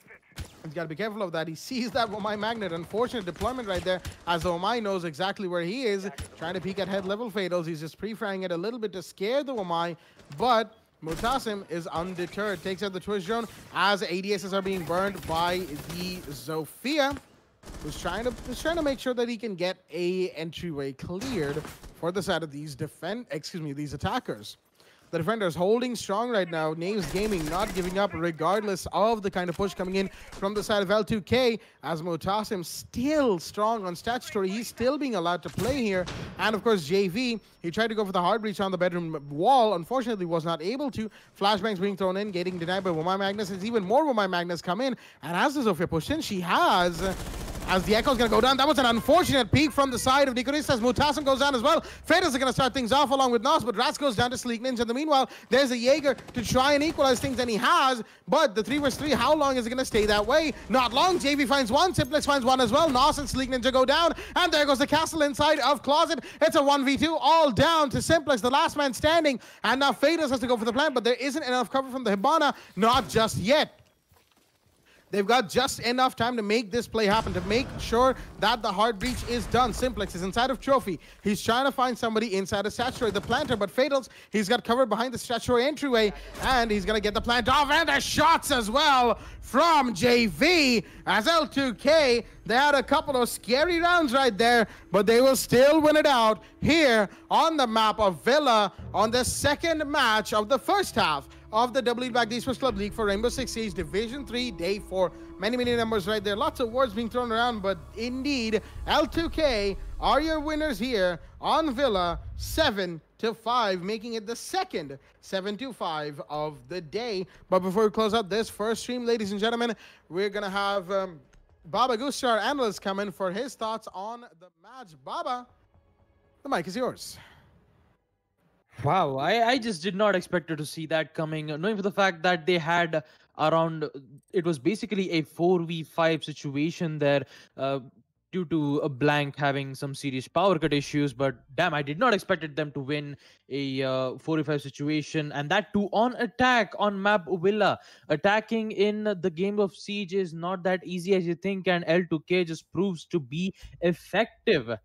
He's got to be careful of that. He sees that Wamai magnet. Unfortunate deployment right there, as Wamai knows exactly where he is. Trying to peek at head level Fatals. He's just pre-firing it a little bit to scare the Wamai, but Mutasim is undeterred. Takes out the Twitch drone as ADSs are being burned by the Zofia who's trying to who's trying to make sure that he can get a entryway cleared for the side of these defend excuse me these attackers. The defenders holding strong right now. Naves Gaming not giving up regardless of the kind of push coming in from the side of L2K as Mutasim still strong on Statuary. He's still being allowed to play here. And of course, JV, he tried to go for the hard breach on the bedroom wall. Unfortunately, was not able to. Flashbangs being thrown in, getting denied by Wamai Magnus. It's even more Wamai Magnus come in. And as the Zofia pushed in, she has as the Echo's going to go down. That was an unfortunate peek from the side of Nicoris as Mutasim goes down as well. Fatals are going to start things off along with Nos, but Rats goes down to Sleek Ninja. In the meanwhile, there's a Jaeger to try and equalize things, and he has, but the 3 vs 3, how long is it going to stay that way? Not long. JV finds one, Simplex finds one as well. Nos and Sleek Ninja go down, and there goes the castle inside of Closet. It's a 1v2, all down to Simplex, the last man standing, and now Fatals has to go for the plant, but there isn't enough cover from the Hibana, not just yet. They've got just enough time to make this play happen, to make sure that the hard breach is done. Simplex is inside of Trophy. He's trying to find somebody inside of Statuary, the planter, but Fatals, he's got covered behind the Statuary entryway, and he's going to get the plant off, and the shots as well from JV as L2K. They had a couple of scary rounds right there, but they will still win it out here on the map of Villa on the second match of the first half of the WD Black Esports Club League for Rainbow Six Siege Division 3, Day 4. Many, many numbers right there. Lots of words being thrown around, but indeed, L2K are your winners here on Villa, 7 to 5, making it the second 7 to 5 of the day. But before we close out this first stream, ladies and gentlemen, we're going to have um, Baba Guster, our analyst, come in for his thoughts on the match. Baba, the mic is yours. Wow, I, I just did not expect to see that coming, knowing for the fact that they had around, it was basically a 4v5 situation there. Uh, due to a blank having some serious power cut issues. But damn, I did not expected them to win a uh, 45 situation, and that too on attack on map Villa. Attacking in the game of Siege is not that easy as you think, and L2K just proves to be effective.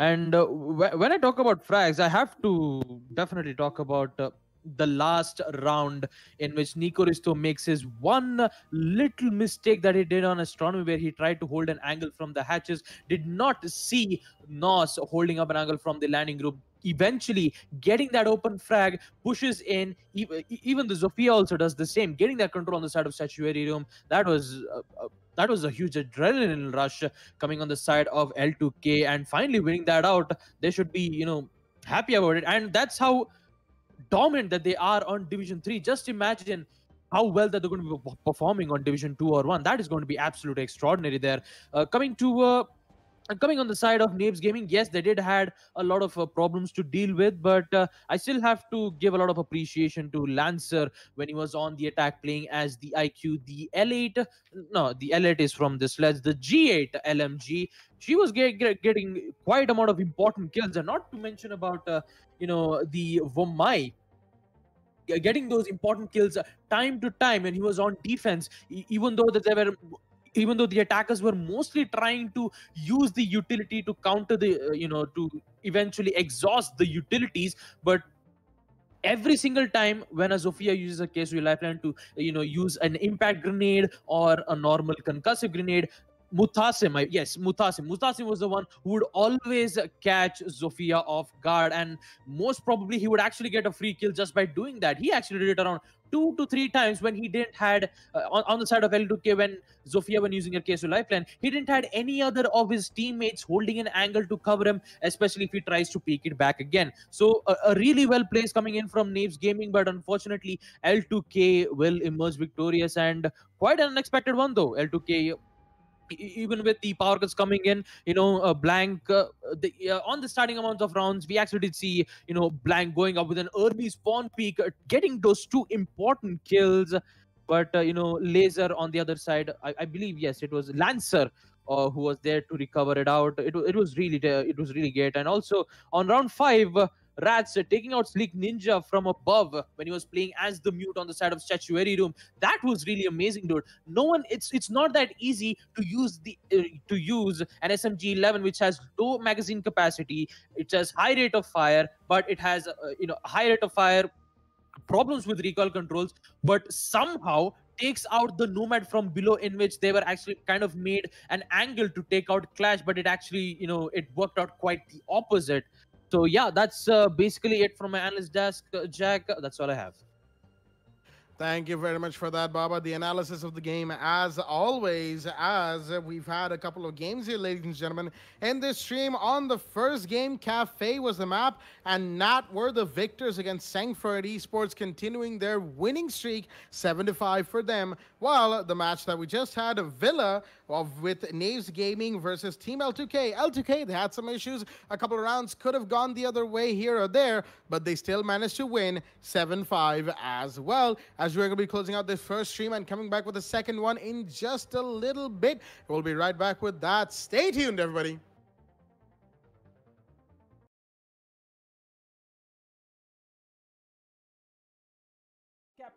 And uh, wh- when I talk about frags, I have to definitely talk about uh, the last round in which Nicaristo makes his one little mistake that he did on astronomy, where he tried to hold an angle from the hatches, did not see Nos holding up an angle from the landing group. Eventually, getting that open frag pushes in. Even the Zofia also does the same, getting that control on the side of Statuary Room. That was uh, uh, that was a huge adrenaline rush coming on the side of L2K, and finally winning that out. They should be, you know, happy about it, and that's how dominant that they are on Division 3. Just imagine how well that they're going to be performing on Division 2 or 1. That is going to be absolutely extraordinary there. Uh, coming to uh, coming on the side of Naves Gaming, yes, they did had a lot of uh, problems to deal with, but uh, I still have to give a lot of appreciation to Lancer when he was on the attack playing as the IQ, the L8. No, the L8 is from this let's the G8 LMG. She was get, get- getting quite amount of important kills, and not to mention about uh, you know the Wamai getting those important kills time to time when he was on defense even though that they were even though the attackers were mostly trying to use the utility to counter the uh, you know to eventually exhaust the utilities but every single time when a Zofia uses a Kesui lifeline to you know use an impact grenade or a normal concussive grenade Mutasim, I, yes, Mutasim. Mutasim was the one who would always catch Zofia off guard, and most probably he would actually get a free kill just by doing that. He actually did it around two to three times when he didn't had uh, on, on the side of L2K when Zofia when using a Kesu lifeline, he didn't had any other of his teammates holding an angle to cover him, especially if he tries to peek it back again. So a, a really well placed coming in from Naves Gaming, but unfortunately L2K will emerge victorious and quite an unexpected one though. L2K e- even with the power cuts coming in, you know, uh, blank uh, the, uh, on the starting amount of rounds, we actually did see, you know, blank going up with an early spawn peak, uh, getting those two important kills. But uh, you know, laser on the other side, I, I believe yes, it was Lancer. Uh, who was there to recover it out? It, it was really uh, it was really great. And also on round five, uh, Rats taking out Sleek Ninja from above when he was playing as the mute on the side of Statuary Room. That was really amazing, dude. No one it's it's not that easy to use the uh, to use an smg 11 which has low magazine capacity. It has high rate of fire but it has uh, you know high rate of fire problems with recoil controls but somehow takes out the nomad from below in which they were actually kind of made an angle to take out clash but it actually you know it worked out quite the opposite so yeah that's uh, basically it from my analyst desk uh, jack that's all i have Thank you very much for that, Baba. The analysis of the game, as always, as we've had a couple of games here, ladies and gentlemen. In this stream, on the first game, Cafe was the map, and Nat were the victors against Sangfroid Esports, continuing their winning streak, 75 for them. While the match that we just had, Villa of with Naves Gaming versus Team L2K. L2K, they had some issues. A couple of rounds could have gone the other way here or there, but they still managed to win 7-5 as well. As we're going to be closing out this first stream and coming back with the second one in just a little bit. We'll be right back with that. Stay tuned, everybody.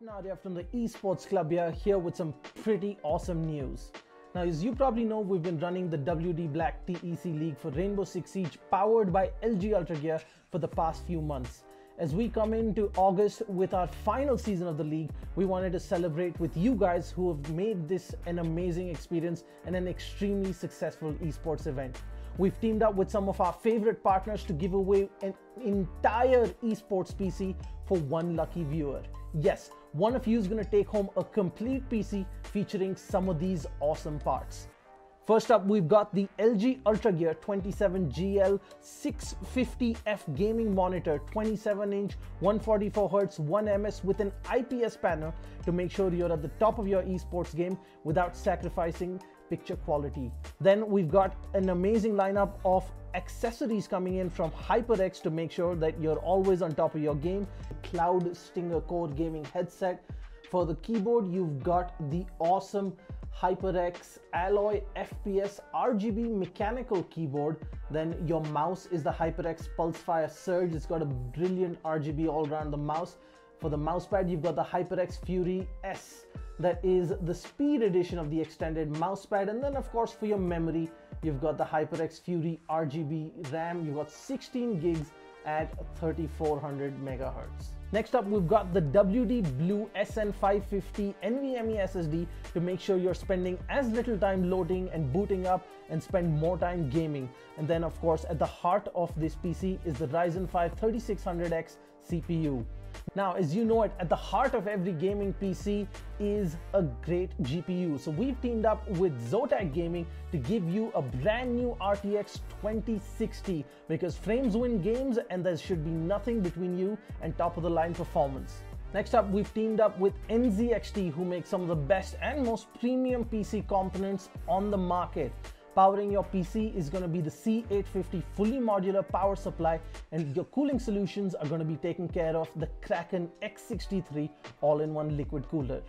Captain Arya from the Esports Club here, here with some pretty awesome news. Now, as you probably know, we've been running the WD Black TEC League for Rainbow Six Siege powered by LG Ultra Gear for the past few months. As we come into August with our final season of the league, we wanted to celebrate with you guys who have made this an amazing experience and an extremely successful esports event. We've teamed up with some of our favorite partners to give away an entire esports PC for one lucky viewer. Yes, one of you is going to take home a complete PC featuring some of these awesome parts. First up, we've got the LG Ultra Gear 27GL 650F gaming monitor, 27 inch, 144Hz, 1ms with an IPS panel to make sure you're at the top of your esports game without sacrificing picture quality. Then we've got an amazing lineup of accessories coming in from HyperX to make sure that you're always on top of your game. Cloud Stinger Core gaming headset. For the keyboard, you've got the awesome HyperX Alloy FPS RGB mechanical keyboard. Then your mouse is the HyperX Pulsefire Surge. It's got a brilliant RGB all around the mouse. For the mousepad, you've got the HyperX Fury S. That is the speed edition of the extended mousepad. And then of course for your memory, you've got the HyperX Fury RGB RAM. You've got 16 gigs at 3400 megahertz. Next up, we've got the WD Blue SN550 NVMe SSD to make sure you're spending as little time loading and booting up and spend more time gaming. And then of course, at the heart of this PC is the Ryzen 5 3600X CPU. Now, as you know it, at the heart of every gaming PC is a great GPU. So we've teamed up with Zotac Gaming to give you a brand new RTX 2060 because frames win games and there should be nothing between you and top of the line performance. Next up, we've teamed up with NZXT who make some of the best and most premium PC components on the market. Powering your PC is going to be the C850 fully modular power supply and your cooling solutions are going to be taken care of the Kraken X63 all-in-one liquid cooler.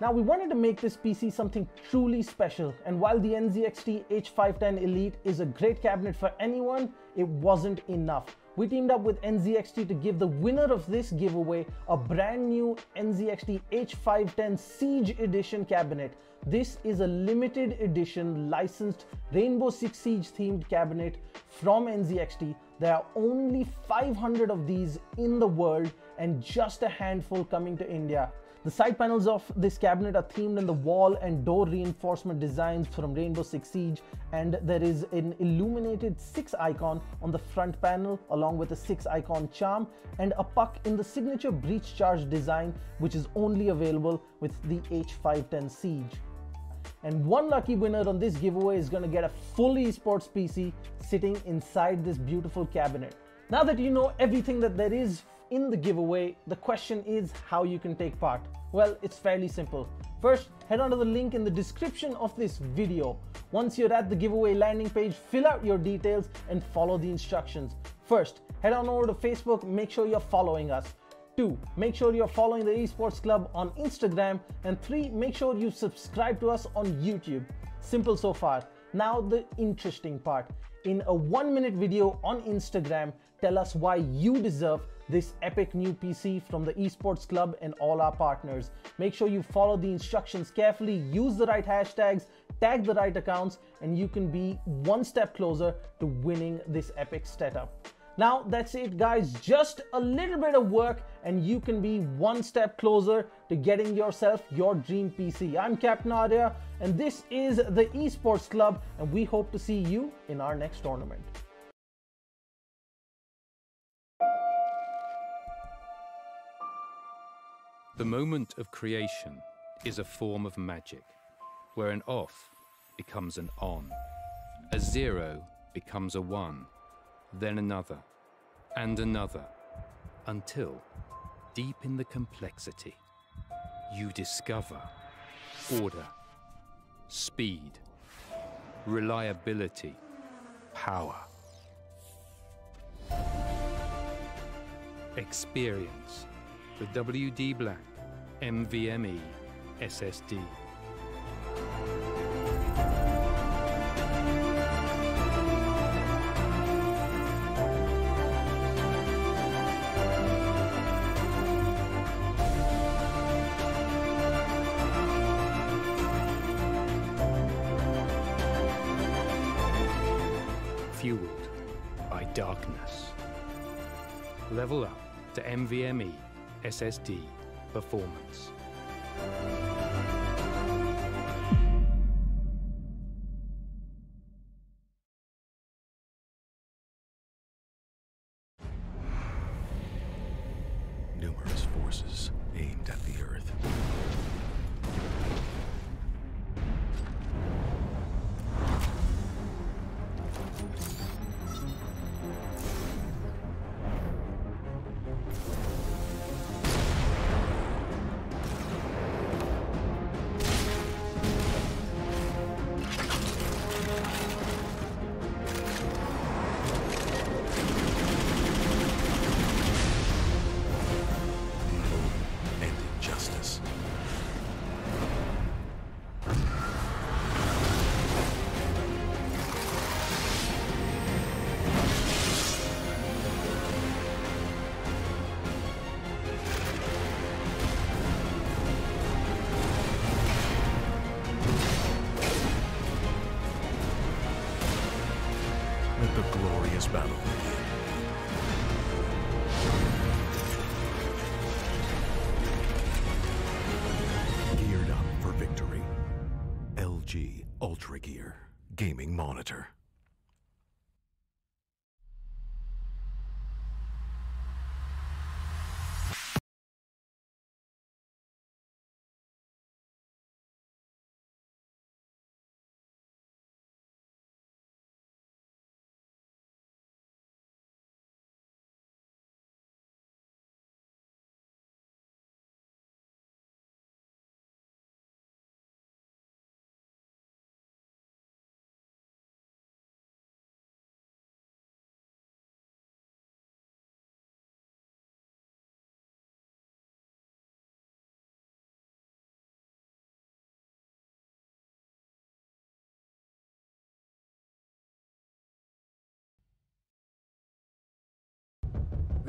Now we wanted to make this PC something truly special and while the NZXT H510 Elite is a great cabinet for anyone, it wasn't enough. We teamed up with NZXT to give the winner of this giveaway a brand new NZXT H510 Siege Edition cabinet. This is a limited edition licensed Rainbow Six Siege themed cabinet from NZXT. There are only 500 of these in the world and just a handful coming to India. The side panels of this cabinet are themed in the wall and door reinforcement designs from Rainbow Six Siege and there is an illuminated 6 icon on the front panel along with a 6 icon charm and a puck in the signature breach charge design which is only available with the H510 Siege. And one lucky winner on this giveaway is going to get a full esports PC sitting inside this beautiful cabinet. Now that you know everything that there is in the giveaway, the question is how you can take part. Well, it's fairly simple. First, head on to the link in the description of this video. Once you're at the giveaway landing page, fill out your details and follow the instructions. First, head on over to Facebook, make sure you're following us. Two, make sure you're following the Esports Club on Instagram. And three, make sure you subscribe to us on YouTube. Simple so far. Now the interesting part. In a one minute video on Instagram, tell us why you deserve this epic new PC from the Esports Club and all our partners. Make sure you follow the instructions carefully, use the right hashtags, tag the right accounts, and you can be one step closer to winning this epic setup. Now that's it guys, just a little bit of work and you can be one step closer to getting yourself your dream PC. I'm Captain Arya and this is the Esports Club and we hope to see you in our next tournament. The moment of creation is a form of magic, where an off becomes an on, a zero becomes a one, then another, and another, until, deep in the complexity, you discover order, speed, reliability, power. Experience the WD Black NVMe SSD. SSD performance.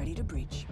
ready to breach.